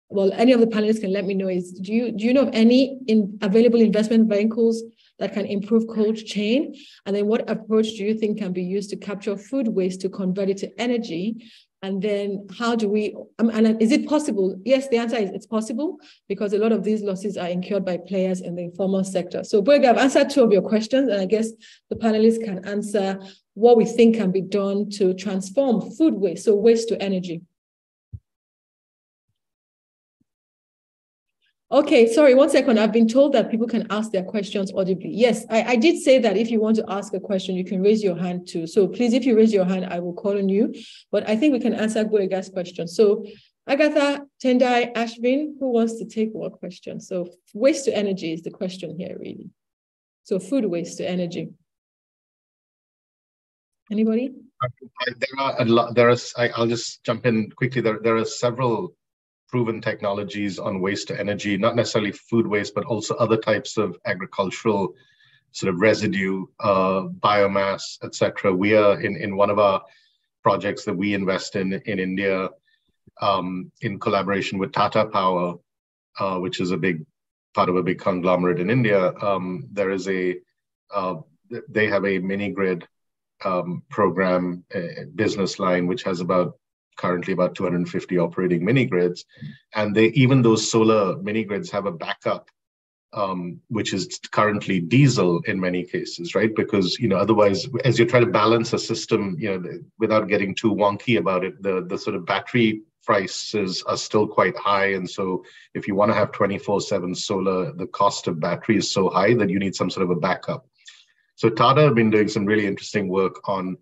well, any of the panelists can let me know is do you do you know of any in available investment vehicles that can improve cold chain? And then what approach do you think can be used to capture food waste to convert it to energy? And then how do we, um, and is it possible? Yes, the answer is it's possible because a lot of these losses are incurred by players in the informal sector. So Boyega, I've answered two of your questions and I guess the panelists can answer what we think can be done to transform food waste, so waste to energy. Okay, sorry, one second. I've been told that people can ask their questions audibly. Yes, I, I, did say that if you want to ask a question, you can raise your hand too. So please, if you raise your hand, I will call on you. But I think we can answer Boyega's question. So Agatha, Tendai, Ashvin, who wants to take what question? So waste to energy is the question here, really. So food waste to energy. Anybody? There are a lot. There is. I, will just jump in quickly. There, there are several proven technologies on waste to energy, not necessarily food waste, but also other types of agricultural sort of residue, uh, biomass, etc. We are in, in one of our projects that we invest in in India um, in collaboration with Tata Power, uh, which is a big part of a big conglomerate in India. Um, there is a uh, they have a mini grid um, program business line which has about currently about 250 operating mini grids, and they even those solar mini grids have a backup, um, which is currently diesel in many cases, right? Because you know otherwise, as you try to balance a system, you know, without getting too wonky about it, the the sort of battery prices are still quite high, and so if you want to have 24/7 solar, the cost of battery is so high that you need some sort of a backup. So Tata have been doing some really interesting work on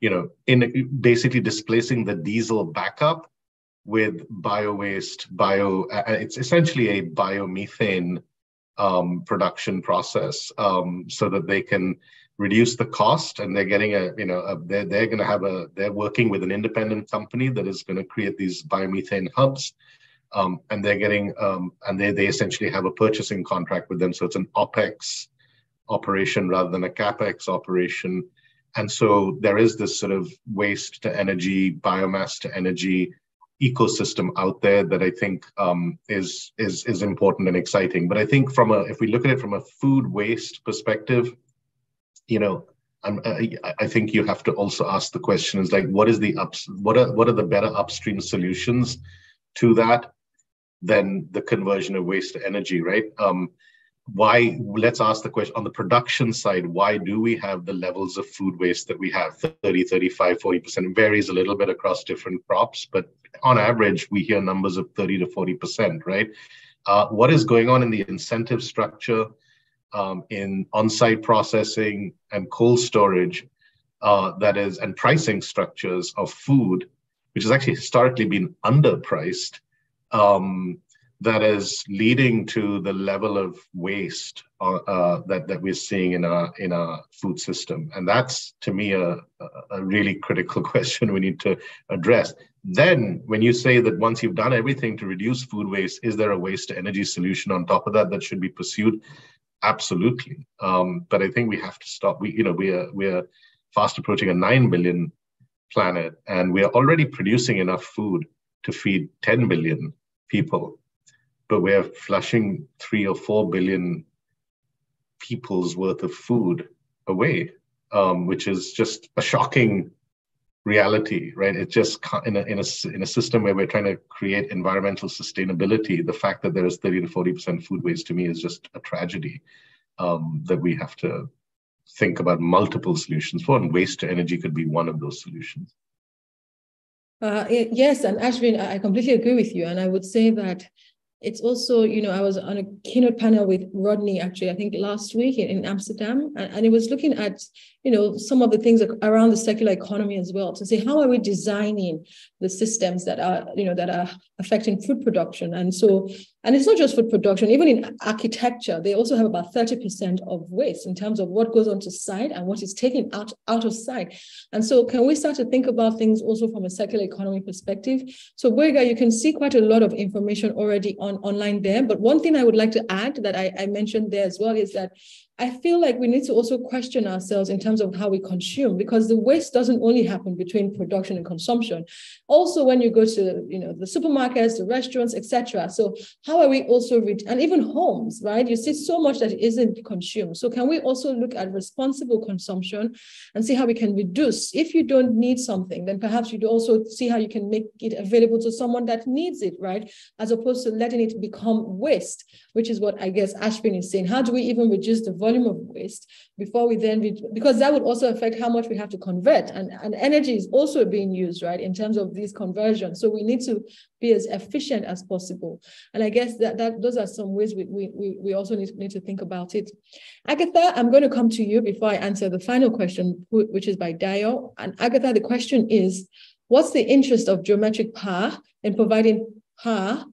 you know, in basically displacing the diesel backup with bio waste, bio, uh, it's essentially a biomethane um, production process um, so that they can reduce the cost and they're getting a, you know, a, they're, they're going to have a, they're working with an independent company that is going to create these biomethane hubs. Um, and they're getting, um, and they, they essentially have a purchasing contract with them. So it's an OPEX operation rather than a CAPEX operation and so there is this sort of waste to energy, biomass to energy ecosystem out there that I think um, is is is important and exciting. But I think from a if we look at it from a food waste perspective, you know, I, I think you have to also ask the question is like what is the ups what are what are the better upstream solutions to that than the conversion of waste to energy, right? Um, why let's ask the question on the production side why do we have the levels of food waste that we have? 30 35 40% varies a little bit across different crops but on average we hear numbers of 30 to 40% right? Uh, what is going on in the incentive structure um, in on-site processing and cold storage uh, that is and pricing structures of food which has actually historically been underpriced um, that is leading to the level of waste uh, uh, that, that we're seeing in our in our food system. And that's to me a, a really critical (laughs) question we need to address. Then when you say that once you've done everything to reduce food waste is there a waste to energy solution on top of that that should be pursued? Absolutely. Um, but i think we have to stop. We you know we are we are fast approaching a 9 billion planet and we are already producing enough food to feed 10 billion people but we're flushing three or four billion people's worth of food away, um, which is just a shocking reality, right? It's just in a, in a in a system where we're trying to create environmental sustainability. The fact that there is 30 to 40 percent food waste to me is just a tragedy um, that we have to think about multiple solutions for, and waste to energy could be one of those solutions. Uh, yes, and Ashvin, I completely agree with you, and I would say that it's also, you know, I was on a keynote panel with Rodney actually, I think last week in, Amsterdam, and, and it was looking at, you know, some of the things around the circular economy as well to say how are we designing the systems that are, you know, that are affecting food production. And so, and it's not just food production, even in architecture, they also have about 30% of waste in terms of what goes onto site and what is taken out, out of site. And so can we start to think about things also from a circular economy perspective? So Boyega, you can see quite a lot of information already on online there. But one thing I would like to add that I, I mentioned there as well is that I feel like we need to also question ourselves in terms of how we consume because the waste doesn't only happen between production and consumption. Also, when you go to you know the supermarkets, the restaurants, etc. So how are we also and even homes, right? You see so much that isn't consumed. So can we also look at responsible consumption and see how we can reduce? If you don't need something, then perhaps you do also see how you can make it available to someone that needs it, right? As opposed to letting it become waste, which is what I guess Ashvin is saying. How do we even reduce the volume of waste before we then, because that would also affect how much we have to convert. And, and energy is also being used, right, in terms of these conversions. So we need to be as efficient as possible. And I guess that, that those are some ways we, we, we also need, need to think about it. Agatha, I'm going to come to you before I answer the final question, which is by Dio. And Agatha, the question is, what's the interest of geometric power in providing power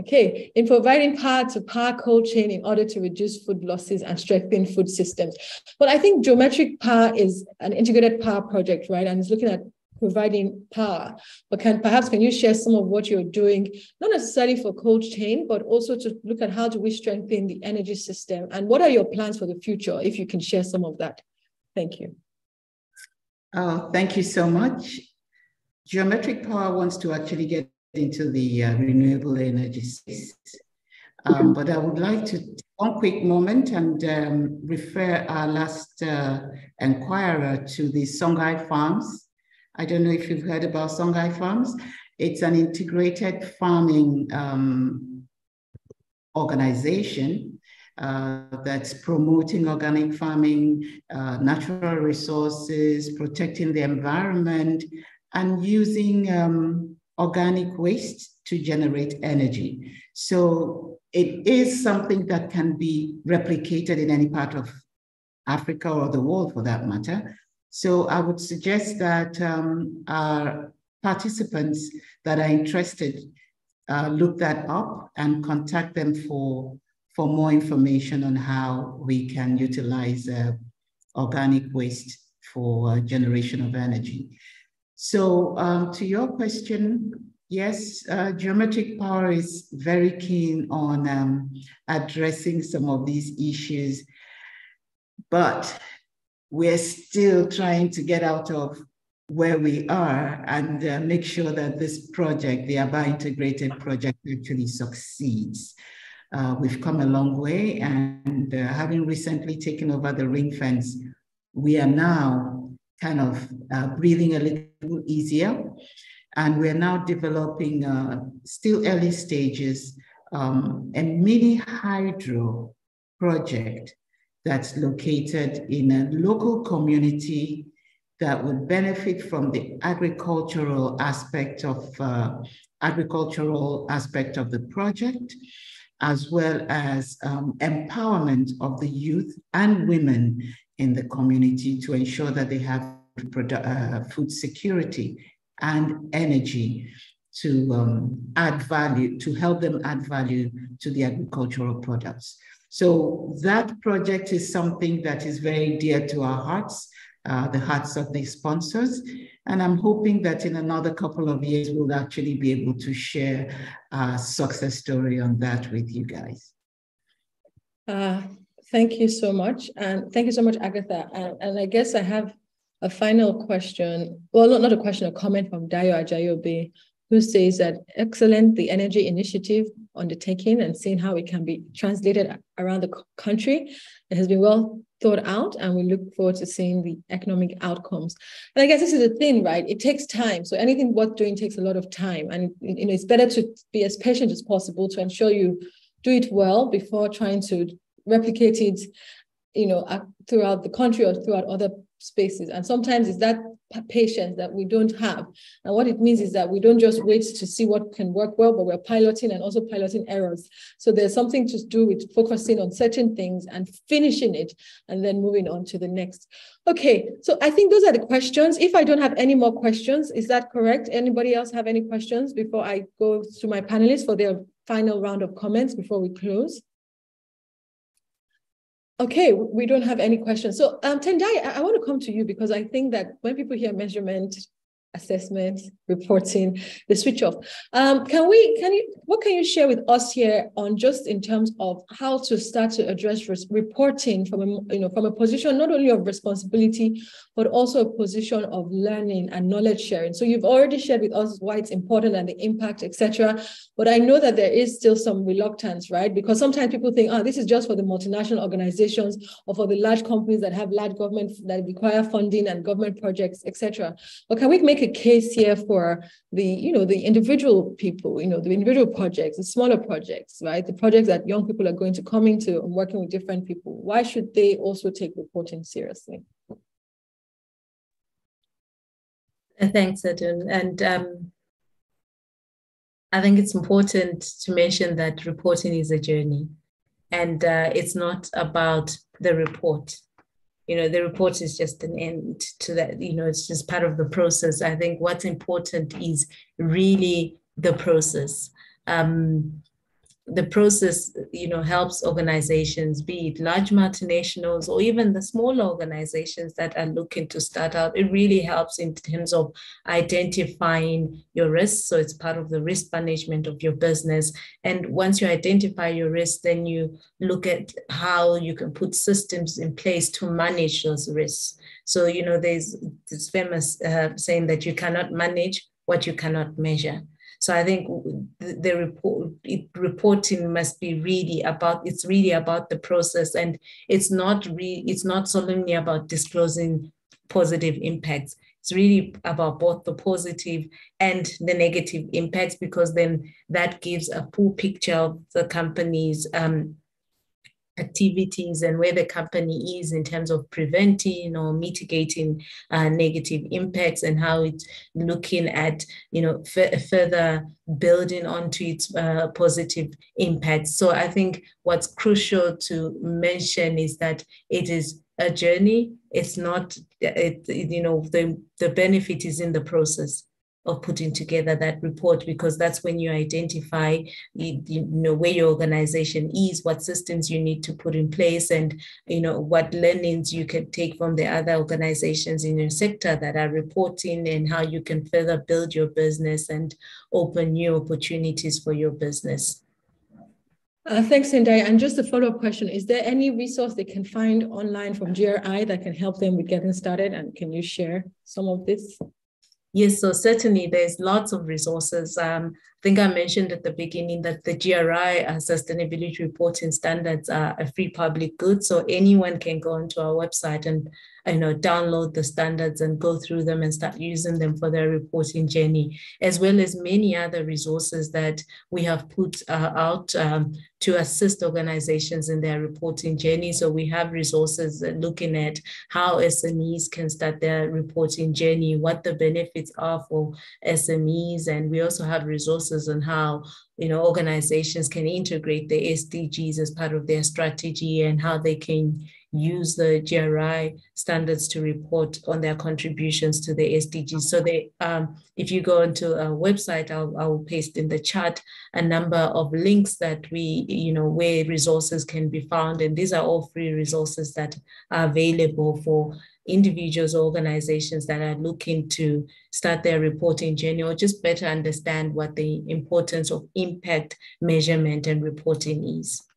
Okay, in providing power to power cold chain in order to reduce food losses and strengthen food systems. But I think geometric power is an integrated power project, right? And it's looking at providing power. But can perhaps can you share some of what you're doing, not necessarily for cold chain, but also to look at how do we strengthen the energy system and what are your plans for the future, if you can share some of that. Thank you. Oh, thank you so much. Geometric power wants to actually get into the uh, renewable energy space. Um, but I would like to take one quick moment and um, refer our last uh, inquirer to the Songhai Farms. I don't know if you've heard about Songhai Farms. It's an integrated farming um, organization uh, that's promoting organic farming, uh, natural resources, protecting the environment, and using um, organic waste to generate energy. So it is something that can be replicated in any part of Africa or the world for that matter. So I would suggest that um, our participants that are interested uh, look that up and contact them for, for more information on how we can utilize uh, organic waste for uh, generation of energy. So um, to your question, yes, uh, geometric power is very keen on um, addressing some of these issues, but we're still trying to get out of where we are and uh, make sure that this project, the Aba integrated project, actually succeeds. Uh, we've come a long way, and uh, having recently taken over the ring fence, we are now kind of uh, breathing a little easier. And we're now developing, uh, still early stages, um, a mini hydro project that's located in a local community that would benefit from the agricultural aspect of uh, agricultural aspect of the project, as well as um, empowerment of the youth and women in the community to ensure that they have uh, food security and energy to um, add value, to help them add value to the agricultural products. So that project is something that is very dear to our hearts, uh, the hearts of the sponsors. And I'm hoping that in another couple of years, we'll actually be able to share a success story on that with you guys. Uh, Thank you so much. And thank you so much, Agatha. And, and I guess I have a final question. Well, not, not a question, a comment from Dayo Ajayobe, who says that excellent, the energy initiative undertaking and seeing how it can be translated around the country. It has been well thought out and we look forward to seeing the economic outcomes. And I guess this is the thing, right? It takes time. So anything worth doing takes a lot of time. And you know, it's better to be as patient as possible to ensure you do it well before trying to replicate it, you know, throughout the country or throughout other spaces. And sometimes it's that patience that we don't have. And what it means is that we don't just wait to see what can work well, but we're piloting and also piloting errors. So there's something to do with focusing on certain things and finishing it and then moving on to the next. Okay, so I think those are the questions. If I don't have any more questions, is that correct? Anybody else have any questions before I go to my panelists for their final round of comments before we close? Okay, we don't have any questions. So um, Tendai, I, I want to come to you because I think that when people hear measurement, assessment, reporting, the switch off. Um, can we, can you, what can you share with us here on just in terms of how to start to address reporting from a, you know, from a position not only of responsibility, but also a position of learning and knowledge sharing. So you've already shared with us why it's important and the impact, etc. But I know that there is still some reluctance, right? Because sometimes people think, oh, this is just for the multinational organizations or for the large companies that have large government that require funding and government projects, etc. But can we make a case here for the, you know, the individual people, you know, the individual projects, the smaller projects, right? The projects that young people are going to come into and working with different people. Why should they also take reporting seriously? Thanks, Adun. And um, I think it's important to mention that reporting is a journey and uh, it's not about the report you know the report is just an end to that you know it's just part of the process. I think what's important is really the process. Um, the process you know helps organizations be it large multinationals or even the smaller organizations that are looking to start out it really helps in terms of identifying your risks. So it's part of the risk management of your business. And once you identify your risks then you look at how you can put systems in place to manage those risks. So you know there's this famous uh, saying that you cannot manage what you cannot measure so I think the report it, reporting must be really about it's really about the process, and it's not re, it's not solely about disclosing positive impacts. It's really about both the positive and the negative impacts because then that gives a full picture of the company's um, activities and where the company is in terms of preventing or mitigating uh, negative impacts and how it's looking at you know f- further building onto its uh, positive impacts so i think what's crucial to mention is that it is a journey. It's not it, you know the the benefit is in the process of putting together that report because that's when you identify you, know where your organization is what systems you need to put in place and you know what learnings you can take from the other organizations in your sector that are reporting and how you can further build your business and open new opportunities for your business uh, thanks, Tendai. And just a follow-up question, is there any resource they can find online from GRI that can help them with getting started? And can you share some of this? Yes, so certainly there's lots of resources. Um, I think I mentioned at the beginning that the GRI uh, sustainability reporting standards are a free public good, so anyone can go onto our website and you know, download the standards and go through them and start using them for their reporting journey, as well as many other resources that we have put uh, out um, to assist organizations in their reporting journey. So we have resources looking at how SMEs can start their reporting journey, what the benefits are for SMEs, and we also have resources on how you know organizations can integrate the SDGs as part of their strategy and how they can use the GRI standards to report on their contributions to the SDGs. So they, um, if you go onto a website, I'll, I'll paste in the chat a number of links that we, you know, where resources can be found. And these are all free resources that are available for individuals or organizations that are looking to start their reporting journey or just better understand what the importance of impact measurement and reporting is.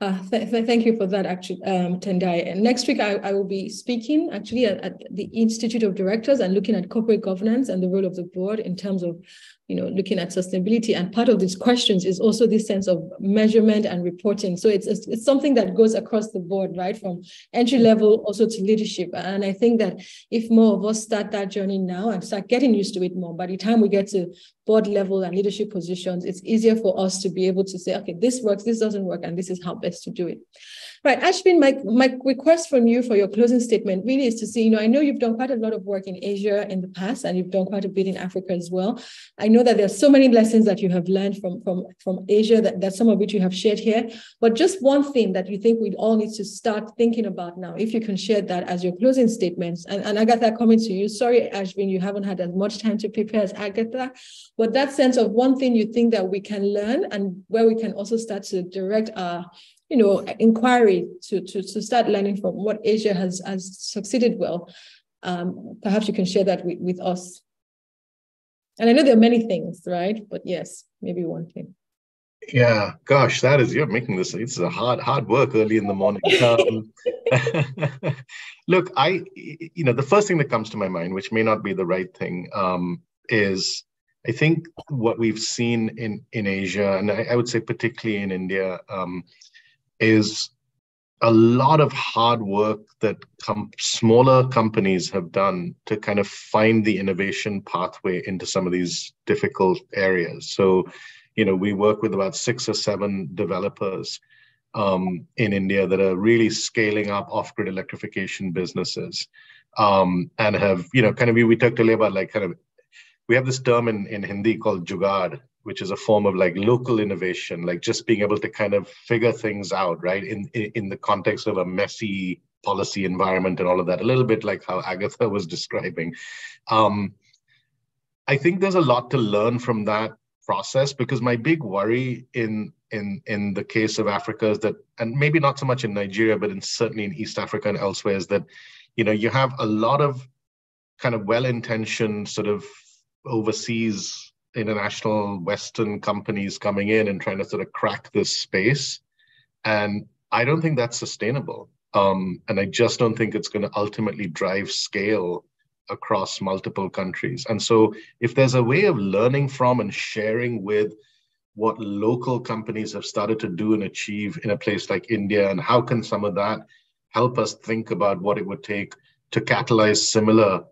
Uh, th th thank you for that, actually, um, Tendai. And next week, I, I will be speaking actually at, at, the Institute of Directors and looking at corporate governance and the role of the board in terms of you know, looking at sustainability. And part of these questions is also this sense of measurement and reporting. So it's, it's, it's something that goes across the board, right? From entry level also to leadership. And I think that if more of us start that journey now and start getting used to it more, by the time we get to board level and leadership positions, it's easier for us to be able to say, okay, this works, this doesn't work, and this is how best to do it. Right, Ashvin, my, my request from you for your closing statement really is to see, you know, I know you've done quite a lot of work in Asia in the past, and you've done quite a bit in Africa as well. I know that there's so many lessons that you have learned from, from, from Asia that, that some of which you have shared here, but just one thing that you think we all need to start thinking about now, if you can share that as your closing statements. And, and Agatha, coming to you, sorry, Ashvin, you haven't had as much time to prepare as Agatha, but that sense of one thing you think that we can learn and where we can also start to direct our you know, inquiry to, to, to start learning from what Asia has, has succeeded well. Um, perhaps you can share that with, with us. And I know there are many things, right? But yes, maybe one thing. Yeah, gosh, that is you're making this. It's a hard, hard work early in the morning. Um, (laughs) look, I, you know, the first thing that comes to my mind, which may not be the right thing, um, is I think what we've seen in in Asia, and I, I would say particularly in India, um, is a lot of hard work that com- smaller companies have done to kind of find the innovation pathway into some of these difficult areas. So, you know, we work with about six or seven developers um, in India that are really scaling up off-grid electrification businesses, um, and have, you know, kind of we, we talked earlier about like kind of we have this term in in Hindi called jugaad, which is a form of like local innovation, like just being able to kind of figure things out, right? In, in, in the context of a messy policy environment and all of that, a little bit like how Agatha was describing. Um, I think there's a lot to learn from that process because my big worry in in in the case of Africa is that, and maybe not so much in Nigeria, but in certainly in East Africa and elsewhere, is that you know you have a lot of kind of well-intentioned sort of overseas international Western companies coming in and trying to sort of crack this space. And I don't think that's sustainable. Um, and I just don't think it's going to ultimately drive scale across multiple countries. And so, if there's a way of learning from and sharing with what local companies have started to do and achieve in a place like India, and how can some of that help us think about what it would take to catalyze similar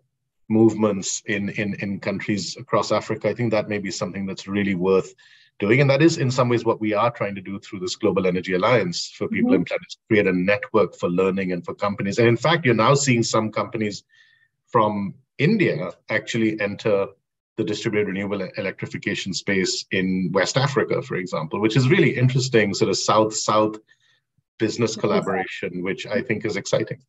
movements in, in, in countries across Africa, I think that may be something that's really worth doing. And that is in some ways what we are trying to do through this Global Energy Alliance for People mm-hmm. and Planet, create a network for learning and for companies. And in fact, you're now seeing some companies from India actually enter the distributed renewable electrification space in West Africa, for example, which is really interesting, sort of South-South business collaboration, which I think is exciting.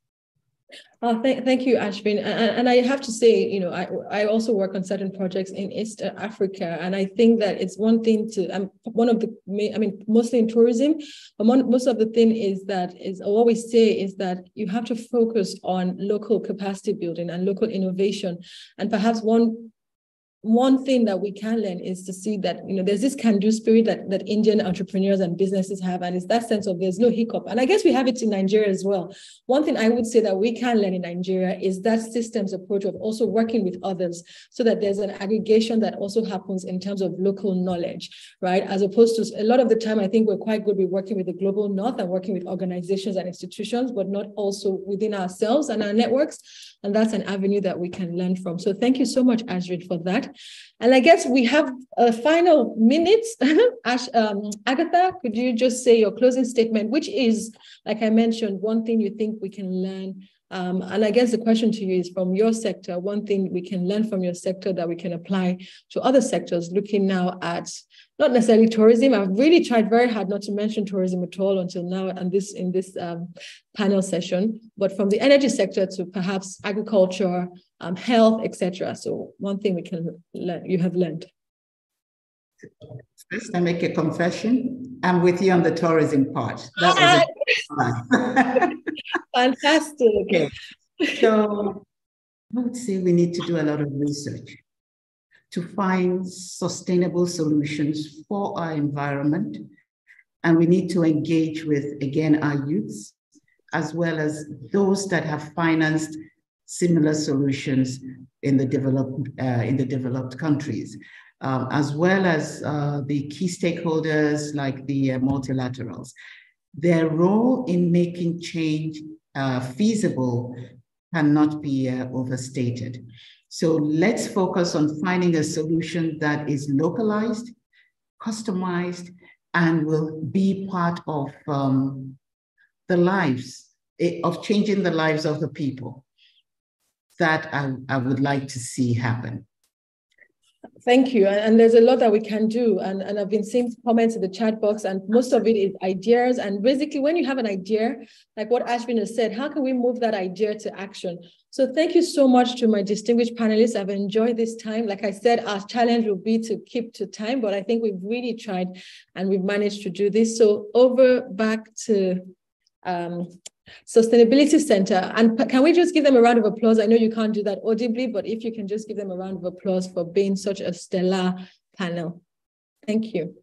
Uh, th- thank you, Ashvin. And, and, I have to say, you know, I, I also work on certain projects in East Africa, and I think that it's one thing to, um, one of the, I mean, mostly in tourism, but one, most of the thing is that is what we say is that you have to focus on local capacity building and local innovation, and perhaps one one thing that we can learn is to see that you know there's this can-do spirit that, that Indian entrepreneurs and businesses have, and it's that sense of there's no hiccup. And I guess we have it in Nigeria as well. One thing I would say that we can learn in Nigeria is that systems approach of also working with others, so that there's an aggregation that also happens in terms of local knowledge, right? As opposed to a lot of the time, I think we're quite good with working with the global north and working with organizations and institutions, but not also within ourselves and our networks. And that's an avenue that we can learn from. So thank you so much, Ashvin, for that. And I guess we have a final minute. (laughs) Ash, um, Agatha, could you just say your closing statement, which is, like I mentioned, one thing you think we can learn um, and I guess the question to you is from your sector, one thing we can learn from your sector that we can apply to other sectors, looking now at not necessarily tourism. I've really tried very hard not to mention tourism at all until now and this in this um, panel session, but from the energy sector to perhaps agriculture, um, health, etc. So one thing we can learn, you have learned. First, I make a confession. I'm with you on the tourism part. That was (laughs) (laughs) Fantastic. Okay. So I would say we need to do a lot of research to find sustainable solutions for our environment. And we need to engage with, again, our youths, as well as those that have financed similar solutions in the developed, uh, in the developed countries, um, as well as uh, the key stakeholders like the uh, multilaterals. Their role in making change uh, feasible cannot be uh, overstated. So let's focus on finding a solution that is localized, customized, and will be part of um, the lives, eh, of changing the lives of the people. That I, I would like to see happen. Thank you. And there's a lot that we can do. And, and I've been seeing comments in the chat box, and most of it is ideas. And basically, when you have an idea, like what Ashvin has said, how can we move that idea to action? So thank you so much to my distinguished panelists. I've enjoyed this time. Like I said, our challenge will be to keep to time, but I think we've really tried and we've managed to do this. So over back to um, Sustainability Center. And can we just give them a round of applause? I know you can't do that audibly, but if you can just give them a round of applause for being such a stellar panel. Thank you.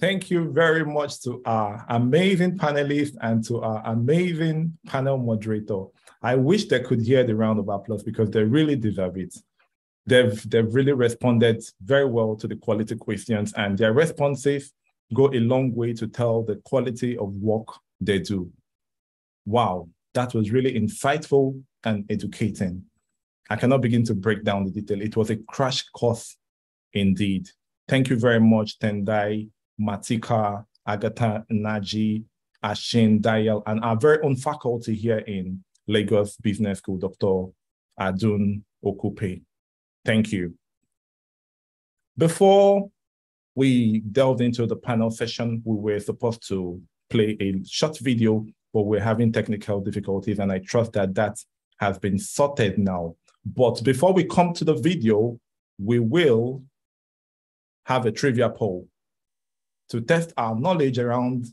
Thank you very much to our amazing panelists and to our amazing panel moderator. I wish they could hear the round of applause because they really deserve it. They've, they've really responded very well to the quality questions and their responses go a long way to tell the quality of work they do. Wow, that was really insightful and educating. I cannot begin to break down the detail. It was a crash course indeed. Thank you very much, Tendai, Matika, Agatha, Nnaji, Ashvin, Dayal, and our very own faculty here in Lagos Business School, Dr. Adun Okupe. Thank you. Before we delved into the panel session, we were supposed to play a short video, but we're having technical difficulties, and I trust that that has been sorted now. But before we come to the video, we will have a trivia poll to test our knowledge around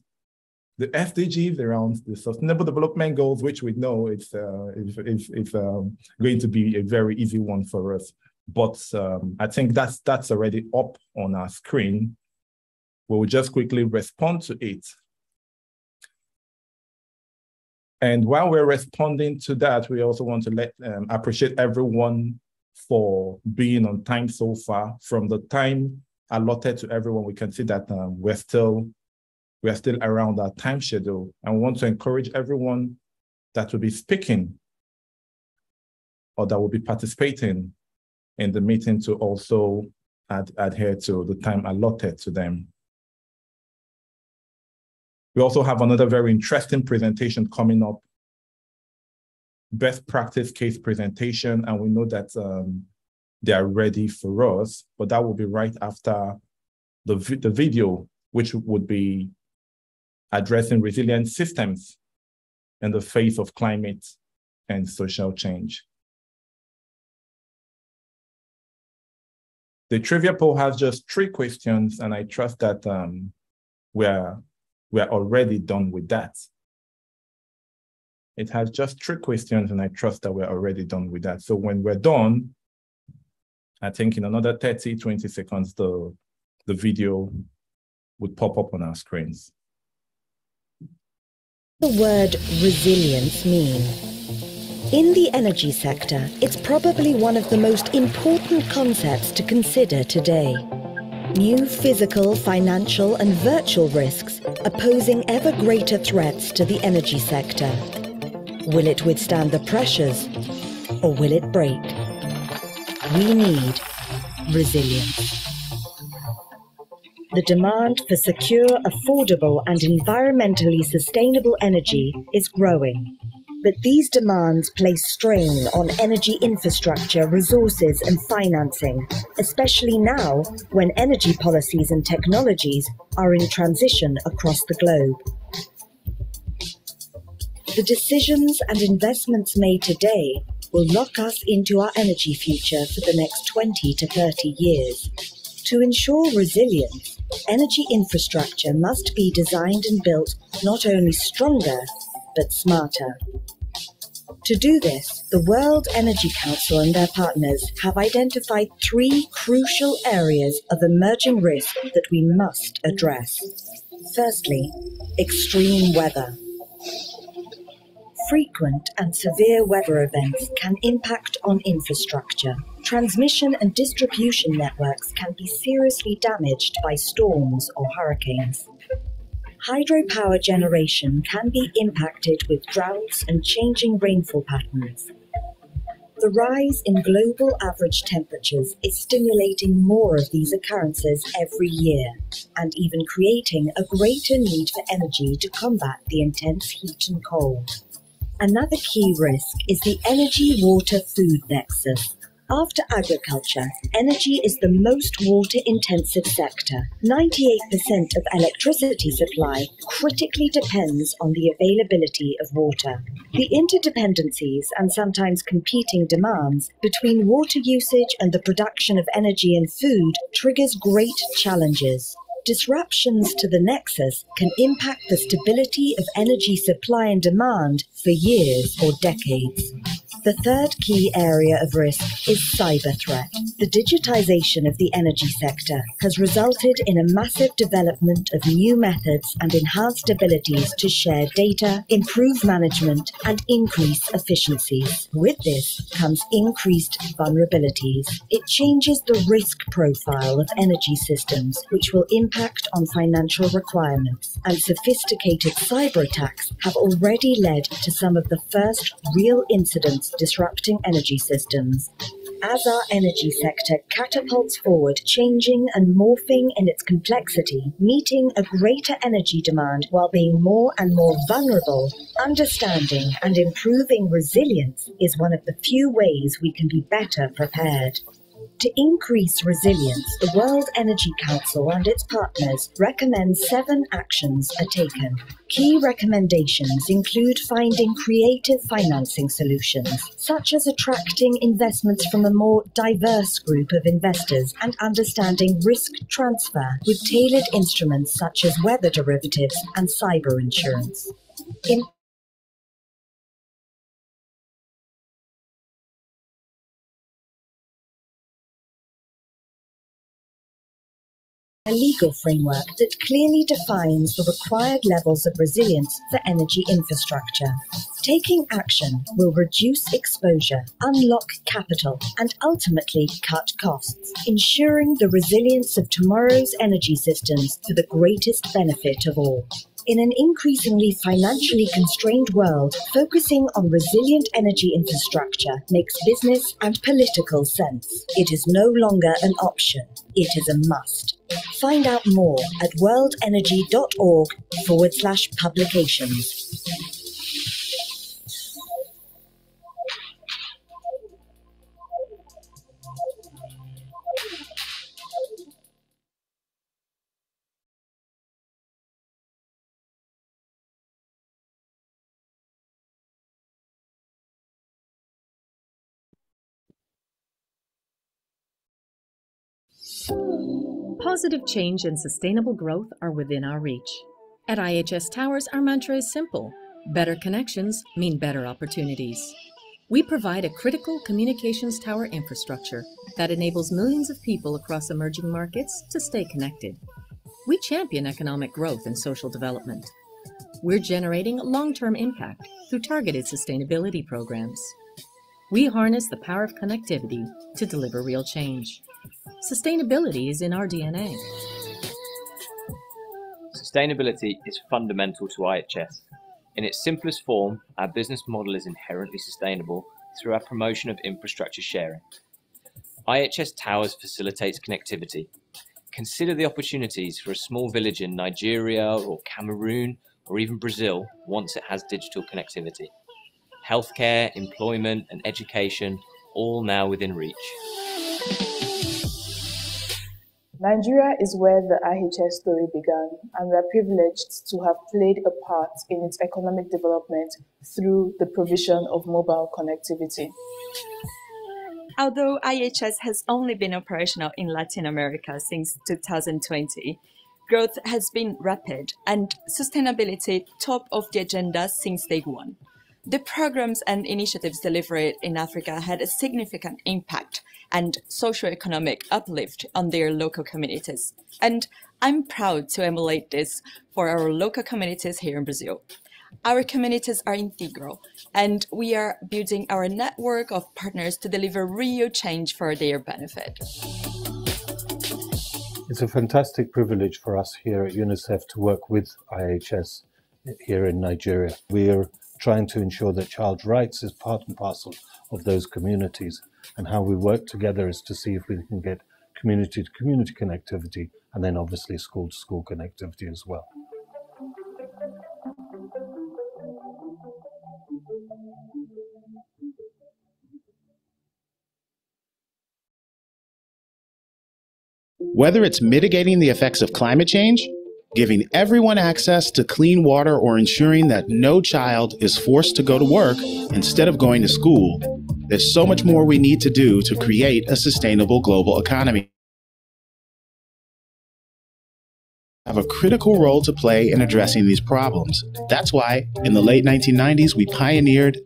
the SDGs, around the Sustainable Development Goals, which we know it's, uh, it's, it's, it's um, going to be a very easy one for us. But um, I think that's, that's already up on our screen. We'll just quickly respond to it. And while we're responding to that, we also want to let um, appreciate everyone for being on time so far. From the time allotted to everyone, we can see that um, we're still we're still around our time schedule. And we want to encourage everyone that will be speaking or that will be participating in the meeting to also ad adhere to the time allotted to them. We also have another very interesting presentation coming up, best practice case presentation, and we know that um, they are ready for us, but that will be right after the, the video, which would be addressing resilient systems in the face of climate and social change. The trivia poll has just three questions, and I trust that um, we're, we're already done with that. It has just three questions, and I trust that we're already done with that. So when we're done, I think in another 30, 20 seconds, the, the video would pop up on our screens. What does the word resilience mean? In the energy sector, it's probably one of the most important concepts to consider today. New physical, financial and virtual risks are posing ever greater threats to the energy sector. Will it withstand the pressures or will it break? We need resilience. The demand for secure, affordable and environmentally sustainable energy is growing. But these demands place strain on energy infrastructure, resources and financing, especially now when energy policies and technologies are in transition across the globe. The decisions and investments made today will lock us into our energy future for the next 20 to 30 years. To ensure resilience, energy infrastructure must be designed and built not only stronger, but smarter. To do this, the World Energy Council and their partners have identified three crucial areas of emerging risk that we must address. Firstly, extreme weather. Frequent and severe weather events can impact on infrastructure. Transmission and distribution networks can be seriously damaged by storms or hurricanes. Hydropower generation can be impacted with droughts and changing rainfall patterns. The rise in global average temperatures is stimulating more of these occurrences every year, and even creating a greater need for energy to combat the intense heat and cold. Another key risk is the energy water food nexus. After agriculture, energy is the most water intensive sector. 98% of electricity supply critically depends on the availability of water. The interdependencies and sometimes competing demands between water usage and the production of energy and food triggers great challenges. disruptions to the nexus can impact the stability of energy supply and demand for years or decades. The third key area of risk is cyber threat. The digitization of the energy sector has resulted in a massive development of new methods and enhanced abilities to share data, improve management, and increase efficiencies. With this comes increased vulnerabilities. It changes the risk profile of energy systems, which will impact on financial requirements. And sophisticated cyber attacks have already led to some of the first real incidents disrupting energy systems. As our energy sector catapults forward, changing and morphing in its complexity, meeting a greater energy demand while being more and more vulnerable, understanding and improving resilience is one of the few ways we can be better prepared. To increase resilience, the World Energy Council and its partners recommend seven actions are taken. Key recommendations include finding creative financing solutions, such as attracting investments from a more diverse group of investors and understanding risk transfer with tailored instruments such as weather derivatives and cyber insurance. In a legal framework that clearly defines the required levels of resilience for energy infrastructure. Taking action will reduce exposure, unlock capital, and ultimately cut costs, ensuring the resilience of tomorrow's energy systems for the greatest benefit of all. In an increasingly financially constrained world, focusing on resilient energy infrastructure makes business and political sense. It is no longer an option, it is a must. Find out more at worldenergy.org forward slash publications. Positive change and sustainable growth are within our reach. At IHS Towers, our mantra is simple better connections mean better opportunities. We provide a critical communications tower infrastructure that enables millions of people across emerging markets to stay connected. We champion economic growth and social development. We're generating long term impact through targeted sustainability programs. We harness the power of connectivity to deliver real change. Sustainability is in our DNA. Sustainability is fundamental to IHS. In its simplest form, our business model is inherently sustainable through our promotion of infrastructure sharing. IHS Towers facilitates connectivity. Consider the opportunities for a small village in Nigeria or Cameroon or even Brazil once it has digital connectivity. Healthcare, employment, and education all now within reach. Nigeria is where the IHS story began, and we are privileged to have played a part in its economic development through the provision of mobile connectivity. Although IHS has only been operational in Latin America since 2020, growth has been rapid and sustainability top of the agenda since day one. The programs and initiatives delivered in Africa had a significant impact and socio-economic uplift on their local communities. And I'm proud to emulate this for our local communities here in Brazil. Our communities are integral, and we are building our network of partners to deliver real change for their benefit. It's a fantastic privilege for us here at UNICEF to work with IHS here in Nigeria. We're trying to ensure that child rights is part and parcel of those communities. And how we work together is to see if we can get community to community connectivity and then obviously school to school connectivity as well. Whether it's mitigating the effects of climate change, giving everyone access to clean water, or ensuring that no child is forced to go to work instead of going to school, there's so much more we need to do to create a sustainable global economy. have a critical role to play in addressing these problems. That's why, in the late 1990s, we pioneered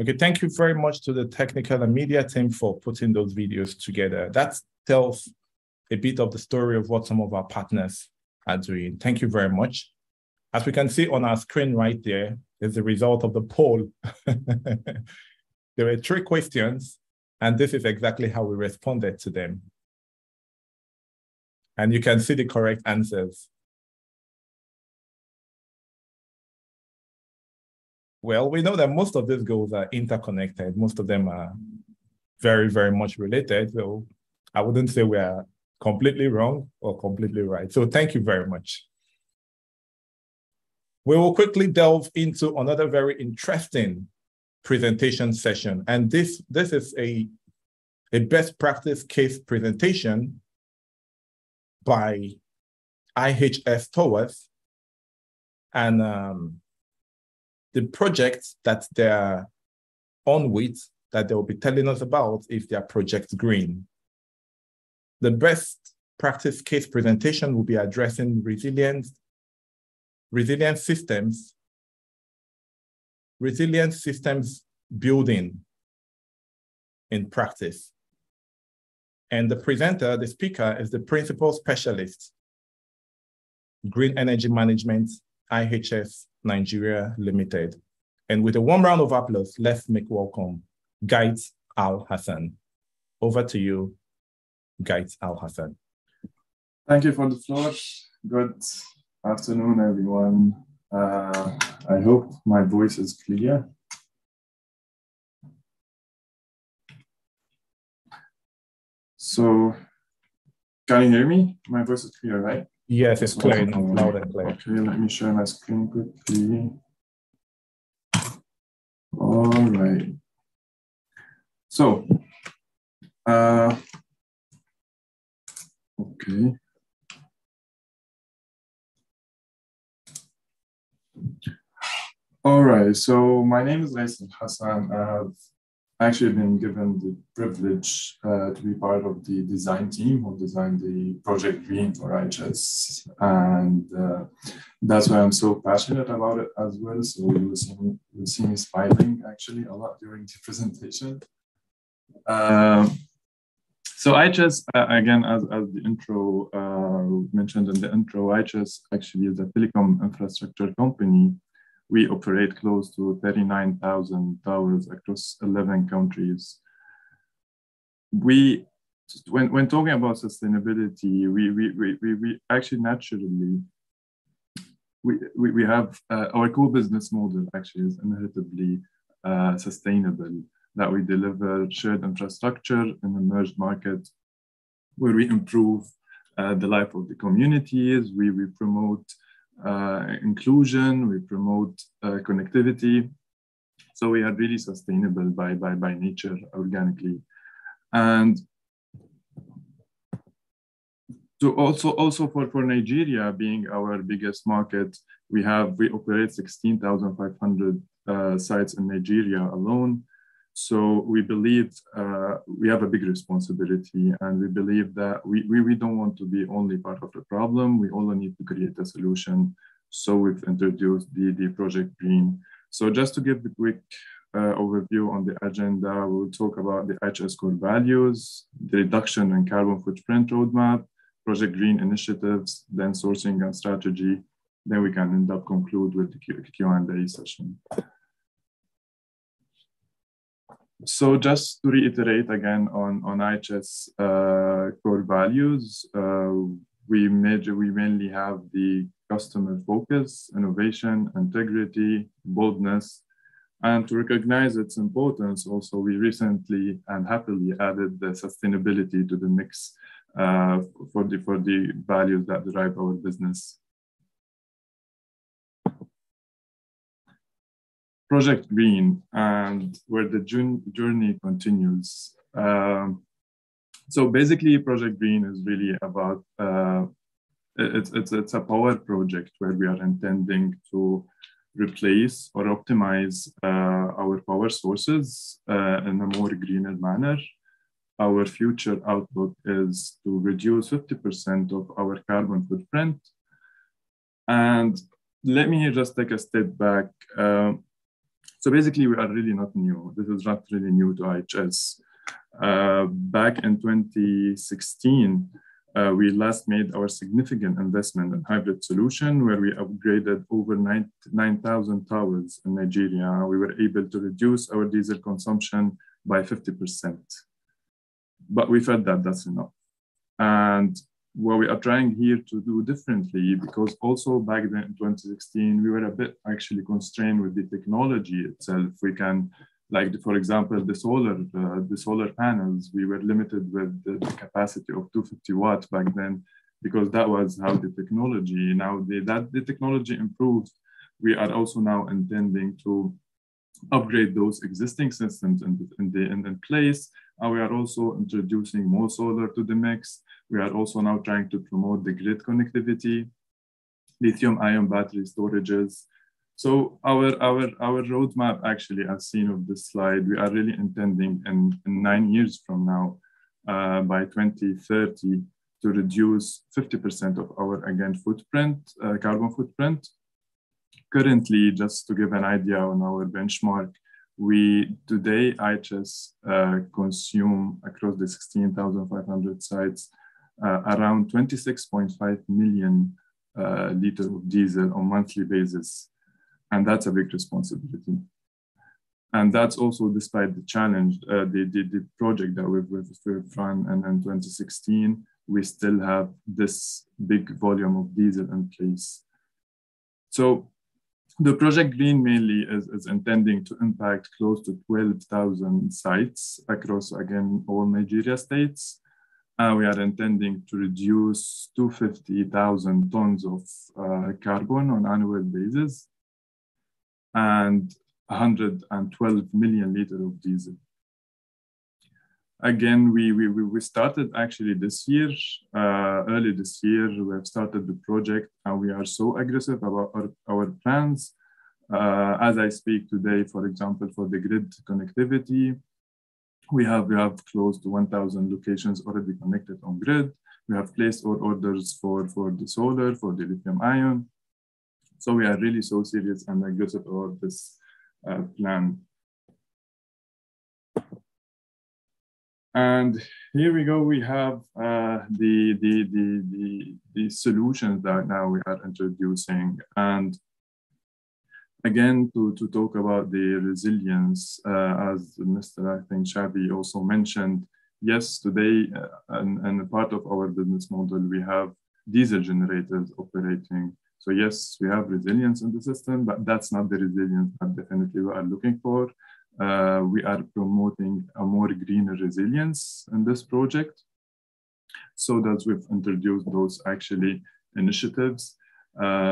Okay, thank you very much to the technical and media team for putting those videos together. That tells a bit of the story of what some of our partners are doing. Thank you very much. As we can see on our screen right there, is the result of the poll. (laughs) there were three questions, and this is exactly how we responded to them. And you can see the correct answers. Well, we know that most of these goals are interconnected. Most of them are very, very much related. So I wouldn't say we are completely wrong or completely right. So thank you very much. We will quickly delve into another very interesting presentation session. And this, this is a, a best practice case presentation by IHS Towers. And um, the projects that they're on with that they'll be telling us about if they're project green. The best practice case presentation will be addressing resilience, resilient systems, resilient systems building in practice. And the presenter, the speaker, is the principal specialist, Green Energy Management, IHS Nigeria Limited. And with a warm round of applause, let's make welcome Gait Al Hassan. Over to you, Gait Al Hassan. Thank you for the floor. Good afternoon, everyone. Uh, I hope my voice is clear. So, can you hear me? My voice is clear, right? Yes, it's clear enough, loud and clear. Okay, let me share my screen quickly. All right. So, uh, okay. All right, so my name is Laysan Hassan. I've actually been given the privilege uh, to be part of the design team who designed the project Green for IHS. And uh, that's why I'm so passionate about it as well. So you'll see me, you'll see me smiling actually a lot during the (laughs) presentation. Um, so IHS, uh, again, as, as the intro uh, mentioned in the intro, IHS actually is a telecom infrastructure company we operate close to 39,000 towers across 11 countries. We, when, when talking about sustainability, we, we, we, we, actually naturally, we, we, we have uh, our core business model actually is inheritably uh, sustainable, that we deliver shared infrastructure in emerged markets where we improve uh, the life of the communities, we, we promote inclusion, we promote uh, connectivity. So we are really sustainable by, by, by nature organically. And so also, also for, for Nigeria being our biggest market, we have, we operate 16,500 uh, sites in Nigeria alone. So we believe uh, we have a big responsibility and we believe that we, we, we don't want to be only part of the problem. We also need to create a solution. So we've introduced the, the Project Green. So just to give a quick uh, overview on the agenda, we'll talk about the IHS core values, the reduction in carbon footprint roadmap, Project Green initiatives, then sourcing and strategy. Then we can end up conclude with the Q&A session. So just to reiterate again on, on IHS uh, core values, uh, we, major, we mainly have the customer focus, innovation, integrity, boldness, and to recognize its importance, also we recently and happily added the sustainability to the mix uh, for, the, for the values that drive our business. Project Green and where the journey continues. Um, so basically, Project Green is really about uh, it's, it's, it's a power project where we are intending to replace or optimize uh, our power sources uh, in a more greener manner. Our future outlook is to reduce 50% of our carbon footprint. And let me just take a step back. Um, so basically, we are really not new. This is not really new to IHS. Uh, back in 2016, uh, we last made our significant investment in hybrid solution where we upgraded over 9,000 towers in Nigeria. We were able to reduce our diesel consumption by 50%. But we felt that that's enough. And what we are trying here to do differently, because also back then in 2016, we were a bit actually constrained with the technology itself. We can like for example the solar uh, the solar panels we were limited with the, the, capacity of 250 watts back then because that was how the technology now the, that the technology improved. We are also now intending to upgrade those existing systems in, in, the, in, in place. And we are also introducing more solar to the mix we are also now trying to promote the grid connectivity lithium ion battery storages so our, our, our roadmap actually, as seen of this slide, we are really intending in, in nine years from now, uh, by 2030, to reduce 50% of our, again, footprint, uh, carbon footprint. Currently, just to give an idea on our benchmark, we today IHS uh, consume across the 16,500 sites around 26.5 million uh, liters of diesel on monthly basis. And that's a big responsibility. And that's also despite the challenge, uh, the, the, the, project that we've, we've run and in 2016, we still have this big volume of diesel in place. So the project Green mainly is, is intending to impact close to 12,000 sites across, again, all Nigeria states. Uh, we are intending to reduce 250,000 tons of uh, carbon on annual basis and 112 million liter of diesel. Again, we, we, we started actually this year, uh, early this year, we have started the project and we are so aggressive about our, our plans. Uh, as I speak today, for example, for the grid connectivity, we have, we have close to 1,000 locations already connected on grid. We have placed our orders for, for the solar, for the lithium ion, so we are really so serious and aggressive about this uh, plan. And here we go, we have uh, the, the, the, the, the solutions that now we are introducing. And again, to, to talk about the resilience, uh, as Mr. I think Shabi also mentioned, yes, today, uh, and, and part of our business model, we have diesel generators operating so yes, we have resilience in the system, but that's not the resilience that definitely we are looking for. Uh, we are promoting a more greener resilience in this project. So that we've introduced those actually initiatives,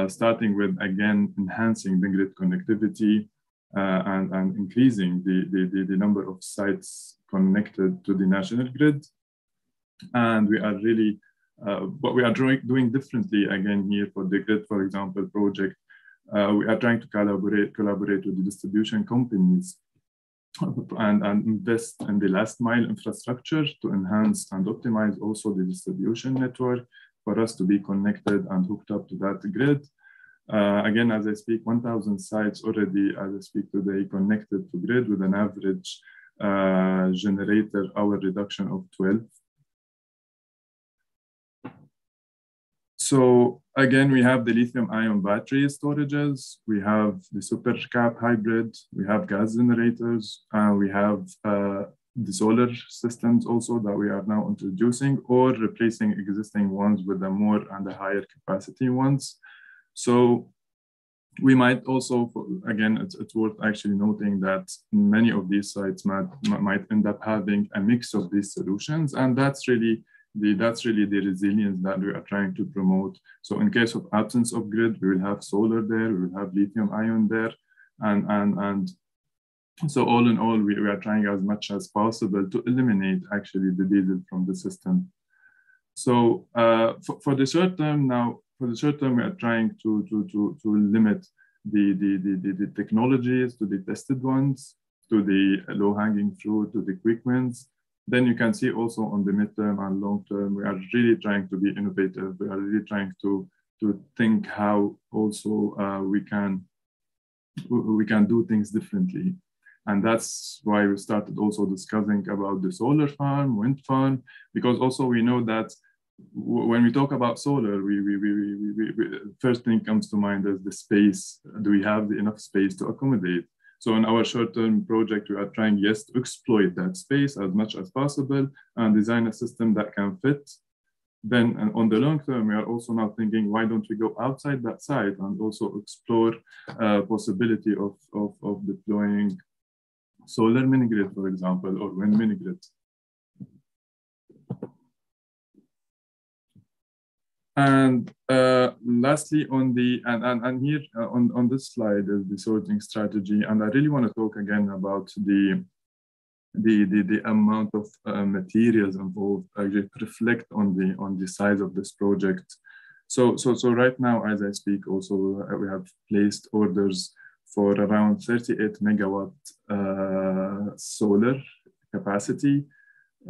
starting with again enhancing the grid connectivity uh, and, and increasing the, the, the, number of sites connected to the national grid. And we are really uh, what we are doing, doing differently again here for the grid, for example, project, uh, we are trying to collaborate, collaborate with the distribution companies and, and invest in the last mile infrastructure to enhance and optimize also the distribution network for us to be connected and hooked up to that grid. Uh, again, as I speak, 1,000 sites already, as I speak today, connected to grid with an average uh, generator hour reduction of 12 So again, we have the lithium ion battery storages, we have the supercap hybrid, we have gas generators, and we have uh, the solar systems also that we are now introducing or replacing existing ones with the more and the higher capacity ones. So we might also, again, it's, it's worth actually noting that many of these sites might, might end up having a mix of these solutions. And that's really the, that's really the resilience that we are trying to promote. So in case of absence of grid, we will have solar there, we will have lithium ion there. And, and, and so all in all, we, we are trying as much as possible to eliminate actually the diesel from the system. So uh, for, for the short term now, for the short term, we are trying to, to, to, to limit the, the, the, the, technologies to the tested ones, to the low hanging fruit, to the quick wins. Then you can see also on the midterm and long term, we are really trying to be innovative. We are really trying to, to think how also uh, we can we can do things differently. And that's why we started also discussing about the solar farm, wind farm, because also we know that when we talk about solar, we, we, we, we, we, first thing comes to mind is the space. Do we have enough space to accommodate? So in our short-term project, we are trying, yes, to exploit that space as much as possible and design a system that can fit. Then on the long term, we are also now thinking, why don't we go outside that site and also explore uh, possibility of, of, of deploying solar mini grid, for example, or wind mini grid. And uh, lastly, on the and and, and here uh, on on this slide is the sourcing strategy, and I really want to talk again about the the the, the amount of uh, materials involved. Actually, reflect on the on the size of this project. So so so right now, as I speak, also uh, we have placed orders for around 38 megawatt uh, solar capacity.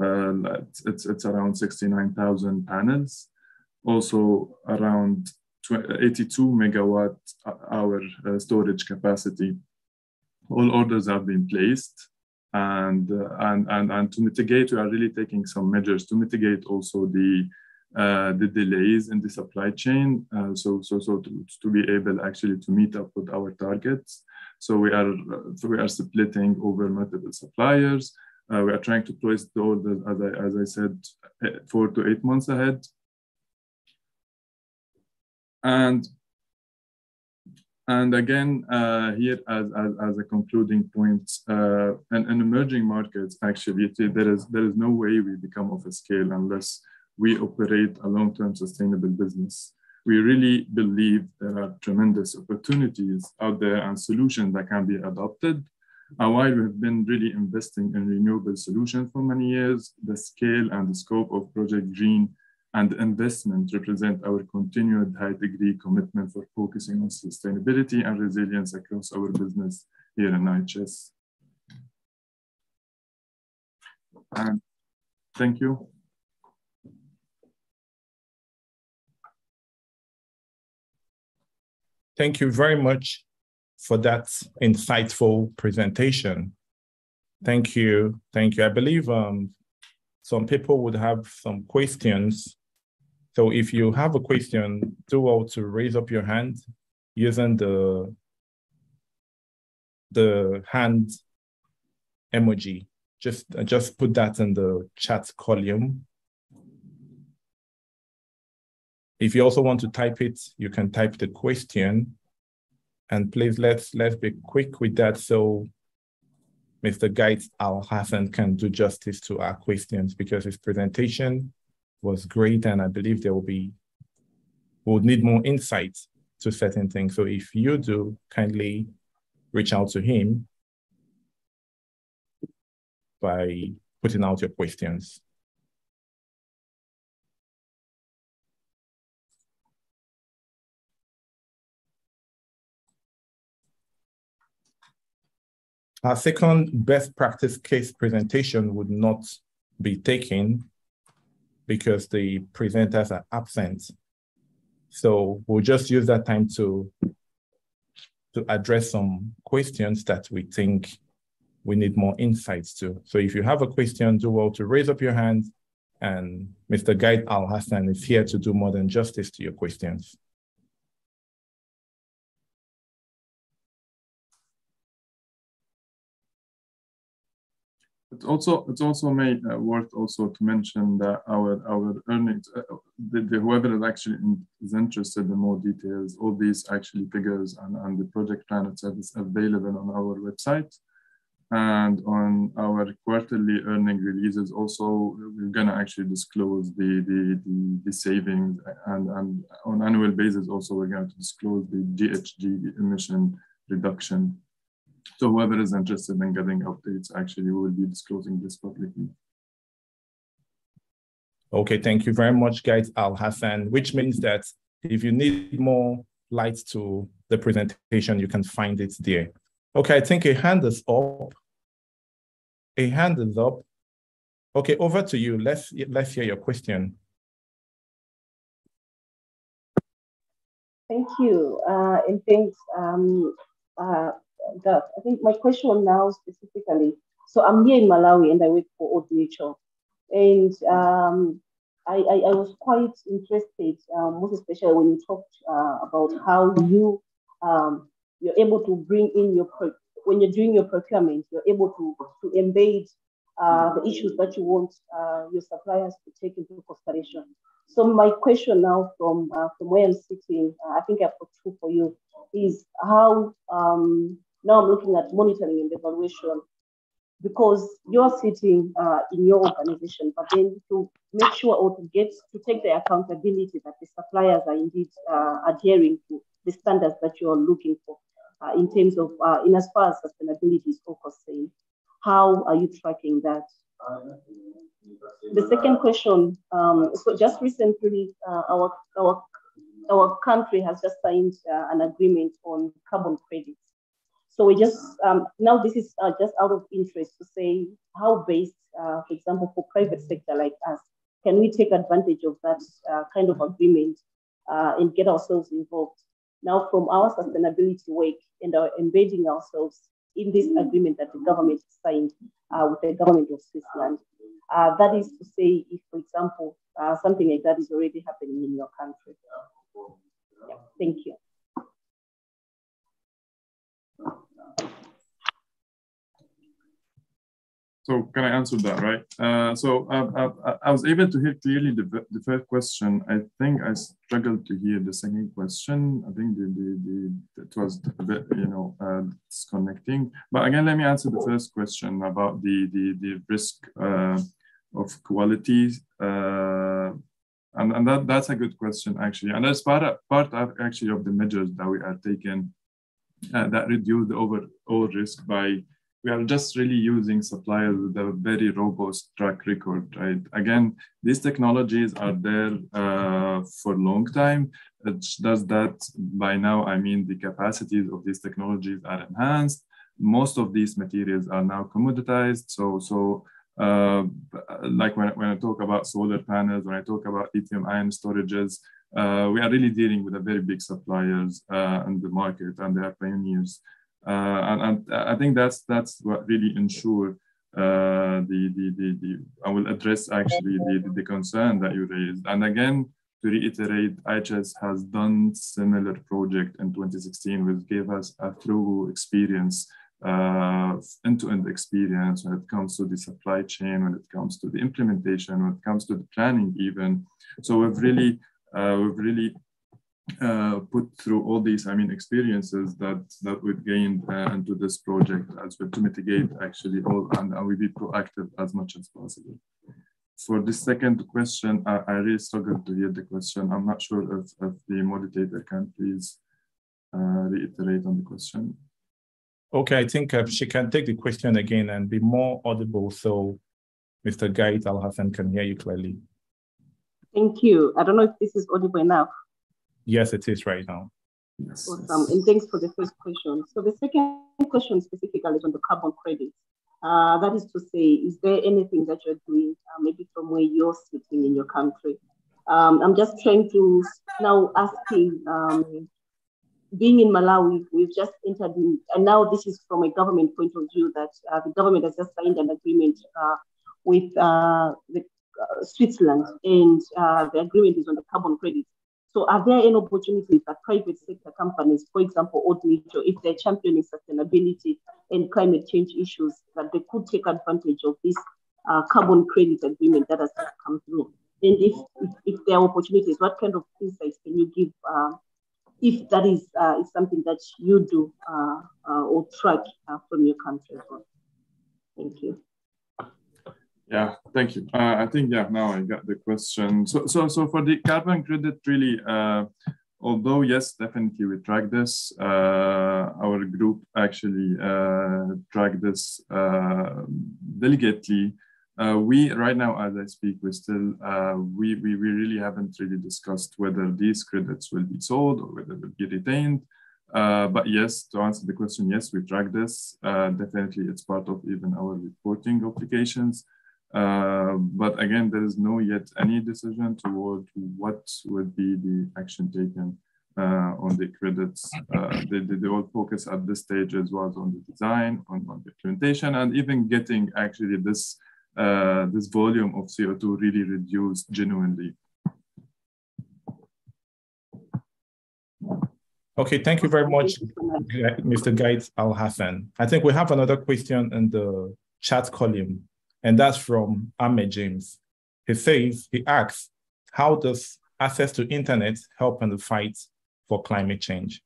Uh, it's it's around 69,000 panels also around 82 megawatt hour uh, storage capacity. All orders have been placed. And, and, and, and to mitigate, we are really taking some measures to mitigate also the, uh, the delays in the supply chain. Uh, so, so, so to, to be able actually to meet up with our targets. So we are, so we are splitting over multiple suppliers. Uh, we are trying to place the orders, as I, as I said, eh, four to eight months ahead. And and again, uh, here as, as, as, a concluding point, uh, and, emerging markets, actually, there is, there is no way we become of a scale unless we operate a long-term sustainable business. We really believe there are tremendous opportunities out there and solutions that can be adopted. And while we have been really investing in renewable solutions for many years, the scale and the scope of Project Green and investment represent our continued high degree commitment for focusing on sustainability and resilience across our business here in IHS. And thank you. Thank you very much for that insightful presentation. Thank you. Thank you. I believe um, some people would have some questions so if you have a question, do well to raise up your hand using the, the hand emoji. Just, just put that in the chat column. If you also want to type it, you can type the question. And please let's let's be quick with that so Mr. Guide Al Hassan can do justice to our questions because his presentation was great. And I believe there will be, we would need more insight to certain things. So if you do, kindly reach out to him by putting out your questions. Our second best practice case presentation would not be taken because the presenters are absent. So we'll just use that time to, to address some questions that we think we need more insights to. So if you have a question, do well to raise up your hand and Mr. Guide Al Hassan is here to do more than justice to your questions. It's also it's also made uh, worth also to mention that our our earnings, uh, the, the, whoever is actually in, is interested in more details, all these actually figures and, and the project plan itself is available on our website. And on our quarterly earning releases, also we're gonna actually disclose the the the, the savings and and on annual basis also we're going to disclose the GHG emission reduction So whoever is interested in getting updates, actually, we will be disclosing this publicly. Okay, thank you very much, guys. Al Hassan, which means that if you need more light to the presentation, you can find it there. Okay, I think a hand is up. A hand is up. Okay, over to you. Let's let's hear your question. Thank you, uh, and thanks, um, uh, Doug. I think my question now specifically. So I'm here in Malawi and I work for Mutual. And um, I, I, I, was quite interested, um, most especially when you talked uh, about how you um, you're able to bring in your when you're doing your procurement, you're able to to embed uh, the issues that you want uh, your suppliers to take into consideration. So my question now from uh, from where I'm sitting, uh, I think I've got two for you, is how um, now I'm looking at monitoring and evaluation because you're sitting uh, in your organization, but then to make sure or to get to take the accountability that the suppliers are indeed uh, adhering to the standards that you're looking for uh, in terms of uh, in as far as sustainability is focused. How are you tracking that? The second question. Um, so just recently, uh, our our our country has just signed uh, an agreement on carbon credits. So we just um, now this is uh, just out of interest to say how based, uh, for example, for private sector like us, can we take advantage of that uh, kind of agreement uh, and get ourselves involved? Now, from our sustainability work and our embedding ourselves in this agreement that the government signed uh, with the government of Switzerland, uh, that is to say, if, for example, something like that is already happening in your country. Yeah, thank you. So can I answer that, right? Uh, so uh, uh, I was able to hear clearly the, the first question. I think I struggled to hear the second question. I think the, the, the it was a bit, you know, uh, disconnecting. But again, let me answer the first question about the, the, the risk uh, of quality. Uh, and, and that, that's a good question, actually. And that's part of, part of actually of the measures that we are taking that reduce the overall risk by we are just really using suppliers with a very robust track record, right? Again, these technologies are there uh, for a long time. It does that by now, I mean, the capacities of these technologies are enhanced. Most of these materials are now commoditized. So, so uh, like when, when I talk about solar panels, when I talk about lithium ion storages, uh, we are really dealing with a very big suppliers uh, in the market and they are pioneers. Uh, and, and, I think that's that's what really ensure uh, the, the, the, the, I will address actually the, the concern that you raised. And again, to reiterate, IHS has done similar project in 2016, which gave us a through experience, uh, end-to-end experience when it comes to the supply chain, when it comes to the implementation, when it comes to the planning even. So we've really, uh, we've really uh, put through all these, I mean, experiences that that we've gained uh, into this project as well to mitigate actually all, and, and we be proactive as much as possible. For the second question, I, I really struggled to hear the question. I'm not sure if, if the moderator can please uh, reiterate on the question. Okay, I think uh, she can take the question again and be more audible so Mr. Gait Al Hassan can hear you clearly. Thank you. I don't know if this is audible enough. Yes, it is right now. Yes. Awesome. And thanks for the first question. So the second question specifically is on the carbon credits. Uh, that is to say, is there anything that you're doing, uh, maybe from where you're sitting in your country? Um, I'm just trying to now asking, um, being in Malawi, we've just entered in, and now this is from a government point of view that uh, the government has just signed an agreement uh, with uh, the, uh, Switzerland, and the agreement is on the carbon credits. So are there any opportunities that private sector companies, for example, Old if they're championing sustainability and climate change issues, that they could take advantage of this uh, carbon credit agreement that has come through? And if, if, if, there are opportunities, what kind of insights can you give uh, if that is, uh, is something that you do uh, uh, or track uh, from your country as well? Thank you. Yeah, thank you. Uh, I think yeah, now I got the question. So so so for the carbon credit, really, uh, although yes, definitely we track this. Uh, our group actually uh, track this uh, delicately. Uh, we right now, as I speak, we still uh, we, we we really haven't really discussed whether these credits will be sold or whether they'll be retained. Uh, but yes, to answer the question, yes, we track this. definitely, it's part of even our reporting obligations. Uh, but again, there is no yet any decision toward what would be the action taken uh, on the credits. Uh, the, the, the old focus at this stage as was on the design, on, on the implementation, and even getting actually this, uh, this volume of CO2 really reduced genuinely. Okay, thank you very much, Mr. Guides Al Hassan. I think we have another question in the chat column and that's from Ahmed James. He says, he asks, how does access to internet help in the fight for climate change?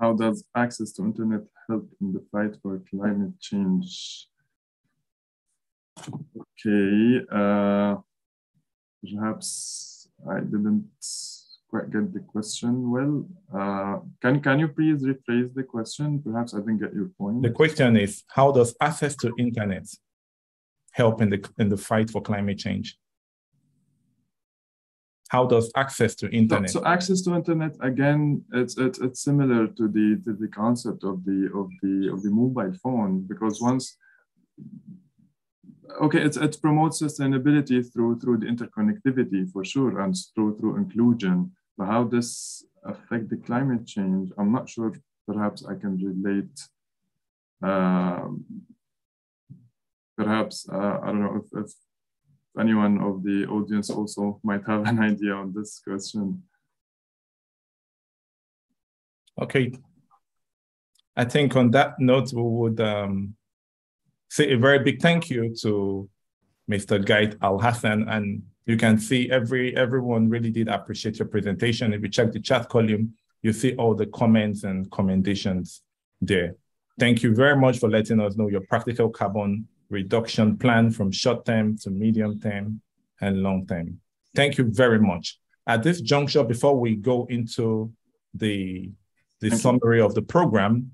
How does access to internet help in the fight for climate change? Okay, uh, perhaps I didn't get the question well. Uh, can, can you please rephrase the question? Perhaps I didn't get your point. The question is, how does access to internet help in the, in the fight for climate change? How does access to internet? So, so access to internet again, it's, it's it's similar to the to the concept of the of the of the mobile phone because once okay, it, it promotes sustainability through through the interconnectivity for sure and through through inclusion. How this affect the climate change, I'm not sure. Perhaps I can relate. Um, perhaps uh, I don't know if, if anyone of the audience also might have an (laughs) idea on this question. Okay. I think on that note, we would um, say a very big thank you to Mr. Guide Al Hassan and you can see every everyone really did appreciate your presentation. If you check the chat column, you see all the comments and commendations there. Thank you very much for letting us know your practical carbon reduction plan from short term to medium term and long term. Thank you very much. At this juncture, before we go into the, the summary of the program,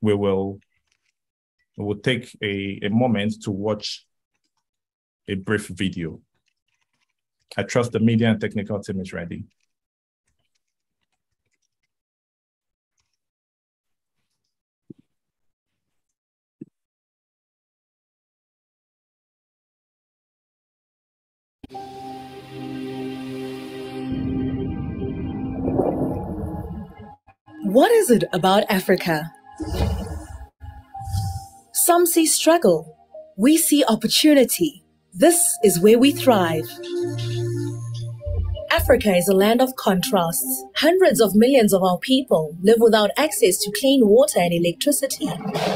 we will, we will take a, a moment to watch a brief video. I trust the media and technical team is ready. What is it about Africa? Some see struggle. We see opportunity. This is where we thrive. Africa is a land of contrasts. Hundreds of millions of our people live without access to clean water and electricity.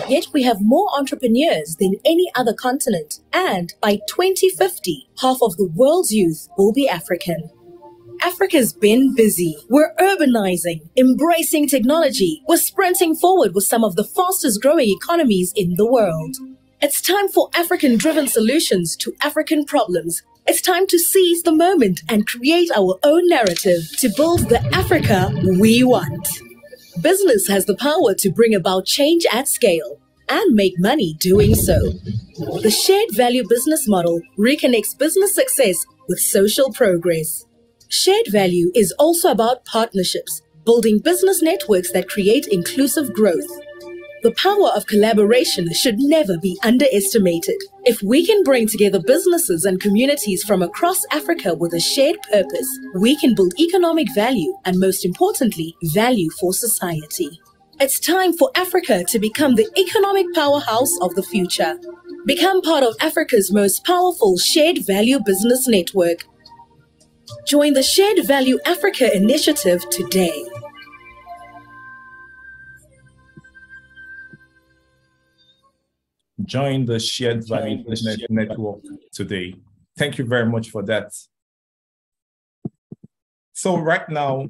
Yet we have more entrepreneurs than any other continent. And by 2050, half of the world's youth will be African. Africa's been busy. We're urbanizing, embracing technology. We're sprinting forward with some of the fastest growing economies in the world. It's time for African driven solutions to African problems it's time to seize the moment and create our own narrative to build the Africa we want. Business has the power to bring about change at scale and make money doing so. The shared value business model reconnects business success with social progress. Shared value is also about partnerships, building business networks that create inclusive growth. The power of collaboration should never be underestimated. If we can bring together businesses and communities from across Africa with a shared purpose, we can build economic value and, most importantly, value for society. It's time for Africa to become the economic powerhouse of the future. Become part of Africa's most powerful shared value business network. Join the Shared Value Africa initiative today. Join the shared value network today. Thank you very much for that. So right now,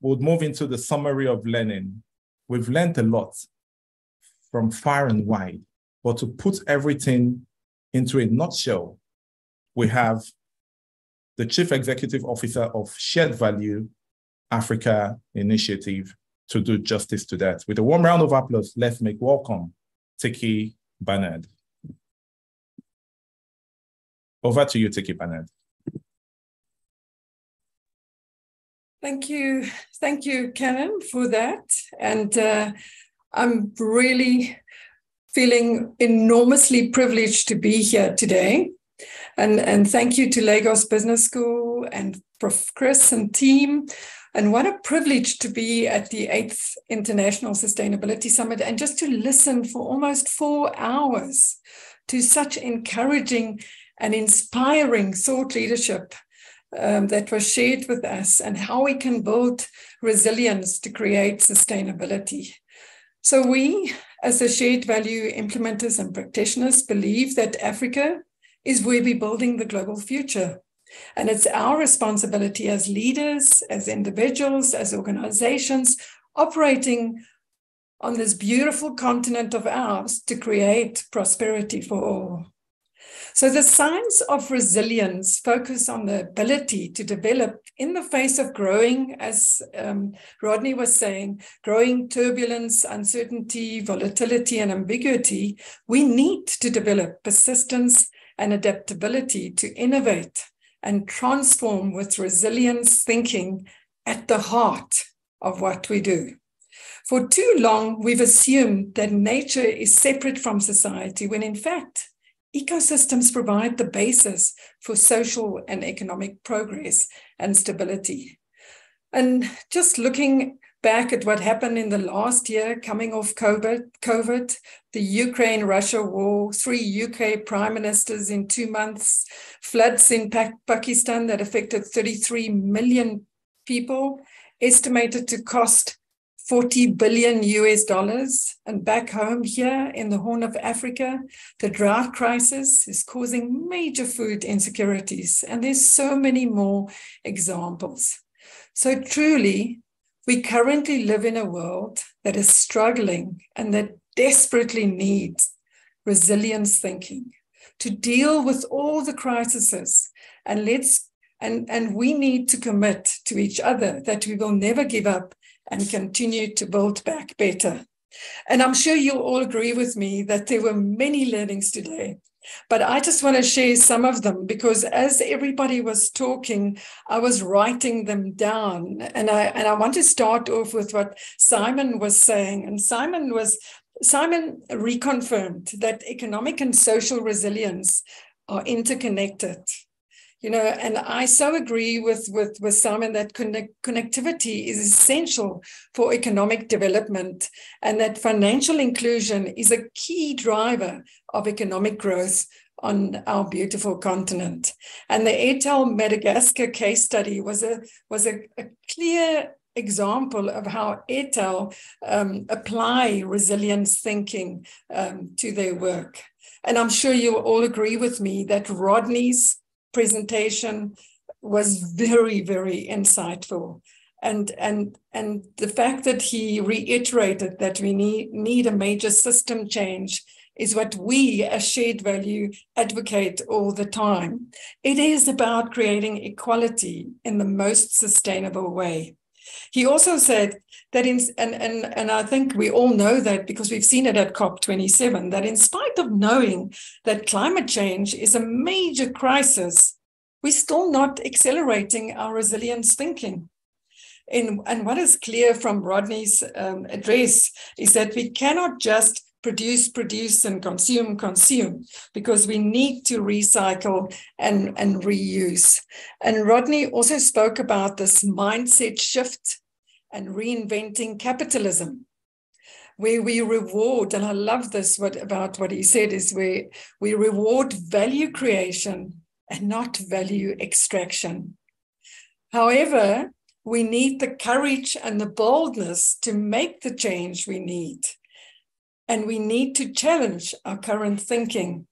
we'll move into the summary of learning. We've learned a lot from far and wide, but to put everything into a nutshell, we have the Chief Executive Officer of Shared Value Africa Initiative, to do justice to that. With a warm round of applause, let's make welcome Tiki Barnard. Over to you, Tiki Barnard. Thank you. Thank you, Canon, for that. And uh, I'm really feeling enormously privileged to be here today. And, and thank you to Lagos Business School and Prof. Chris and team. And what a privilege to be at the 8th International Sustainability Summit and just to listen for almost four hours to such encouraging and inspiring thought leadership um, that was shared with us and how we can build resilience to create sustainability. So, we, as the shared value implementers and practitioners, believe that Africa is where we're building the global future. And it's our responsibility as leaders, as individuals, as organizations operating on this beautiful continent of ours to create prosperity for all. So the signs of resilience focus on the ability to develop in the face of growing, as um, Rodney was saying, growing turbulence, uncertainty, volatility, and ambiguity. We need to develop persistence and adaptability to innovate and transform with resilience thinking at the heart of what we do. For too long, we've assumed that nature is separate from society, when in fact, ecosystems provide the basis for social and economic progress and stability. And just looking back at what happened in the last year, coming off COVID, COVID the Ukraine Russia war, three UK prime ministers in two months, floods in Pakistan that affected 33 million people, estimated to cost 40 billion US dollars. And back home here in the Horn of Africa, the drought crisis is causing major food insecurities. And there's so many more examples. So truly, we currently live in a world that is struggling and that desperately needs resilience thinking to deal with all the crises. And let's and, and we need to commit to each other that we will never give up and continue to build back better. And I'm sure you'll all agree with me that there were many learnings today. But I just want to share some of them because as everybody was talking, I was writing them down. And I and I want to start off with what Simon was saying. And Simon was Simon reconfirmed that economic and social resilience are interconnected you know and i so agree with with with simon that connect, connectivity is essential for economic development and that financial inclusion is a key driver of economic growth on our beautiful continent and the airtel madagascar case study was a was a, a clear example of how airtel um, apply resilience thinking um, to their work and i'm sure you all agree with me that rodney's presentation was very, very insightful. And, and, and the fact that he reiterated that we need, need a major system change is what we as shared value advocate all the time. It is about creating equality in the most sustainable way. He also said that in, and, and, and I think we all know that because we've seen it at COP27, that in spite of knowing that climate change is a major crisis, we're still not accelerating our resilience thinking. In, and what is clear from Rodney's um, address is that we cannot just produce, produce, and consume, consume, because we need to recycle and, and reuse. And Rodney also spoke about this mindset shift and reinventing capitalism where we reward, and I love this what, about what he said, is where we reward value creation and not value extraction. However, we need the courage and the boldness to make the change we need. And we need to challenge our current thinking.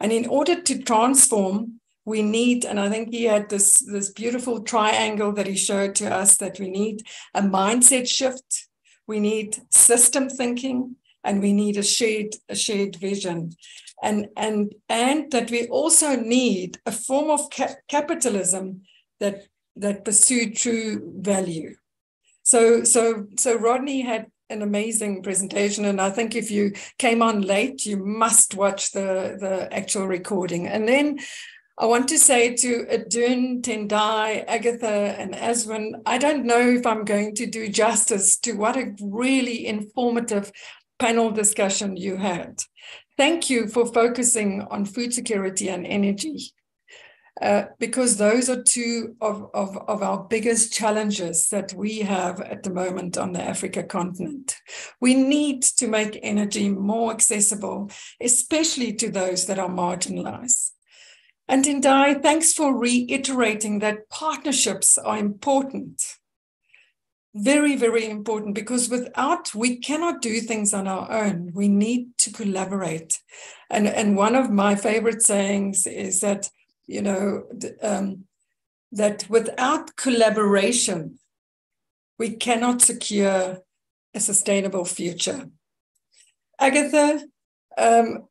And in order to transform, we need, and I think he had this, this beautiful triangle that he showed to us that we need a mindset shift, we need system thinking, and we need a shared, a shared vision. And, and, and that we also need a form of ca- capitalism that that pursue true value. So so so Rodney had an amazing presentation, and I think if you came on late, you must watch the the actual recording. And then I want to say to Adun, Tendai, Agatha, and Ashvin, I don't know if I'm going to do justice to what a really informative panel discussion you had. Thank you for focusing on food security and energy. Uh, because those are two of, of, of our biggest challenges that we have at the moment on the Africa continent. We need to make energy more accessible, especially to those that are marginalized. And Tendai, thanks for reiterating that partnerships are important. Very, very important because without, we cannot do things on our own. We need to collaborate. And, and one of my favorite sayings is that, you know, um, that without collaboration, we cannot secure a sustainable future. Agatha, um,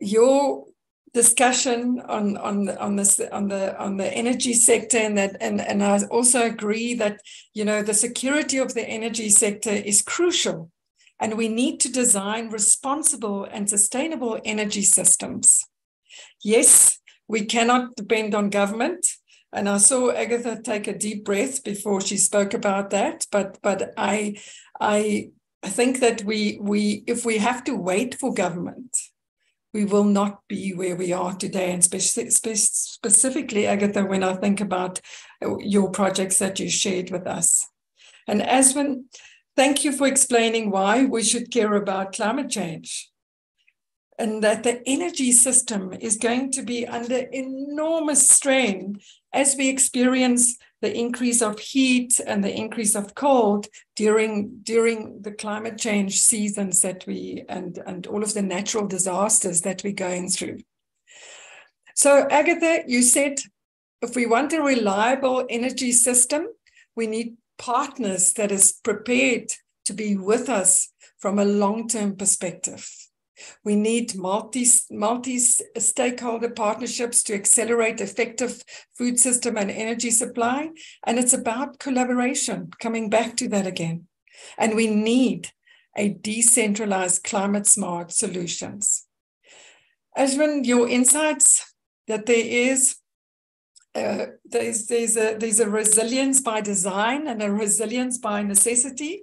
your discussion on on on this on the on the energy sector and that and and I also agree that you know the security of the energy sector is crucial and we need to design responsible and sustainable energy systems yes we cannot depend on government and I saw Agatha take a deep breath before she spoke about that but but I I think that we we if we have to wait for government we will not be where we are today. And spe- spe- specifically, Agatha, when I think about uh, your projects that you shared with us. And Ashvin, thank you for explaining why we should care about climate change. And that the energy system is going to be under enormous strain as we experience the increase of heat and the increase of cold during during the climate change seasons that we and and all of the natural disasters that we're going through. So Agatha, you said if we want a reliable energy system, we need partners that is prepared to be with us from a long-term perspective. We need multi, multi stakeholder partnerships to accelerate effective food system and energy supply. And it's about collaboration, coming back to that again. And we need a decentralized climate smart solutions. Ashvin, your insights that there is uh, there's there's a there's a resilience by design and a resilience by necessity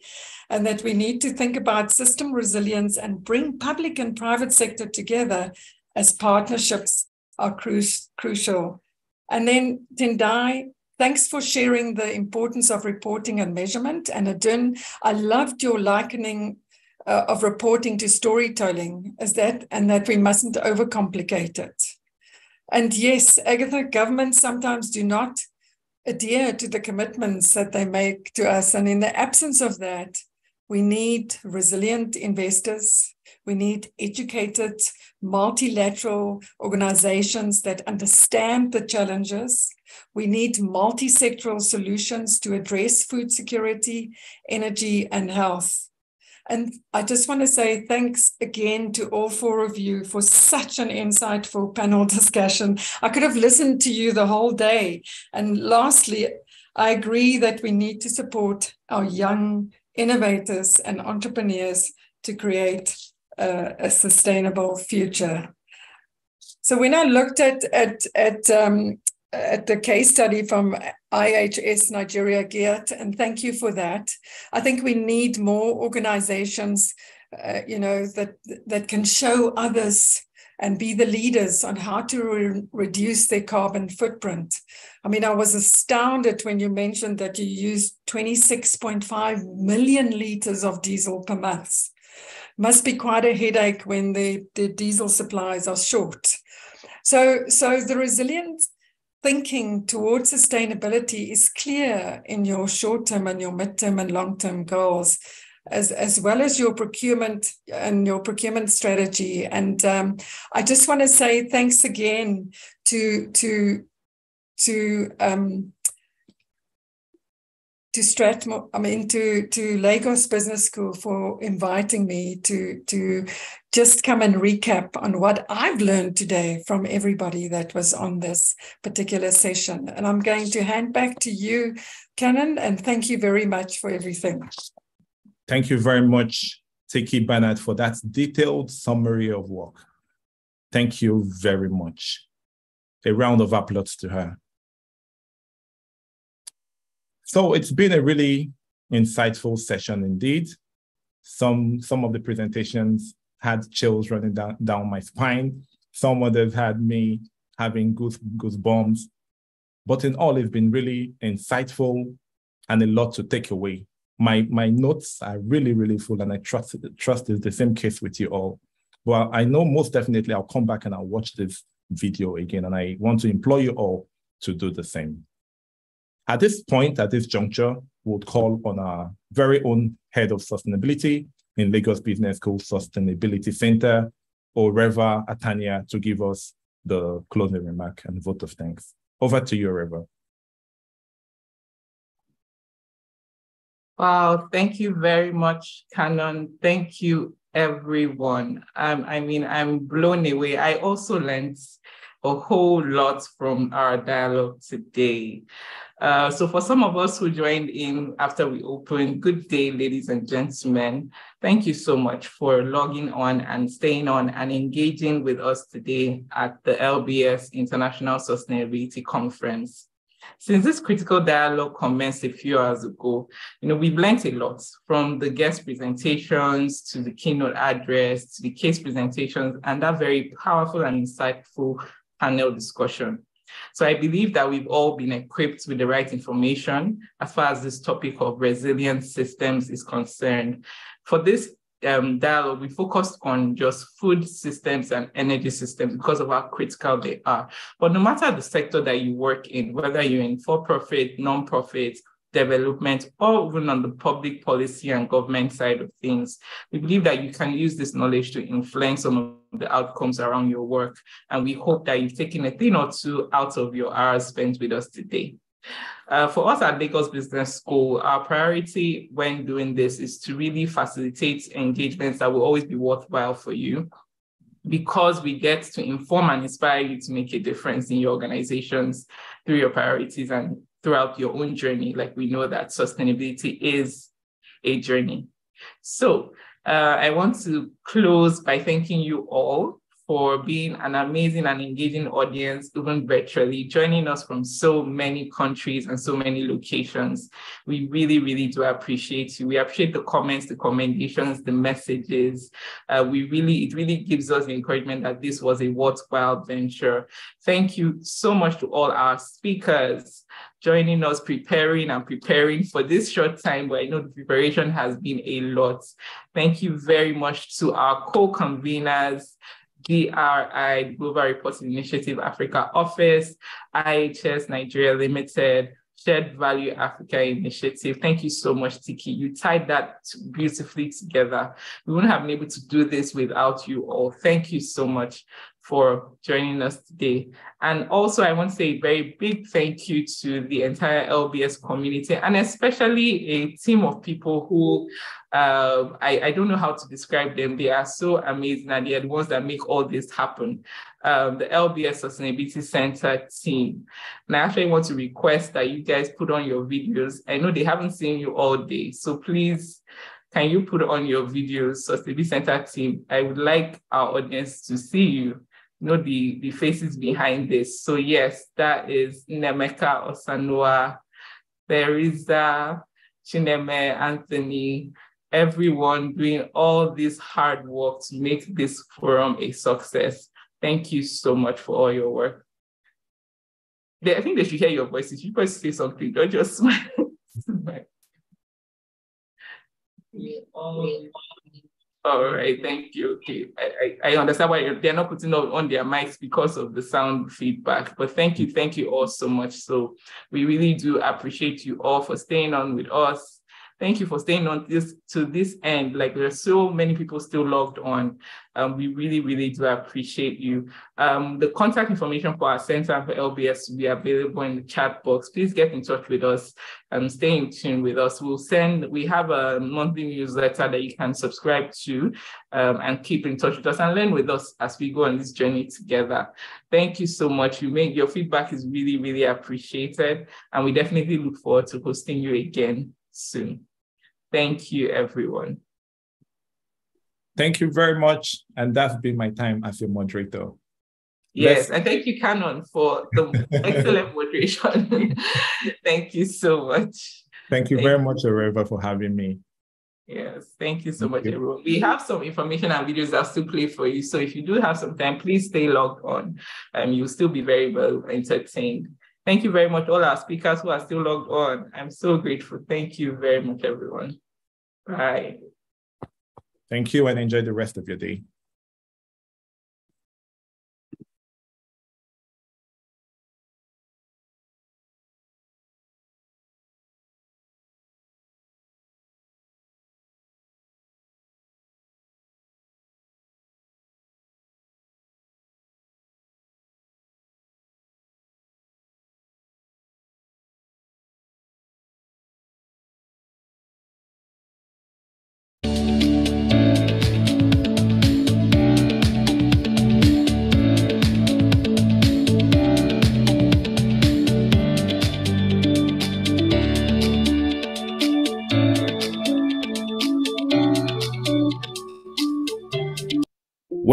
and that we need to think about system resilience and bring public and private sector together as partnerships are cru- crucial. And then Tendai, thanks for sharing the importance of reporting and measurement. And Adun, I loved your likening uh, of reporting to storytelling as that, and that we mustn't overcomplicate it. And yes, Agatha, governments sometimes do not adhere to the commitments that they make to us. And in the absence of that, we need resilient investors. We need educated, multilateral organizations that understand the challenges. We need multi sectoral solutions to address food security, energy, and health. And I just want to say thanks again to all four of you for such an insightful panel (laughs) discussion. I could have listened to you the whole day. And lastly, I agree that we need to support our young innovators and entrepreneurs to create a sustainable future. So when I looked at at at um, at the case study from IHS Nigeria GEART, and thank you for that. I think we need more organizations, uh, you know, that that can show others and be the leaders on how to re- reduce their carbon footprint. I mean, I was astounded when you mentioned that you use 26.5 million liters of diesel per month. Must be quite a headache when the, the diesel supplies are short. So, so the resilient thinking towards sustainability is clear in your short term and your mid-term and long-term goals as, as well as your procurement and your procurement strategy. And um, I just want to say thanks again to to to um, to Strathmore, I mean to to Lagos Business School for inviting me to to just come and recap on what I've learned today from everybody that was on this particular session. And I'm going to hand back to you, Canon, and thank you very much for everything. Thank you very much, Tiki Barnard, for that detailed summary of work. Thank you very much. A round of applause to her. So it's been a really insightful session indeed. Some, some of the presentations had chills running down, down my spine. Some others had me having goose, goosebumps. But in all, it's been really insightful and a lot to take away. My, my notes are really, really full, and I trust, trust is the same case with you all. Well, I know most definitely I'll come back and I'll watch this video again, and I want to implore you all to do the same. At this point, at this juncture, we'll call on our very own head of sustainability in Lagos Business School Sustainability Center, Oreva Atanya, to give us the closing remark and vote of thanks. Over to you, Oreva. Wow, thank you very much, Canon. Thank you, everyone. Um, I mean, I'm blown away. I also learned a whole lot from our dialogue today. Uh, so for some of us who joined in after we opened, good day, ladies and gentlemen. Thank you so much for logging on and staying on and engaging with us today at the LBS International Sustainability Conference. Since this critical dialogue commenced a few hours ago, you know, we've learned a lot from the guest presentations to the keynote address to the case presentations and that very powerful and insightful panel discussion. So I believe that we've all been equipped with the right information as far as this topic of resilient systems is concerned. For this um, dialogue, we focused on just food systems and energy systems because of how critical they are. But no matter the sector that you work in, whether you're in for-profit, non-profit, development, or even on the public policy and government side of things. We believe that you can use this knowledge to influence some of the outcomes around your work. And we hope that you've taken a thing or two out of your hours spent with us today. Uh, for us at Lagos Business School, our priority when doing this is to really facilitate engagements that will always be worthwhile for you because we get to inform and inspire you to make a difference in your organizations through your priorities and throughout your own journey. Like we know that sustainability is a journey. So uh, I want to close by thanking you all for being an amazing and engaging audience, even virtually, joining us from so many countries and so many locations. We really, really do appreciate you. We appreciate the comments, the commendations, the messages. Uh, we really, it really gives us the encouragement that this was a worthwhile venture. Thank you so much to all our speakers joining us, preparing and preparing for this short time, but I know the preparation has been a lot. Thank you very much to our co-conveners, GRI, Global Reporting Initiative Africa Office, IHS Nigeria Limited, Shared Value Africa Initiative. Thank you so much, Tiki. You tied that beautifully together. We wouldn't have been able to do this without you all. Thank you so much for joining us today. And also, I want to say a very big thank you to the entire LBS community and especially a team of people who uh, I, I don't know how to describe them. They are so amazing and they are the ones that make all this happen. Um, the LBS Sustainability Center team. And I actually want to request that you guys put on your videos. I know they haven't seen you all day, so please can you put on your videos, Sustainability Center team? I would like our audience to see you know the, the faces behind this. So yes, that is Nemeka Osanua, there is uh, Chineme Anthony, everyone doing all this hard work to make this forum a success. Thank you so much for all your work. They, I think they should hear your voices. You guys say something, don't just (laughs) smile. All right, thank you. Okay, I, I, I understand why they're not putting on their mics because of the sound feedback, but thank you, thank you all so much. So we really do appreciate you all for staying on with us. Thank you for staying on this to this end. Like there are so many people still logged on. Um, we really, really do appreciate you. Um, the contact information for our Center for LBS will be available in the chat box. Please get in touch with us and stay in tune with us. We'll send, we have a monthly newsletter that you can subscribe to um, and keep in touch with us and learn with us as we go on this journey together. Thank you so much. You make your feedback is really, really appreciated. And we definitely look forward to hosting you again soon. Thank you, everyone. Thank you very much. And that's been my time as your moderator. Yes, Let's... and thank you, Canon, for the excellent (laughs) moderation. (laughs) thank you so much. Thank you thank very you. much, Oreva, for having me. Yes, thank you so thank much, you. everyone. We have some information and videos that still play for you. So if you do have some time, please stay logged on. Um, you'll still be very well entertained. Thank you very much, all our speakers who are still logged on. I'm so grateful. Thank you very much, everyone. Bye. Thank you and enjoy the rest of your day.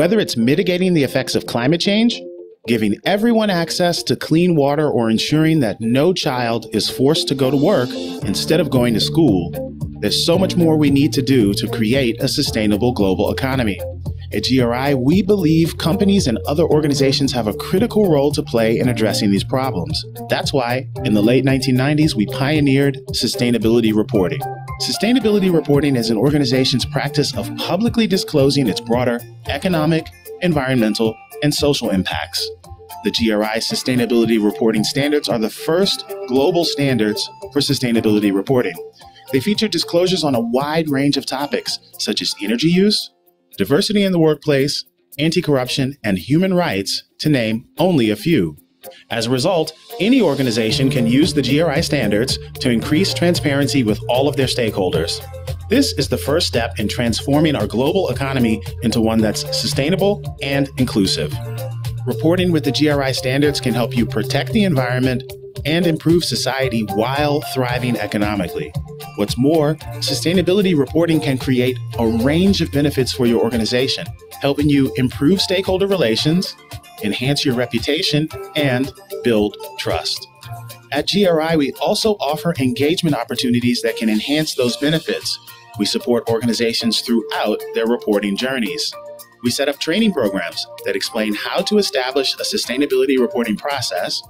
Whether it's mitigating the effects of climate change, giving everyone access to clean water, or ensuring that no child is forced to go to work instead of going to school, there's so much more we need to do to create a sustainable global economy. At GRI, we believe companies and other organizations have a critical role to play in addressing these problems. That's why, in the late 1990s, we pioneered sustainability reporting. Sustainability reporting is an organization's practice of publicly disclosing its broader economic, environmental, and social impacts. The GRI Sustainability Reporting Standards are the first global standards for sustainability reporting. They feature disclosures on a wide range of topics, such as energy use, diversity in the workplace, anti corruption, and human rights, to name only a few. As a result, any organization can use the GRI standards to increase transparency with all of their stakeholders. This is the first step in transforming our global economy into one that's sustainable and inclusive. Reporting with the GRI standards can help you protect the environment and improve society while thriving economically. What's more, sustainability reporting can create a range of benefits for your organization, helping you improve stakeholder relations, enhance your reputation, and build trust. At GRI, we also offer engagement opportunities that can enhance those benefits. We support organizations throughout their reporting journeys. We set up training programs that explain how to establish a sustainability reporting process,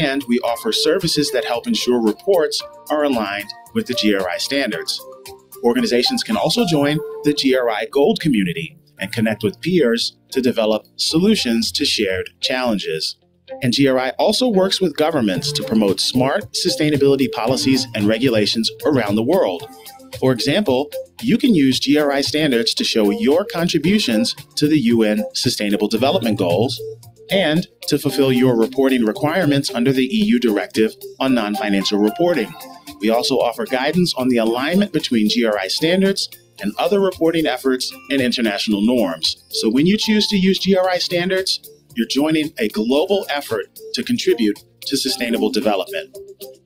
and we offer services that help ensure reports are aligned with the GRI standards. Organizations can also join the GRI Gold community, and connect with peers to develop solutions to shared challenges. And GRI also works with governments to promote smart sustainability policies and regulations around the world. For example, you can use GRI standards to show your contributions to the UN Sustainable Development Goals and to fulfill your reporting requirements under the EU Directive on Non Financial Reporting. We also offer guidance on the alignment between GRI standards and other reporting efforts and international norms. So when you choose to use GRI standards, you're joining a global effort to contribute to sustainable development.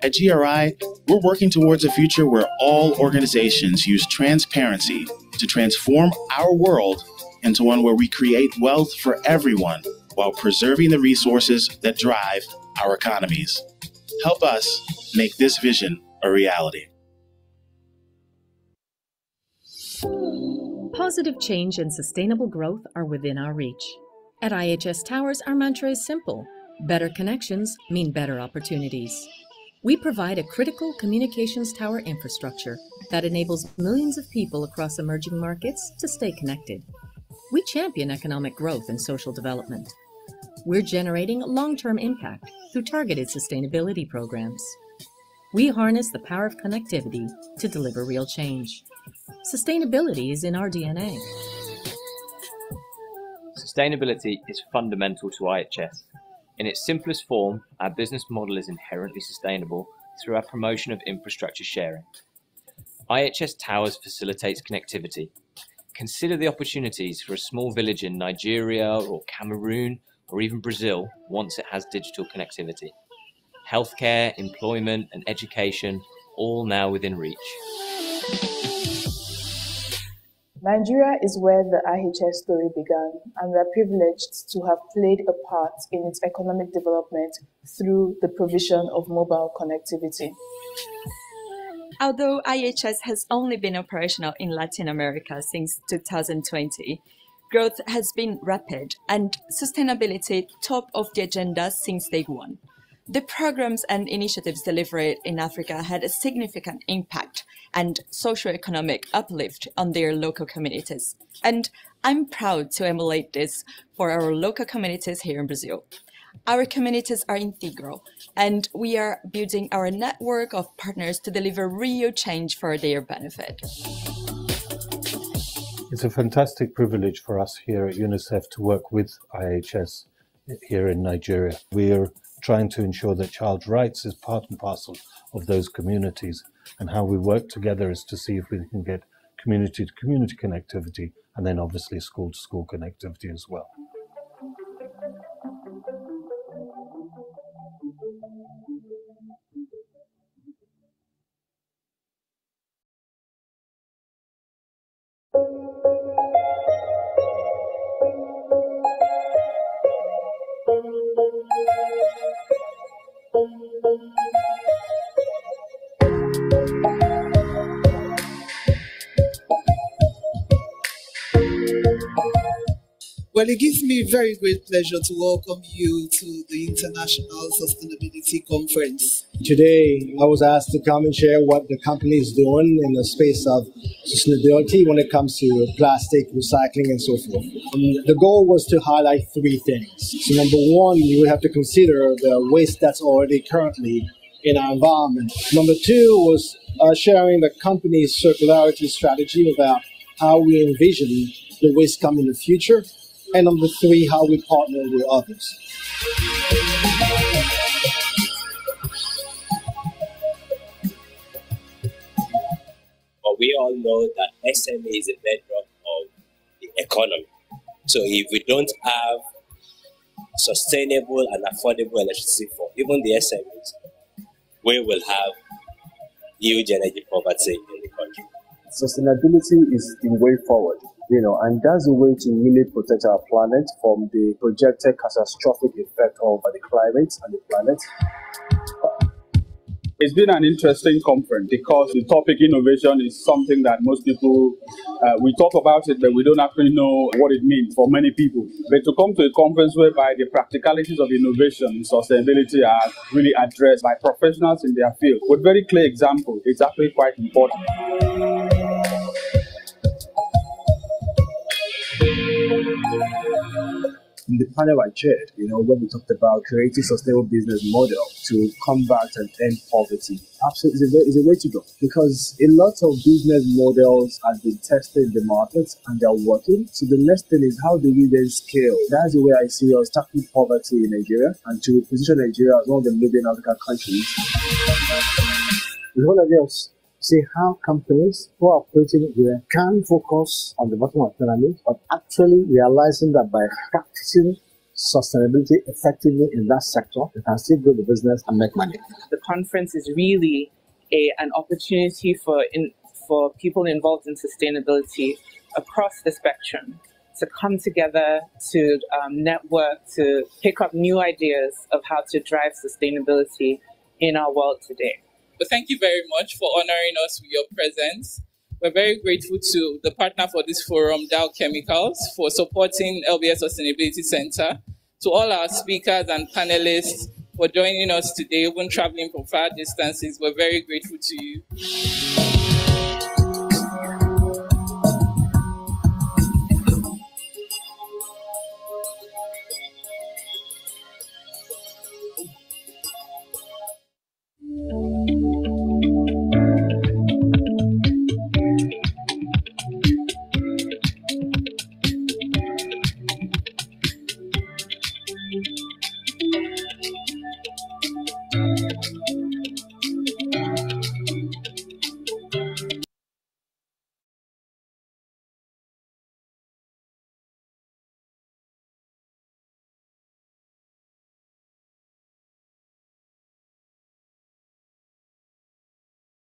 At GRI, we're working towards a future where all organizations use transparency to transform our world into one where we create wealth for everyone while preserving the resources that drive our economies. Help us make this vision a reality. Positive change and sustainable growth are within our reach. At IHS Towers, our mantra is simple better connections mean better opportunities. We provide a critical communications tower infrastructure that enables millions of people across emerging markets to stay connected. We champion economic growth and social development. We're generating long term impact through targeted sustainability programs. We harness the power of connectivity to deliver real change. Sustainability is in our DNA. Sustainability is fundamental to IHS. In its simplest form, our business model is inherently sustainable through our promotion of infrastructure sharing. IHS Towers facilitates connectivity. Consider the opportunities for a small village in Nigeria or Cameroon or even Brazil once it has digital connectivity healthcare, employment, and education, all now within reach. Nigeria is where the IHS story began, and we are privileged to have played a part in its economic development through the provision of mobile connectivity. Although IHS has only been operational in Latin America since 2020, growth has been rapid and sustainability top of the agenda since day one. The programs and initiatives delivered in Africa had a significant impact and socio-economic uplift on their local communities. And I'm proud to emulate this for our local communities here in Brazil. Our communities are integral, and we are building our network of partners to deliver real change for their benefit. It's a fantastic privilege for us here at UNICEF to work with IHS here in Nigeria. We're trying to ensure that child rights is part and parcel of those communities. And how we work together is to see if we can get community to community connectivity and then obviously school to school connectivity as well. Thank you. Well, it gives me very great pleasure to welcome you to the International Sustainability Conference. Today, I was asked to come and share what the company is doing in the space of sustainability when it comes to plastic recycling and so forth. Um, the goal was to highlight three things. So, number one, you would have to consider the waste that's already currently in our environment. Number two was uh, sharing the company's circularity strategy about how we envision the waste come in the future and number three, how we partner with others. But we all know that SME is a bedrock of the economy. So if we don't have sustainable and affordable electricity for even the SMEs, we will have huge energy poverty in the country. Sustainability is the way forward you know, and that's a way to really protect our planet from the projected catastrophic effect of the climate and the planet. It's been an interesting conference because the topic innovation is something that most people, uh, we talk about it, but we don't actually know what it means for many people. But to come to a conference whereby the practicalities of innovation and sustainability are really addressed by professionals in their field with very clear examples, it's actually quite important. In the panel I chaired, you know, when we talked about creating sustainable business model to combat and end poverty, absolutely is a, way, is a way to go because a lot of business models have been tested in the market and they're working. So the next thing is how do we then scale? That's the way I see us tackling poverty in Nigeria and to position Nigeria as one of the leading African countries. We want to see how companies who are operating here can focus on the bottom of the pyramid, but actually realizing that by practicing sustainability effectively in that sector, they can still grow the business and make money. The conference is really a, an opportunity for in, for people involved in sustainability across the spectrum to come together, to um, network, to pick up new ideas of how to drive sustainability in our world today. But thank you very much for honoring us with your presence. We're very grateful to the partner for this forum, Dow Chemicals, for supporting LBS Sustainability Center, to all our speakers and panelists for joining us today, even traveling from far distances. We're very grateful to you.